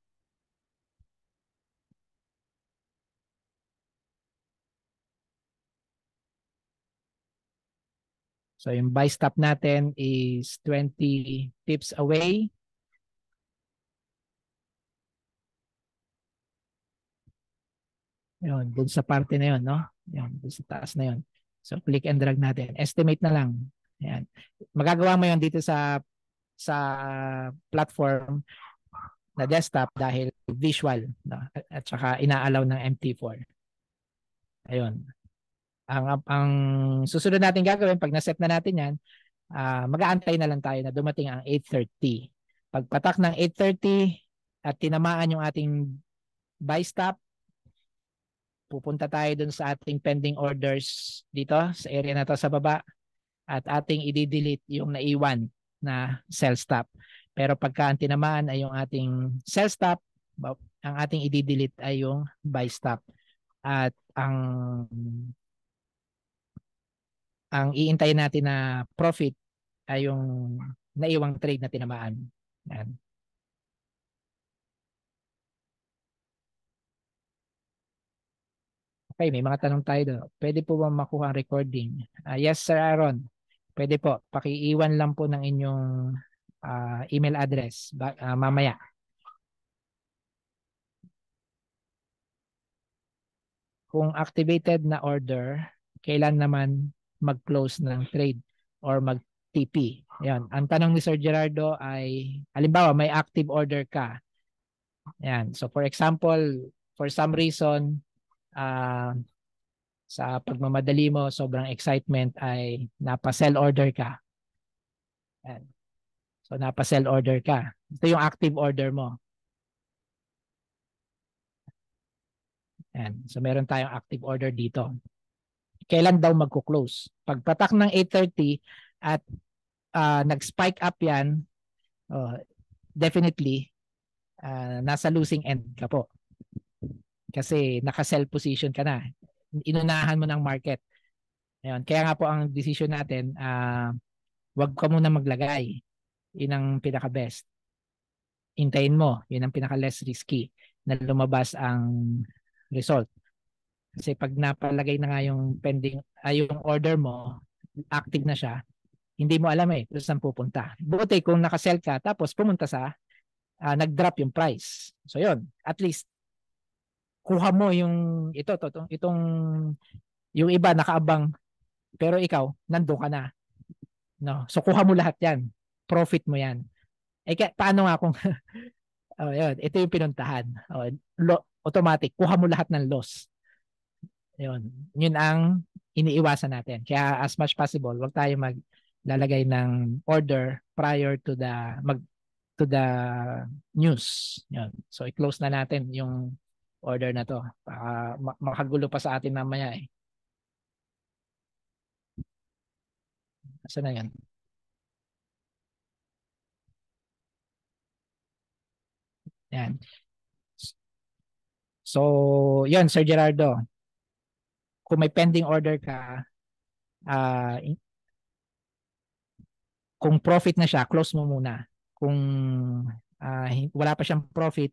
So yung buy stop natin is 20 pips away. Yun, dun sa parte na yun, no? Yan, dun sa taas na yun. So click and drag natin. Estimate na lang. Yan. Magagawa mo yun dito sa sa platform na desktop dahil visual no? at saka inaalaw ng MT4. Ayun. Ang ang susunod natin gagawin pag na-set na natin 'yan, uh, mag-aantay na lang tayo na dumating ang 8:30. Pagpatak ng 8:30 at tinamaan yung ating buy stop, pupunta tayo dun sa ating pending orders dito sa area na to sa baba at ating i-delete yung naiwan na sell stop. Pero pagka ang tinamaan ay yung ating sell stop, ang ating i-delete ay yung buy stop. At ang ang iintayin natin na profit ay yung naiwang trade na tinamaan. Yan. Okay, may mga tanong tayo doon. Pwede po ba makuha ang recording? Ah, yes, Sir Aaron. Pwede po. Pakiiwan lang po ng inyong ah, email address ba- ah, mamaya. Kung activated na order, kailan naman mag-close ng trade or mag-TP? Yan. Ang tanong ni Sir Gerardo ay, halimbawa, may active order ka. Yan. So for example, for some reason, ah, sa pagmamadali mo, sobrang excitement ay napa-sell order ka. Yan. So napa-sell order ka. Ito yung active order mo. Yan. So meron tayong active order dito. Kailan daw magko-close? Pagpatak ng 8:30 at ah, nag-spike up 'yan, oh, definitely ah, nasa losing end ka po. Kasi naka-sell position ka na. Inunahan mo ng market. Ayun. Kaya nga po ang decision natin, ah, wag ka muna maglagay. Yun ang pinaka-best. Hintayin mo. Yun ang pinaka-less risky na lumabas ang result. Kasi pag napalagay na nga yung pending, ay yung order mo, active na siya, hindi mo alam eh kung saan pupunta. Buti kung nakasell ka, tapos pumunta sa, ah, nag-drop yung price. So yun, at least, kuha mo yung, ito, to, itong, itong, yung iba nakaabang, pero ikaw, nandun ka na. No? So kuha mo lahat yan. Profit mo yan. Eh, paano nga kung, oh, yun, ito yung pinuntahan. Oh, lo, automatic, kuha mo lahat ng loss. Yun. Yun ang iniiwasan natin. Kaya as much possible, wag tayo maglalagay ng order prior to the mag to the news. Yun. So i-close na natin yung order na to. Baka ma- makagulo pa sa atin mamaya eh. Asa na yan? Yan. So, yun, Sir Gerardo. Kung may pending order ka, ah, in- kung profit na siya, close mo muna. Kung ah, hin- wala pa siyang profit,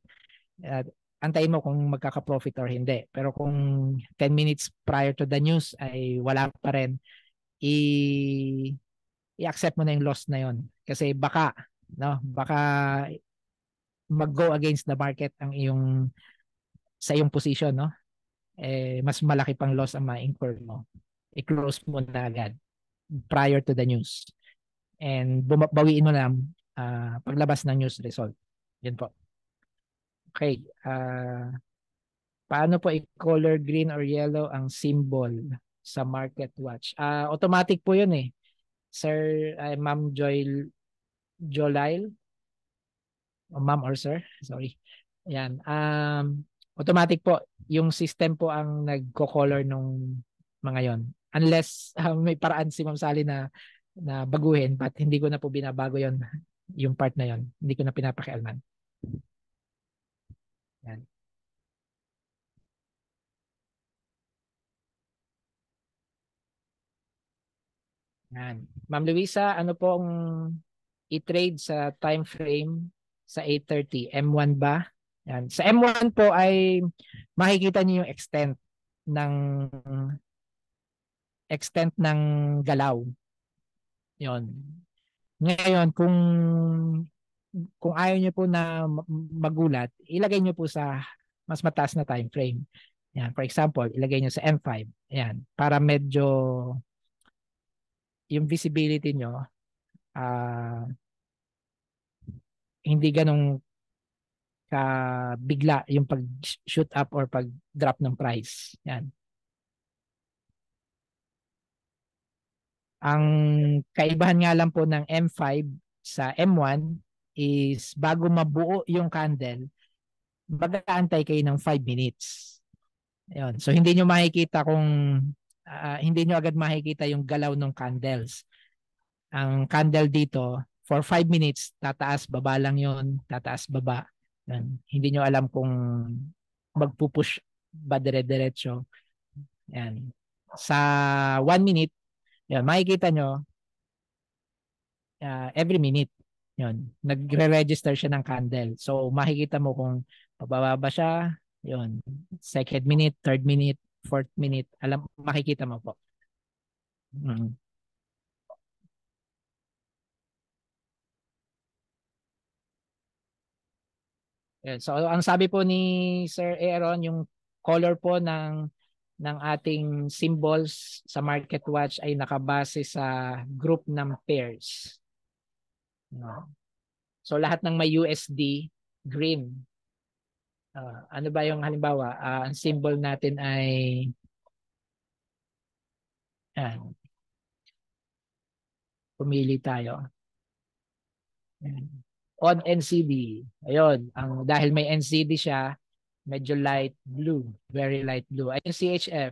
ah, antayin mo kung magkaka-profit or hindi. Pero kung 10 minutes prior to the news ay wala pa rin, i i-accept mo na yung loss na yon kasi baka no baka mag-go against the market ang iyong sa iyong position no? Eh mas malaki pang loss ang ma-incur mo. I-close mo na agad prior to the news. And bumabawiin mo lang ah, paglabas ng news result. Yun po okay ah paano po i-color green or yellow ang symbol sa market watch ah automatic po yun eh Sir, ay Ma'am Joy Jolail. O ma'am or sir, sorry. Yan. Um, automatic po, yung system po ang nagko-color nung mga yon. Unless uh, may paraan si Ma'am Sally na na baguhin but hindi ko na po binabago yon yung part na yon. Hindi ko na pinapakialaman. Yan. Yan. Ma'am Luisa, ano po ang i-trade sa time frame sa 8:30? M1 ba? Yan. Sa M1 po ay makikita niyo yung extent ng extent ng galaw. 'Yon. Ngayon kung kung ayaw niyo po na ma- magulat, ilagay niyo po sa mas mataas na time frame. Yan, for example, ilagay niyo sa M5. Yan, para medyo yung visibility nyo ah hindi ganong ka bigla yung pag shoot up or pag drop ng price. Yan. Ang kaibahan nga lang po ng M5 sa M1 is bago mabuo yung candle, mag-aantay kayo ng 5 minutes. Ayun. So hindi nyo makikita kung ah, hindi nyo agad makikita yung galaw ng candles. Ang candle dito, for 5 minutes, tataas, baba lang yon tataas, baba. Yan. Hindi nyo alam kung magpupush ba dire-diretso. Yan. Sa 1 minute, yan, makikita nyo, uh, every minute. Yun. Nagre-register siya ng candle. So makikita mo kung pababa siya, yun. Second minute, third minute, fourth minute, alam makikita mo po. Mm. So ang sabi po ni Sir Aaron, yung color po ng ng ating symbols sa market watch ay nakabase sa group ng pairs. No. So lahat ng may USD green. Uh, ano ba yung halimbawa? Uh, ang symbol natin ay yan. Pumili tayo. Yan on NCD. Ayun, ang dahil may NCD siya, medyo light blue, very light blue. Ayun CHF,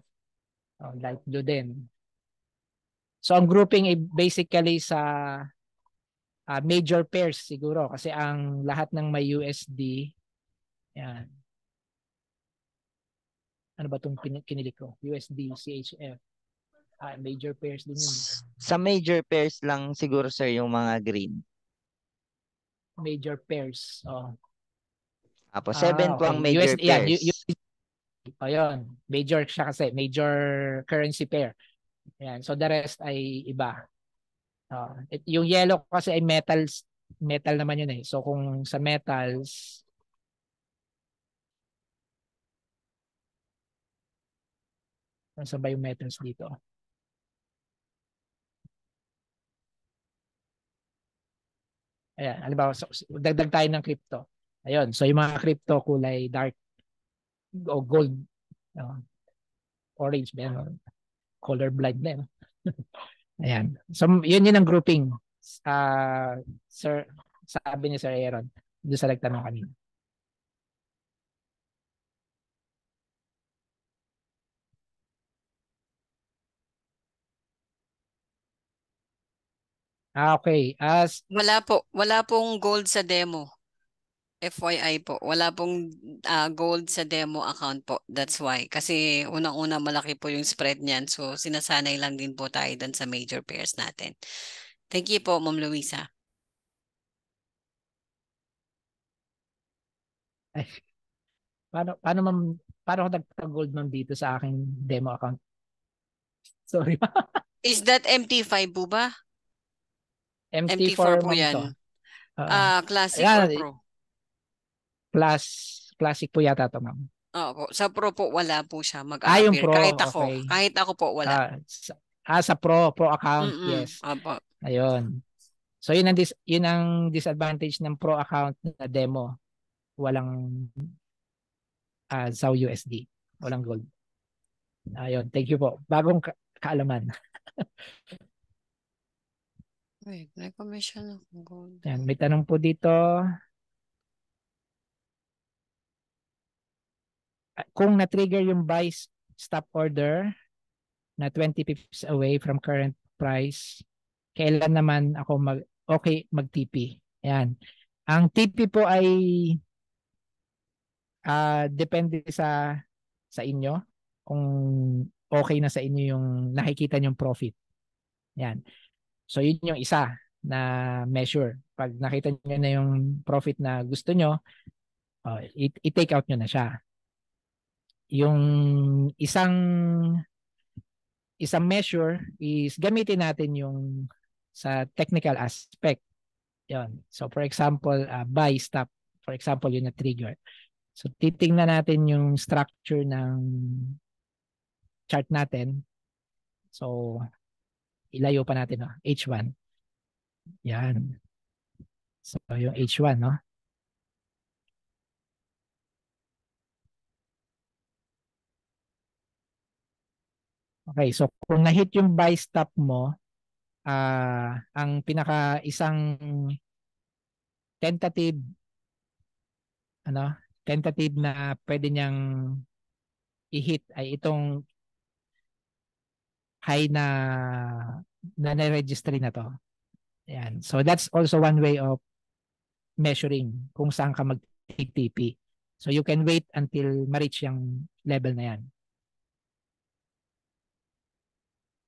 oh, light blue din. So ang grouping ay basically sa uh, major pairs siguro kasi ang lahat ng may USD yan. Ano ba tong kinilik ko? USD, CHF. Ah, major pairs din yun. Sa major pairs lang siguro sir yung mga green major pairs. Oh. Apo, 7 ah, po ang major US, pairs. Yeah, US, ayun, major siya kasi, major currency pair. Yan, so the rest ay iba. Uh, yung yellow kasi ay metals, metal naman yun eh. So kung sa metals, Saan ba yung metals dito? Ayan, halimbawa, so, dagdag tayo ng crypto. Ayun, so yung mga crypto kulay dark o gold, uh, orange, meron. Color blind na. Ayan. So yun yun ang grouping. Uh, sir, sabi ni Sir Aaron, doon sa nagtanong kanina. Ah, okay. As Wala po, wala pong gold sa demo. FYI po, wala pong uh, gold sa demo account po. That's why. Kasi unang-una malaki po yung spread niyan. So sinasanay lang din po tayo dun sa major pairs natin. Thank you po, Ma'am Luisa. Ay, paano paano ma'am paano ko nagtag-gold ma'am dito sa aking demo account? Sorry. Is that MT5 po ba? MT4, MT4 po yan. Uh, uh, classic Ayan, or pro? Plus, classic po yata to ma'am. Oo, sa pro po wala po siya mag Ah, yung pro, Kahit ako, okay. kahit ako po wala. Ah, sa, ah, sa pro, pro account, Mm-mm, yes. Opo. Ayun. So yun ang dis, yun ang disadvantage ng pro account na demo. Walang uh, ZAW USD. Walang gold. Ayun, thank you po. Bagong ka- kaalaman. Wait, may commission ako gold. Yan, may tanong po dito. Kung na-trigger yung buy stop order na 20 pips away from current price, kailan naman ako mag okay mag-TP? Yan. Ang TP po ay uh, depende sa sa inyo kung okay na sa inyo yung nakikita yung profit. Yan. So yun yung isa na measure. Pag nakita niyo na yung profit na gusto nyo, uh, i-take out nyo na siya. Yung isang isang measure is gamitin natin yung sa technical aspect. Yon. So for example, uh, buy stop. For example, yun na trigger. So titingnan natin yung structure ng chart natin. So ilayo pa natin, no? H1. Yan. So, yung H1, no? Okay, so kung na-hit yung buy stop mo, uh, ang pinaka isang tentative ano, tentative na pwede niyang i-hit ay itong high na na na-registry na to. Ayan. So that's also one way of measuring kung saan ka mag-TP. So you can wait until ma-reach yung level na yan.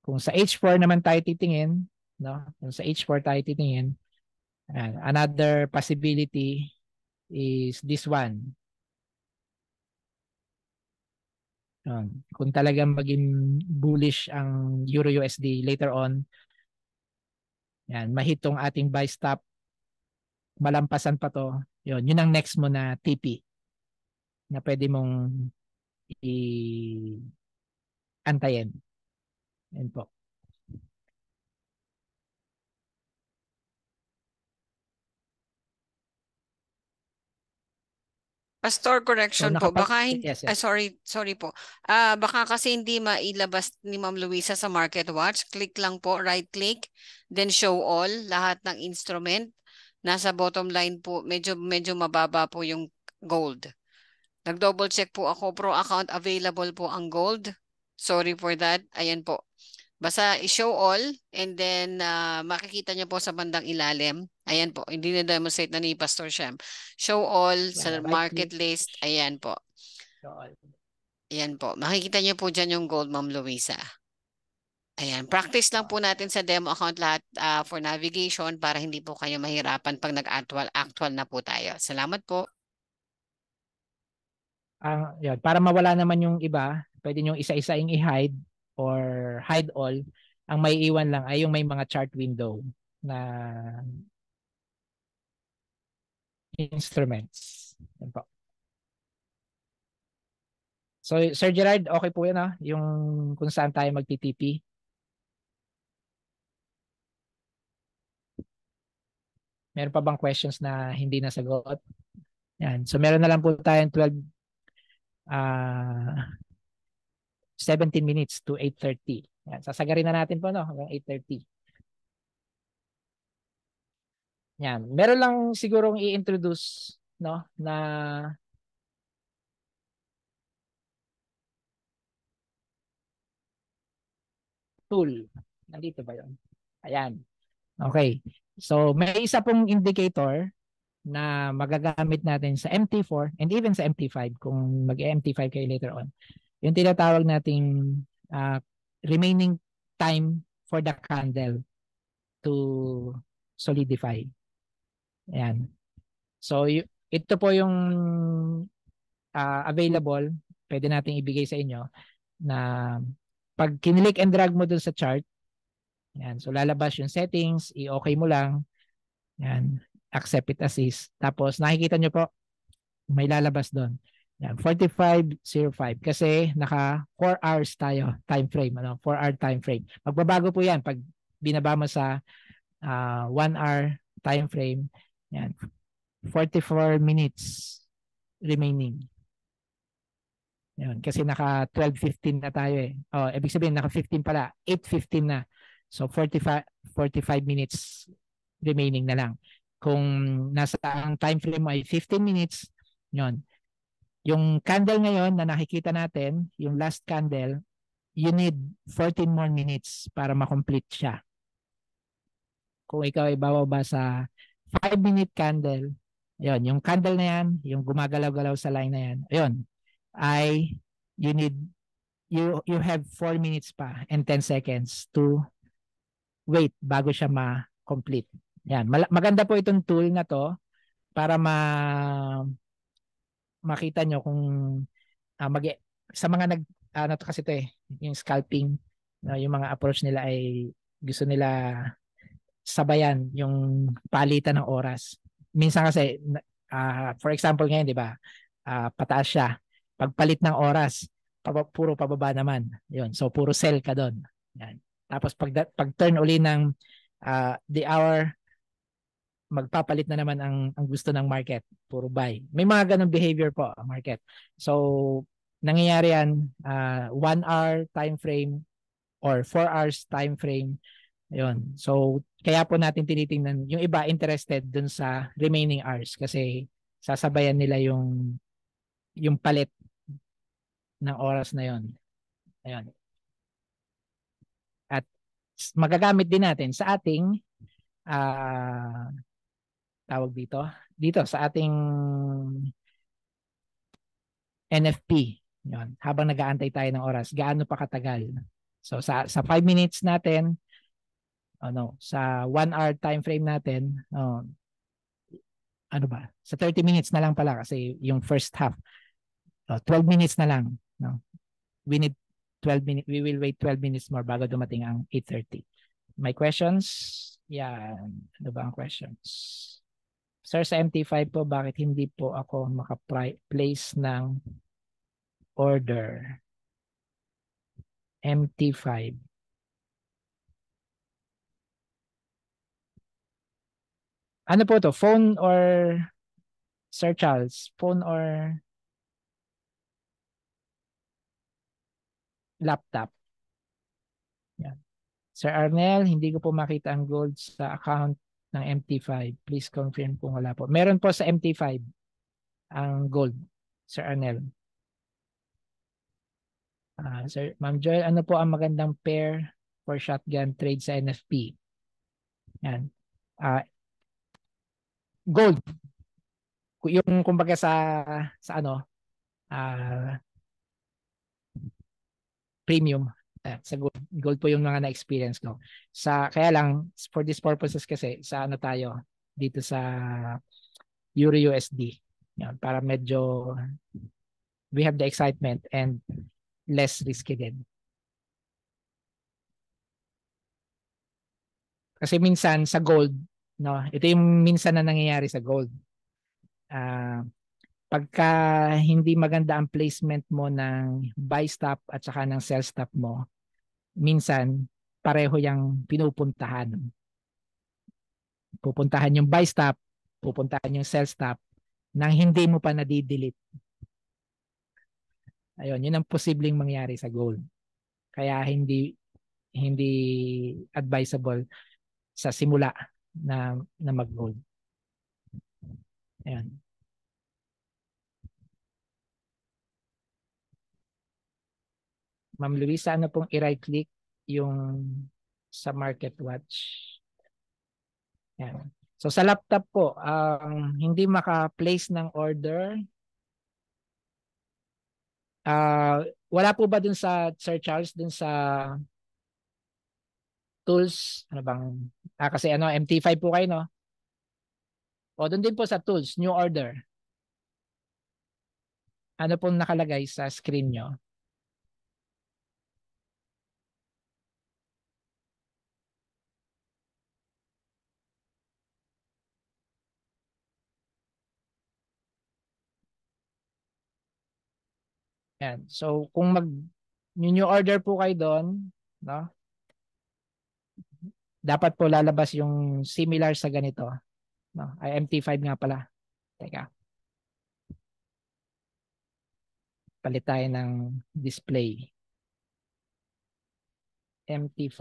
Kung sa H4 naman tayo titingin, no? Kung sa H4 tayo titingin, ayan, another possibility is this one. Kung talagang maging bullish ang Euro USD later on, yan, mahitong ating buy stop, malampasan pa to, yun, yun ang next mo na TP na pwede mong i-antayin. Yan po. Pastor, correction So, po. Baka hindi, Yes, yes. sorry, sorry po. Ah, baka kasi hindi mailabas ni Ma'am Luisa sa Market Watch. Click lang po, right click, then show all, lahat ng instrument. Nasa bottom line po, medyo medyo mababa po yung gold. Nag-double check po ako, pro account available po ang gold. Sorry for that. Ayan po. Basta i-show all and then ah, makikita niyo po sa bandang ilalim. Ayan po, hindi na-demonstrate na ni Pastor Shem. Show all sa Yeah, right market list. Ayan po. So, Ayan po. Makikita niyo po dyan yung gold, Ma'am Luisa. Ayan. Practice lang po natin sa demo account lahat ah, for navigation para hindi po kayo mahirapan pag nag-actual actual na po tayo. Salamat po. ang yun, para mawala naman yung iba, pwede nyo isa-isaing i-hide or hide all. Ang may iwan lang ay yung may mga chart window na instruments. Yan po. So, Sir Gerard, okay po yan ah, yung kung saan tayo magti-TP. Meron pa bang questions na hindi nasagot? Yan. So, meron na lang po tayong 12 ah 17 minutes to 8.30. Yan, sasagarin na natin po no, hanggang 8.30. Yan. Meron lang sigurong i-introduce no, na tool. Nandito ba yun? Ayan. Okay. So, may isa pong indicator na magagamit natin sa MT4 and even sa MT5 kung mag-MT5 kayo later on. Yung tinatawag nating uh, remaining time for the candle to solidify. Ayan. So, ito po yung uh, available. Pwede nating ibigay sa inyo na pag kinilik and drag mo dun sa chart, yan, so lalabas yung settings, i-okay mo lang. Yan, accept it as is. Tapos nakikita nyo po, may lalabas doon. Yan, 4505 kasi naka 4 hours tayo time frame, ano, 4 hour time frame. Magbabago po 'yan pag binaba mo sa uh, 1 hour time frame. Yan. 44 minutes remaining. Yan, kasi naka 12:15 na tayo eh. Oh, ibig sabihin naka 15 pala, 8:15 na. So 45 45 minutes remaining na lang. Kung nasa ang time frame mo ay 15 minutes, 'yon. Yung candle ngayon na nakikita natin, yung last candle, you need 14 more minutes para ma-complete siya. Kung ikaw ay bababa sa 5 minute candle, yon yung candle na yan, yung gumagalaw-galaw sa line na yan, ayun, ay you need you you have 4 minutes pa and 10 seconds to wait bago siya ma-complete. Yan, maganda po itong tool na to para ma makita nyo kung uh, mag sa mga nag ano to kasi to eh, yung scalping, no, yung mga approach nila ay gusto nila sabayan yung palitan ng oras. Minsan kasi uh, for example ngayon, 'di ba? Uh, pataas siya. Pagpalit ng oras, pab- puro pababa naman. 'Yun. So puro sell ka doon. Yan. Tapos pag pag turn uli ng uh, the hour magpapalit na naman ang ang gusto ng market, puro buy. May mga ganung behavior po ang market. So nangyayari yan uh, one hour time frame or four hours time frame. Ayun. So kaya po natin tinitingnan yung iba interested dun sa remaining hours kasi sasabayan nila yung yung palit ng oras na yon. Ayun. At magagamit din natin sa ating uh, tawag dito dito sa ating NFP yon habang nag-aantay tayo ng oras gaano pa katagal so sa sa 5 minutes natin ano, sa 1 hour time frame natin, oh, ano ba? Sa 30 minutes na lang pala kasi yung first half. Oh, 12 minutes na lang, no. We need 12 minutes. We will wait 12 minutes more bago dumating ang 8:30. My questions? Yan. Ano ba ang questions? Sir, sa MT5 po, bakit hindi po ako maka-place ng order? MT5. Ano po to? Phone or Sir Charles? Phone or laptop? Yan. Sir Arnel, hindi ko po makita ang gold sa account ng MT5. Please confirm kung wala po. Meron po sa MT5 ang gold, Sir Arnel. Ah, Sir Ma'am Joel, ano po ang magandang pair for shotgun trade sa NFP? Yan. Ah, gold. Yung kumbaga sa sa ano, ah premium uh, sa gold, gold po yung mga na-experience ko. Sa kaya lang for these purposes kasi sa ano tayo dito sa Euro USD. Yan, para medyo we have the excitement and less risky din. Kasi minsan sa gold, no, ito yung minsan na nangyayari sa gold. Uh, pagka hindi maganda ang placement mo ng buy stop at saka ng sell stop mo, minsan pareho yung pinupuntahan. Pupuntahan yung buy stop, pupuntahan yung sell stop nang hindi mo pa nadidelete. Ayun, yun ang posibleng mangyari sa gold. Kaya hindi hindi advisable sa simula na na mag-gold. Ayan. Ma'am Luisa, ano pong i-right click yung sa market watch? Yan. So sa laptop po, um, hindi maka-place ng order, uh, wala po ba dun sa Sir Charles, dun sa tools, ano bang, ah, kasi ano, MT5 po kayo, no? O dun din po sa tools, new order. Ano pong nakalagay sa screen nyo? Yan. So kung mag new order po kayo doon, no? Dapat po lalabas yung similar sa ganito, no? Ay MT5 nga pala. Teka. Palit tayo ng display. MT5.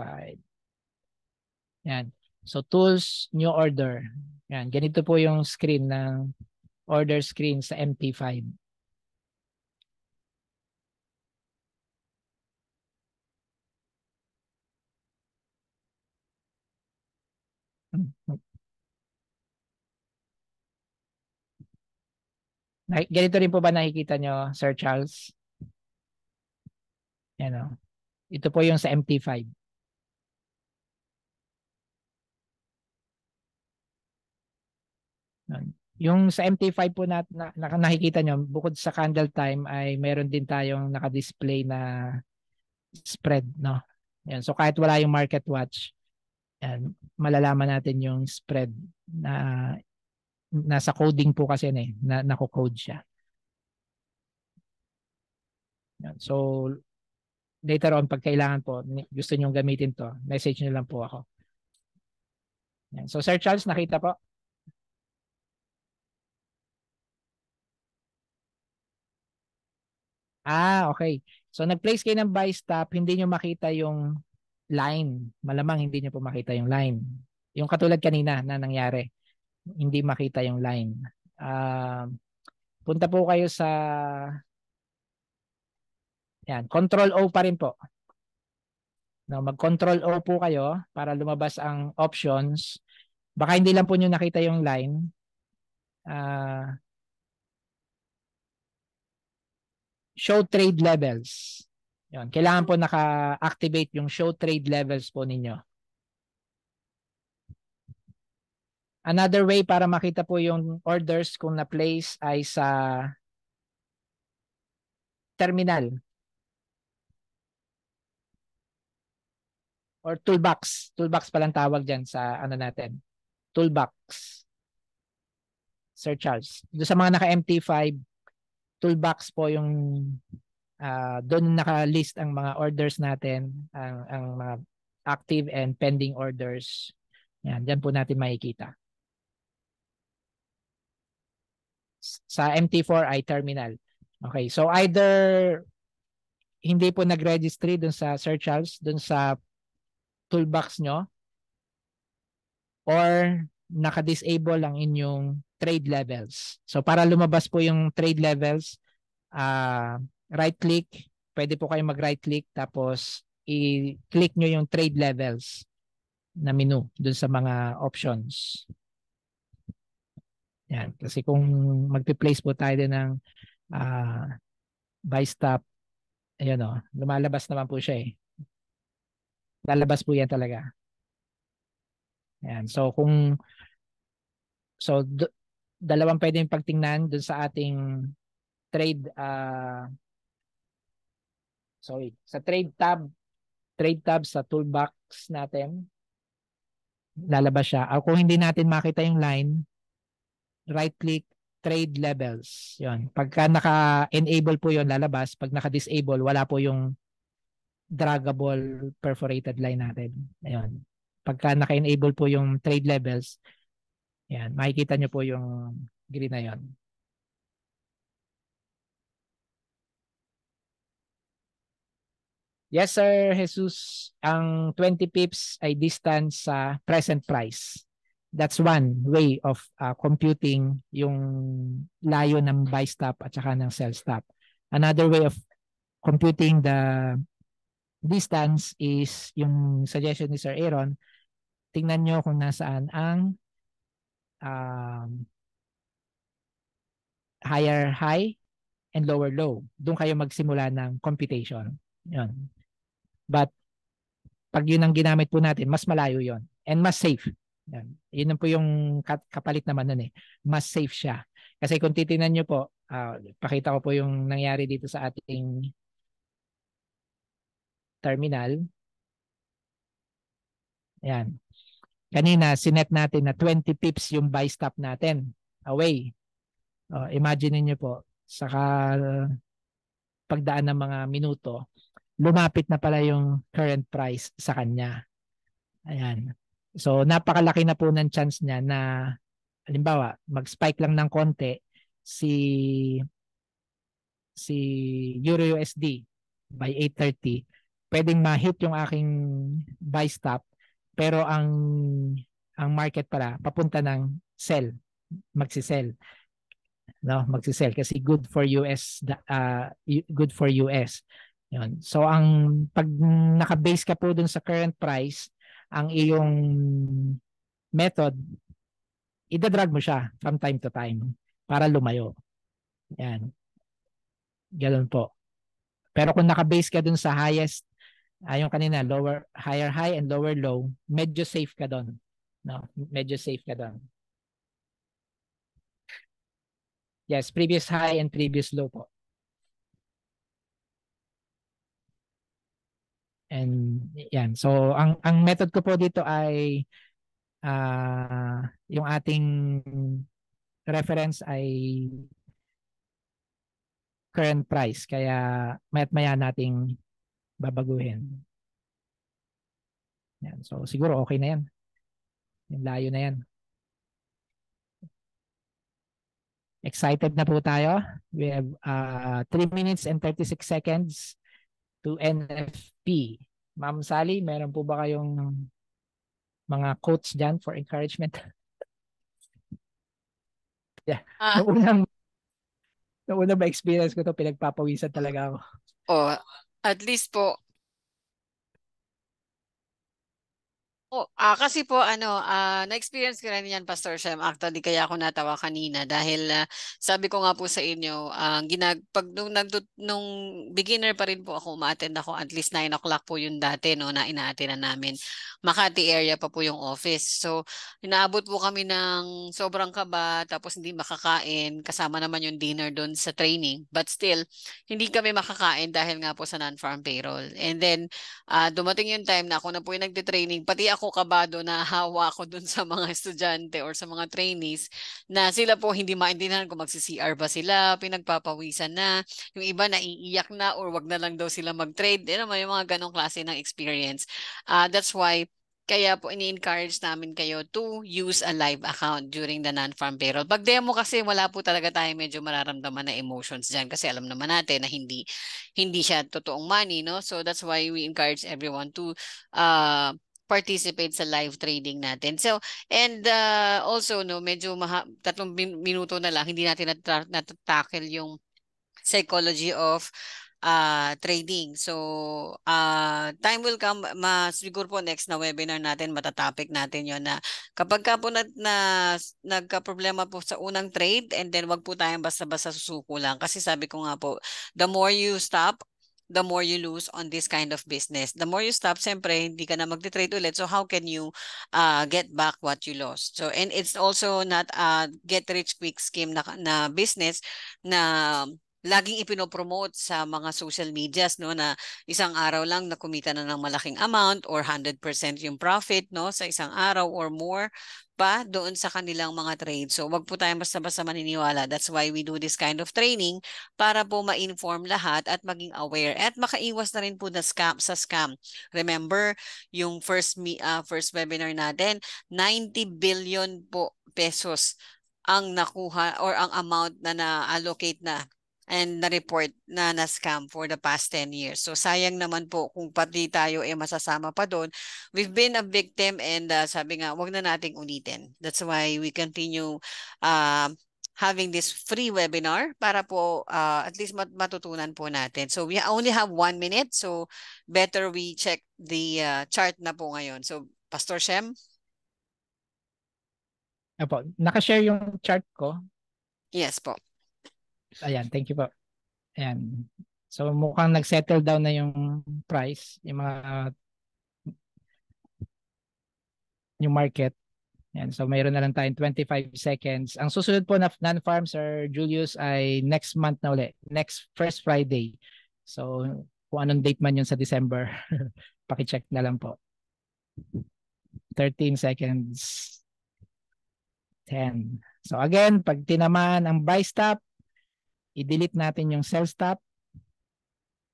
Yan. So tools, new order. Yan, ganito po yung screen ng order screen sa MT5. Ganito rin po ba nakikita nyo, Sir Charles? Yan o. Ito po yung sa MT5. Yung sa MT5 po na, na, na nakikita nyo, bukod sa candle time ay meron din tayong naka-display na spread. No? Yan. So kahit wala yung market watch, yan, malalaman natin yung spread na nasa coding po kasi eh, na nako-code siya. Yan. So later on pag kailangan po gusto niyo gamitin to, message niyo lang po ako. Yan. So Sir Charles nakita po? Ah, okay. So nag-place kayo ng buy stop, hindi niyo makita yung line. Malamang hindi niyo po makita yung line. Yung katulad kanina na nangyari. Hindi makita yung line. Uh, punta po kayo sa yan, control O pa rin po. No, mag-control O po kayo para lumabas ang options. Baka hindi lang po niyo nakita yung line. Uh, show trade levels. Yun. Kailangan po naka-activate yung show trade levels po ninyo. Another way para makita po yung orders kung na-place ay sa terminal or toolbox. Toolbox palang tawag dyan sa ano natin. Toolbox. Sir Charles. Doon sa mga naka-MT5, toolbox po yung uh, doon naka-list ang mga orders natin, ang, ang mga active and pending orders. Yan, dyan po natin makikita. Sa MT4 ay terminal. Okay, so either hindi po nag-registry dun sa Sir Charles, dun sa toolbox nyo, or naka-disable ang inyong trade levels. So para lumabas po yung trade levels, uh, right click, pwede po kayo mag right click tapos i-click nyo yung trade levels na menu dun sa mga options. Yan. Kasi kung magpi-place po tayo din ng uh, buy stop, ayun o, lumalabas naman po siya eh. Lalabas po yan talaga. Yan. So kung so dalawang pwedeng pagtingnan dun sa ating trade uh, sorry, sa trade tab, trade tab sa toolbox natin, lalabas siya. O kung hindi natin makita yung line, right click, trade levels. Yon. Pagka naka-enable po yon lalabas. Pag naka-disable, wala po yung draggable perforated line natin. Ayun. Pagka naka-enable po yung trade levels, yan, makikita nyo po yung green na yon. Yes, Sir Jesus. Ang 20 pips ay distance sa present price. That's one way of uh, computing yung layo ng buy stop at saka ng sell stop. Another way of computing the distance is yung suggestion ni Sir Aaron. Tingnan nyo kung nasaan ang um, higher high and lower low. Doon kayo magsimula ng computation. Yun. But pag yun ang ginamit po natin, mas malayo yon and mas safe. Yan. Yun po yung kapalit naman nun eh. Mas safe siya. Kasi kung titingnan nyo po, uh, pakita ko po yung nangyari dito sa ating terminal. Yan. Kanina, sinet natin na 20 pips yung buy stop natin. Away. Uh, imagine niyo po, saka pagdaan ng mga minuto, lumapit na pala yung current price sa kanya. Ayan. So napakalaki na po ng chance niya na halimbawa, mag-spike lang ng konti si si Euro USD by 8.30, pwedeng ma-hit yung aking buy stop pero ang ang market pala papunta ng sell, magsi-sell. No, magsi-sell kasi good for US uh, good for US. Yun. So ang pag naka-base ka po dun sa current price, ang iyong method idadrag mo siya from time to time para lumayo. Yan. Ganun po. Pero kung naka-base ka dun sa highest ayon kanina lower higher high and lower low medyo safe ka doon no medyo safe ka doon yes previous high and previous low po and yan so ang ang method ko po dito ay uh, yung ating reference ay current price kaya mayat maya nating babaguhin. Yan. So siguro okay na yan. Yung layo na yan. Excited na po tayo. We have uh, 3 minutes and 36 seconds to NFP. Ma'am Sally, meron po ba kayong mga quotes dyan for encouragement? yeah. Uh, noong unang, noong unang ba-experience ko to pinagpapawisan talaga ako. Oh, at least po Oh, ah, kasi po ano, ah, na-experience ko rin yan Pastor Shem. Actually kaya ako natawa kanina dahil ah, sabi ko nga po sa inyo, ang ginag pag nung nagtut nung beginner pa rin po ako, umaattend ako at least 9 o'clock po yun dati no na inaattend namin. Makati area pa po yung office. So inaabot po kami ng sobrang kaba tapos hindi makakain kasama naman yung dinner doon sa training. But still, hindi kami makakain dahil nga po sa non-farm payroll. And then ah, dumating yung time na ako na po yung nagte-training, pati ako kabado na hawa ko dun sa mga estudyante or sa mga trainees na sila po hindi maintindihan kung magsi-CR ba sila, pinagpapawisan na, yung iba naiiyak na or wag na lang daw sila mag-trade. Ano may mga ganong klase ng experience. Uh, that's why kaya po ini-encourage namin kayo to use a live account during the non-farm payroll. Pag demo kasi wala po talaga tayo medyo mararamdaman na emotions diyan kasi alam naman natin na hindi hindi siya totoong money, no? So that's why we encourage everyone to uh participate sa live trading natin. So, and uh, also, no, medyo maha, tatlong minuto na lang, hindi natin natatakil yung psychology of uh, trading. So, uh, time will come, mas siguro po next na webinar natin, matatopic natin yon na kapag ka po na, na nagka-problema po sa unang trade and then wag po tayong basta-basta susuko lang. Kasi sabi ko nga po, the more you stop, the more you lose on this kind of business. The more you stop, siyempre, hindi ka na magte-trade ulit. So how can you uh, get back what you lost? So and it's also not a get rich quick scheme na, na business na laging ipinopromote sa mga social medias no na isang araw lang na kumita na ng malaking amount or 100% yung profit no sa isang araw or more pa doon sa kanilang mga trade. So wag po tayong basta-basta maniniwala. That's why we do this kind of training para po ma-inform lahat at maging aware at makaiwas na rin po na scam sa scam. Remember yung first uh, first webinar natin, 90 billion po pesos ang nakuha or ang amount na na-allocate na and na-report na na-scam for the past 10 years. So sayang naman po kung pati tayo ay eh, masasama pa doon. We've been a victim and uh, sabi nga, wag na nating ulitin. That's why we continue uh, having this free webinar para po uh, at least mat matutunan po natin. So we only have one minute. So better we check the uh, chart na po ngayon. So Pastor Shem? Apo, naka-share yung chart ko. Yes po. Ayan, thank you po. Ayan. So mukhang nag-settle down na yung price, yung mga yung market. Ayan, so mayroon na lang tayong 25 seconds. Ang susunod po na non-farm, Sir Julius, ay next month na uli. Next first Friday. So kung anong date man yun sa December, paki-check na lang po. 13 seconds. 10. So again, pag tinamaan ang buy stop, i-delete natin yung sell stop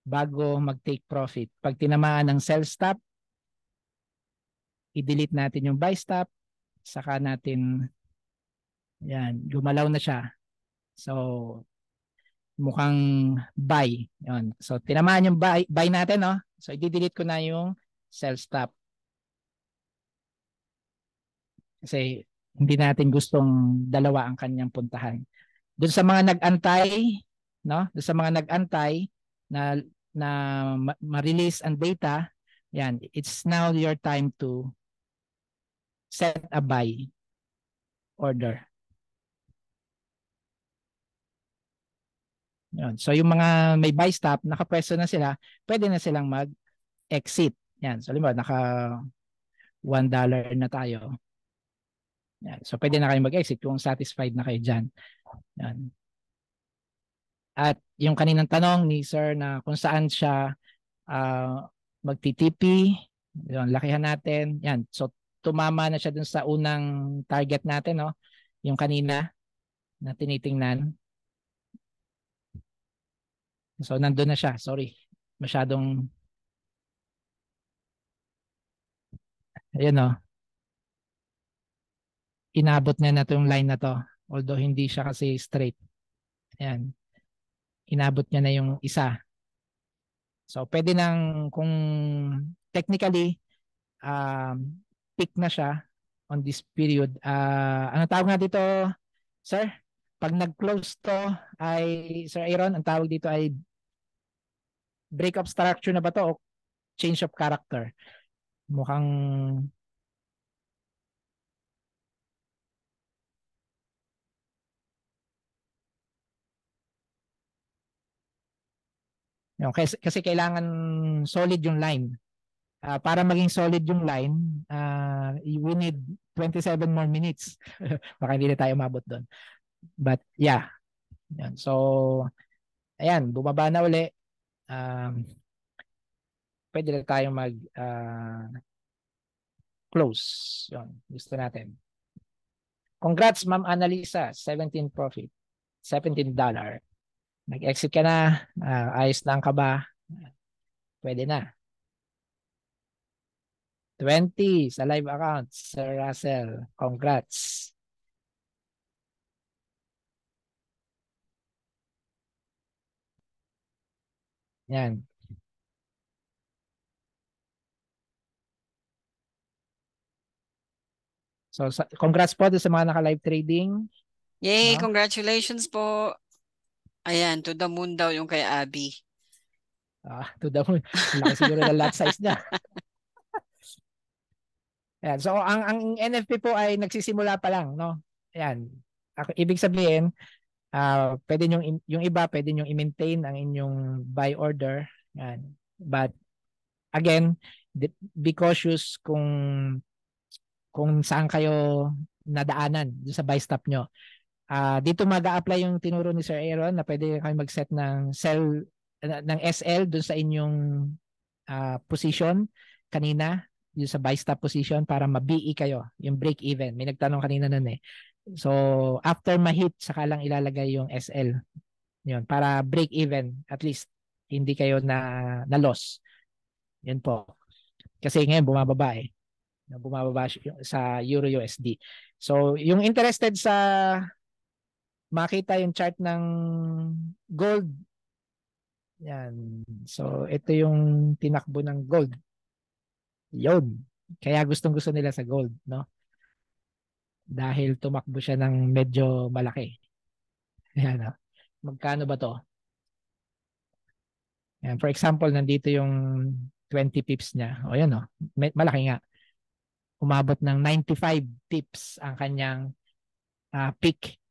bago mag-take profit. Pag tinamaan ng sell stop, i-delete natin yung buy stop, saka natin yan, gumalaw na siya. So, mukhang buy. Yan. So, tinamaan yung buy, buy natin, no? So, i-delete ko na yung sell stop. Kasi, hindi natin gustong dalawa ang kanyang puntahan. Doon sa mga nag-antay, no? Doon sa mga nag-antay na na ma-release ang data, yan, it's now your time to set a buy order. Yan. So yung mga may buy stop, nakapwesto na sila, pwede na silang mag-exit. Yan. So limbawa, naka $1 na tayo. Yan. So pwede na kayo mag-exit kung satisfied na kayo dyan. Yan. At yung kaninang tanong ni sir na kung saan siya uh, magtitipi, yun, lakihan natin. Yan. So tumama na siya dun sa unang target natin, no? Yung kanina na tinitingnan. So nandun na siya. Sorry. Masyadong Ayun no. Inabot niya na itong line na to. Although hindi siya kasi straight. Ayan. Inabot niya na yung isa. So pwede nang kung technically um, pick na siya on this period. Uh, ano tawag nga dito, sir? Pag nag-close to ay, Sir Aaron, ang tawag dito ay break of structure na ba to o change of character? Mukhang Yung, kasi, kasi kailangan solid yung line. Ah, para maging solid yung line, uh, we need 27 more minutes. Baka hindi na tayo mabot doon. But yeah. Yan. So, ayan, bumaba na uli. Um, pwede na tayong mag uh, close. Yun, gusto natin. Congrats, Ma'am Annalisa. 17 profit. $17. Nag-exit ka na. Uh, ayos lang ka ba? Pwede na. 20 sa live account. Sir Russell, congrats. Yan. So, congrats po sa mga naka-live trading. Yay, No? congratulations po. Ayan, to the moon daw yung kay Abby. Ah, to the moon. Laki siguro ng lot size niya. Ayan. So, ang, ang NFP po ay nagsisimula pa lang, no? Ayan. Ako, ibig sabihin, uh, pwede yung, yung iba, pwede yung i-maintain ang inyong buy order. Ayan. But, again, be cautious kung kung saan kayo nadaanan sa buy stop nyo. Uh, dito mag-a-apply yung tinuro ni Sir Aaron na pwede kayo mag-set ng sell ng SL dun sa inyong uh, position kanina yung sa buy stop position para ma-BE kayo, yung break even. May nagtanong kanina nun eh. So, after ma-hit, saka lang ilalagay yung SL. Yun, para break even, at least hindi kayo na na loss. Yun po. Kasi ngayon bumababa eh bumababa sa Euro USD. So, yung interested sa makita yung chart ng gold. Yan. So, ito yung tinakbo ng gold. Yun. Kaya gustong gusto nila sa gold, no? Dahil tumakbo siya ng medyo malaki. Yan, no? Magkano ba to? Yan, for example, nandito yung 20 pips niya. O yan, no? Malaki nga umabot ng 95 tips ang kanyang uh, peak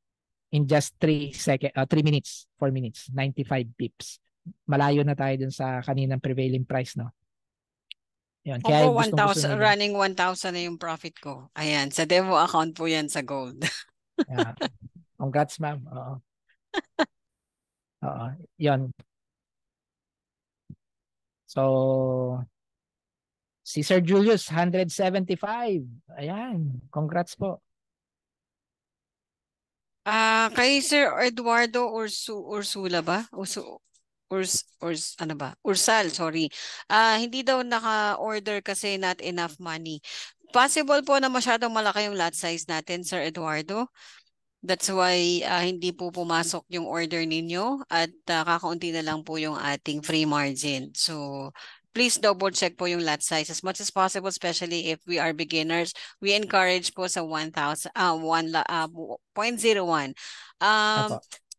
in just 3 second uh, 3 minutes, 4 minutes, 95 pips. Malayo na tayo dun sa kaninang prevailing price, no? Yun. Kaya Opo, 1,000, running 1,000 na yung profit ko. Ayan, sa demo account po yan sa gold. yeah. Congrats, ma'am. Oo. Oo. Yun. So, Si Sir Julius, 175. Ayan. Congrats po. Ah, kay Sir Eduardo Ursu Ursula ba? Ursu Urs Urs ano ba? Ursal, sorry. Ah, hindi daw naka-order kasi not enough money. Possible po na masyadong malaki yung lot size natin, Sir Eduardo. That's why uh, hindi po pumasok yung order ninyo at uh, kakaunti na lang po yung ating free margin. So, please double check po yung lot size as much as possible, especially if we are beginners. We encourage po sa 1,000, uh, 1, uh, 0.01. Um,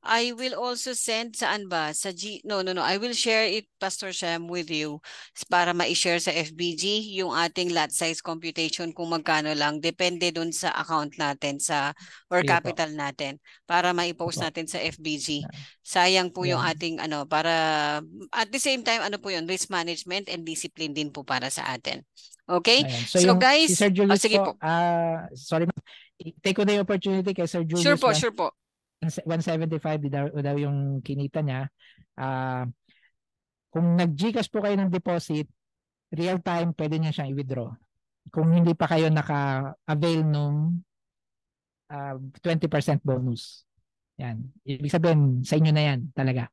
I will also send saan ba? Sa G, no, no, no. I will share it, Pastor Shem, with you para ma-share sa FBG yung ating lot size computation kung magkano lang. Depende dun sa account natin sa or capital natin para ma-post natin sa FBG. Sayang po yeah. yung ating ano para at the same time ano po yun risk management and discipline din po para sa atin. Okay? Ayan. So, so yung, guys, si Sir Julius oh, sige po, po. Uh, sorry, take ko na yung opportunity kay Sir Julius. Sure po, sure po. 175 daw, daw yung kinita niya. Uh, kung nag-GCash po kayo ng deposit, real time pwede niya siyang i-withdraw. Kung hindi pa kayo naka-avail nung uh, ah, 20% bonus. Yan. Ibig sabihin, sa inyo na yan talaga.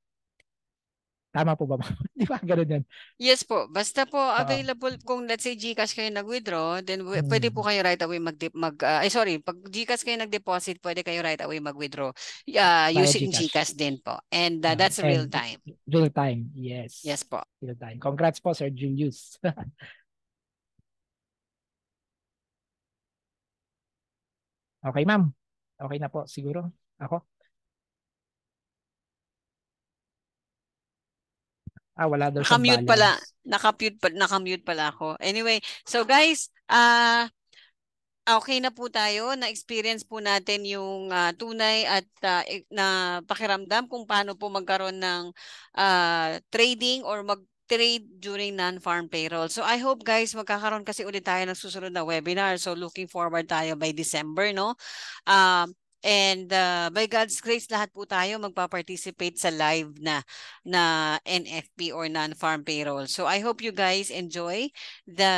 Tama po ba? Di ba? Ganun yan. Yes po. Basta po available uh, kung let's say GCash kayo nag-withdraw, then hmm. pwede po kayo right away mag, mag uh, ay sorry, pag GCash kayo nag-deposit, pwede kayo right away mag-withdraw uh, using GCash. GCash din po. And uh, that's uh, real time. Real time, yes. Yes po. Real time. Congrats po Sir Julius. okay ma'am. Okay na po siguro. Ako. Ah, wala daw siyang Naka-mute pala. Naka-mute, pa, naka-mute pala ako. Anyway, so guys, uh, okay na po tayo, na-experience po natin yung ah, tunay at e- na pakiramdam kung paano po magkaroon ng ah, trading or mag-trade during non-farm payroll. So I hope guys, magkakaroon kasi ulit tayo ng susunod na webinar. So looking forward tayo by December, no? Um, and ah, by God's grace, lahat po tayo magpa-participate sa live na na NFP or non-farm payroll. So I hope you guys enjoy the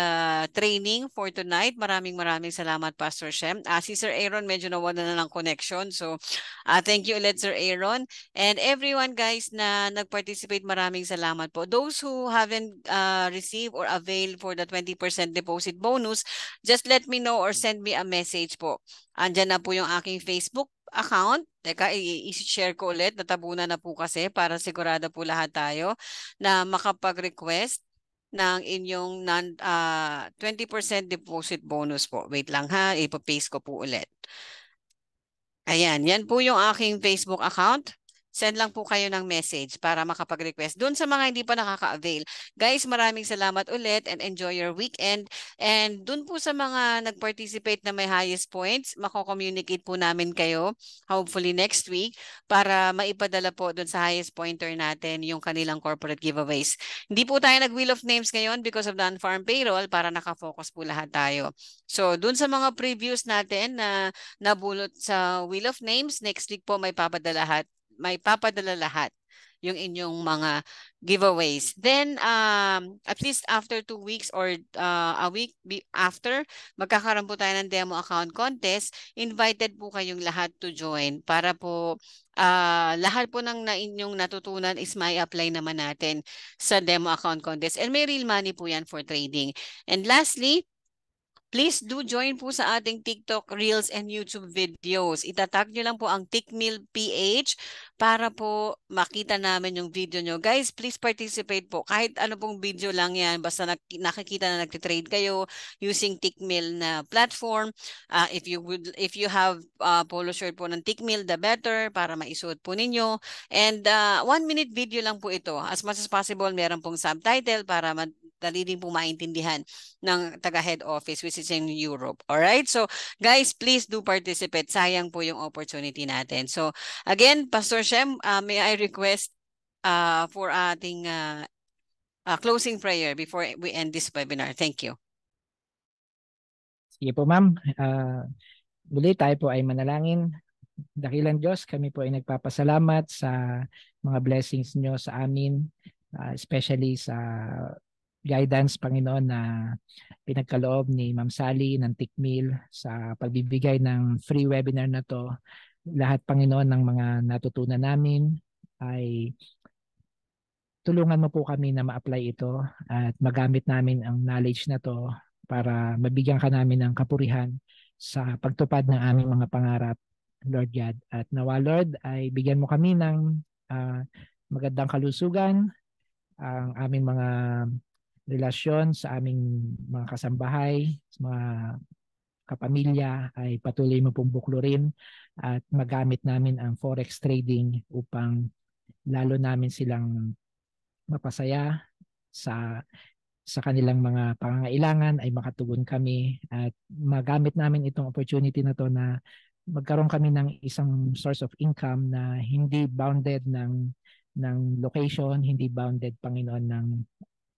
training for tonight. Maraming maraming salamat Pastor Shem. Ah si Sir Aaron medyo nawala na ng connection. So ah thank you ulit Sir Aaron. And everyone guys na nag-participate, maraming salamat po. Those who haven't uh, received or availed for the 20% deposit bonus, just let me know or send me a message po. Andyan na po yung aking Facebook account. Teka, i-share ko ulit. Natabunan na po kasi para sigurado po lahat tayo na makapag-request ng inyong non, ah, 20% deposit bonus po. Wait lang ha, ipapaste ko po ulit. Ayan, yan po yung aking Facebook account. Send lang po kayo ng message para makapag-request. Doon sa mga hindi pa nakaka-avail. Guys, maraming salamat ulit and enjoy your weekend. And doon po sa mga nag-participate na may highest points, mako-communicate po namin kayo hopefully next week para maipadala po doon sa highest pointer natin yung kanilang corporate giveaways. Hindi po tayo nag-wheel of names ngayon because of non-farm payroll para nakafocus po lahat tayo. So, doon sa mga previews natin na nabulot sa wheel of names, next week po may papadala lahat may papadala lahat yung inyong mga giveaways. Then, um, at least after two weeks or uh, a week after, magkakaroon po tayo ng demo account contest. Invited po kayong lahat to join para po uh, lahat po ng na inyong natutunan is may apply naman natin sa demo account contest. And may real money po yan for trading. And lastly, Please do join po sa ating TikTok Reels and YouTube videos. Itatag nyo lang po ang Tickmill PH para po makita namin yung video nyo. Guys, please participate po. Kahit ano pong video lang yan, basta nak- nakikita na nagtitrade kayo using Tickmill na platform. Uh, if you would if you have uh, polo shirt po ng Tickmill, the better para maisuot po ninyo. And uh, one minute video lang po ito. As much as possible, meron pong subtitle para madali din po maintindihan ng taga head office which is in Europe. All right? So, guys, please do participate. Sayang po yung opportunity natin. So, again, Pastor Shem, uh, may I request uh, for ating uh, uh, closing prayer before we end this webinar. Thank you. Sige po ma'am. Uh, muli tayo po ay manalangin. Dakilan Diyos, kami po ay nagpapasalamat sa mga blessings nyo sa amin, uh, especially sa guidance, Panginoon, na pinagkaloob ni Ma'am Sally ng Tikmil sa pagbibigay ng free webinar na to. Lahat, Panginoon, ng mga natutunan namin ay tulungan mo po kami na ma-apply ito at magamit namin ang knowledge na to para mabigyan ka namin ng kapurihan sa pagtupad ng aming mga pangarap, Lord God. At nawa, Lord, ay bigyan mo kami ng uh, magandang kalusugan, ang aming mga relasyon sa aming mga kasambahay, sa mga kapamilya ay patuloy mo pong buklurin at magamit namin ang forex trading upang lalo namin silang mapasaya sa sa kanilang mga pangangailangan ay makatugon kami at magamit namin itong opportunity na to na magkaroon kami ng isang source of income na hindi bounded ng ng location, hindi bounded Panginoon ng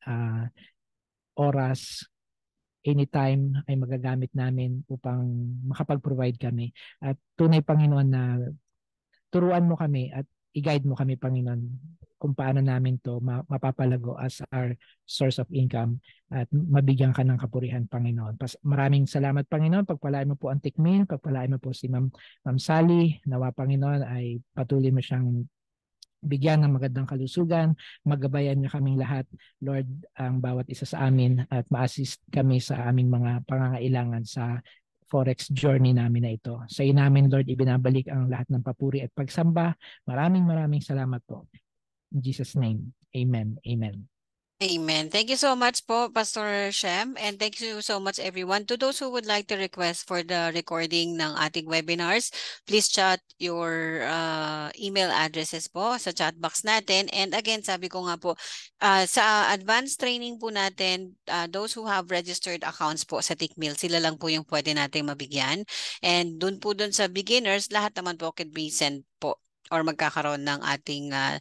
uh, oras anytime ay magagamit namin upang makapag-provide kami. At tunay Panginoon na turuan mo kami at i-guide mo kami Panginoon kung paano namin to mapapalago as our source of income at mabigyan ka ng kapurihan Panginoon. Pas maraming salamat Panginoon. Pagpalain mo po ang Tikmin, pagpalain mo po si Ma'am, Ma'am Sally. Nawa Panginoon ay patuloy mo siyang bigyan ng magandang kalusugan, magabayan niyo kaming lahat, Lord, ang bawat isa sa amin at ma-assist kami sa aming mga pangangailangan sa forex journey namin na ito. Sa iyo namin, Lord, ibinabalik ang lahat ng papuri at pagsamba. Maraming maraming salamat po. In Jesus' name, Amen. Amen. Amen. Thank you so much po, Pastor Shem. And thank you so much, everyone. To those who would like to request for the recording ng ating webinars, please chat your uh, email addresses po sa chat box natin. And again, sabi ko nga po, uh, sa advanced training po natin, uh, those who have registered accounts po sa Tickmill, sila lang po yung pwede nating mabigyan. And dun po dun sa beginners, lahat naman po can be sent po or magkakaroon ng ating uh,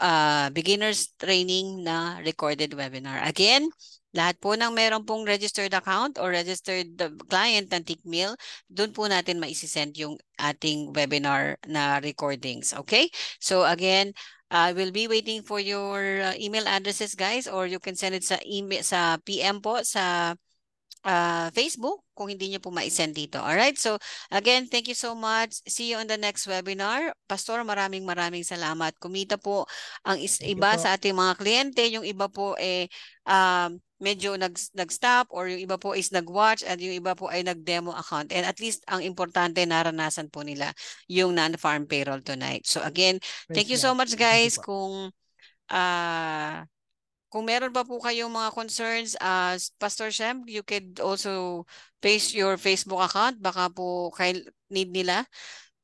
uh, beginners training na recorded webinar. Again, lahat po ng meron pong registered account or registered client ng Tickmill, doon po natin maisisend yung ating webinar na recordings. Okay? So again, I uh, will be waiting for your uh, email addresses guys or you can send it sa email sa PM po sa uh, Facebook kung hindi niyo po ma-send dito. All right? So again, thank you so much. See you on the next webinar. Pastor, maraming maraming salamat. Kumita po ang is- iba sa ating mga kliyente, yung iba po eh um, medyo nag nag-stop or yung iba po is nag-watch at yung iba po ay nag-demo account. And at least ang importante naranasan po nila yung non-farm payroll tonight. So again, thank you so much guys kung uh, kung meron pa po kayong mga concerns, uh, Pastor Shem, you could also paste your Facebook account. Baka po kay need nila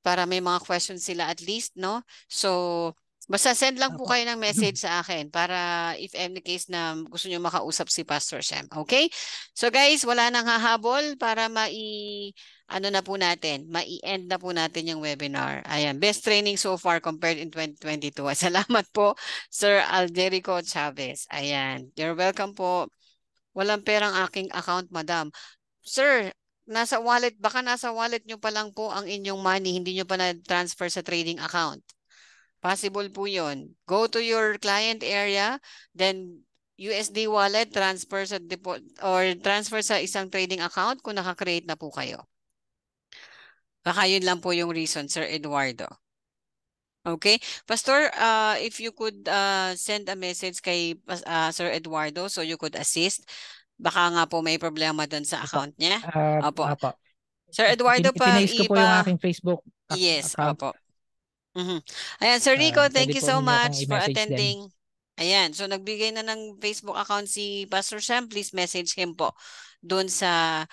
para may mga questions sila at least, no? So, basta send lang po kayo ng message sa akin para if any case na gusto nyo makausap si Pastor Shem. Okay? So guys, wala nang hahabol para mai ano na po natin, mai-end na po natin yung webinar. Ayan, best training so far compared in 2022. Salamat po, Sir Alderico Chavez. Ayan, you're welcome po. Walang perang aking account, madam. Sir, nasa wallet, baka nasa wallet nyo pa lang po ang inyong money, hindi nyo pa na-transfer sa trading account. Possible po yon. Go to your client area, then USD wallet, transfer sa depo or transfer sa isang trading account kung naka-create na po kayo. Baka yun lang po yung reason, Sir Eduardo. Okay. Pastor, uh, if you could uh, send a message kay uh, Sir Eduardo so you could assist. Baka nga po may problema doon sa account niya. Uh, opo. opo. Sir Eduardo, pa ko po yung aking Facebook ac Yes, account. opo. Mm -hmm. Ayan, Sir Rico, Uh, thank you so much for attending. Ayan, so nagbigay na ng Facebook account si Pastor Sam. Please message him po doon sa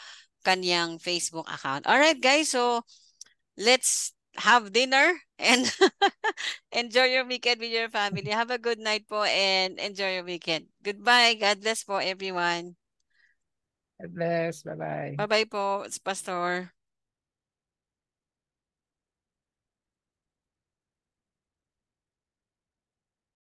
kanyang Facebook account. All right, guys, so let's have dinner and enjoy your weekend with your family. Have a good night po and enjoy your weekend. Goodbye. God bless po everyone. God bless. Bye-bye. Bye-bye po, Pastor.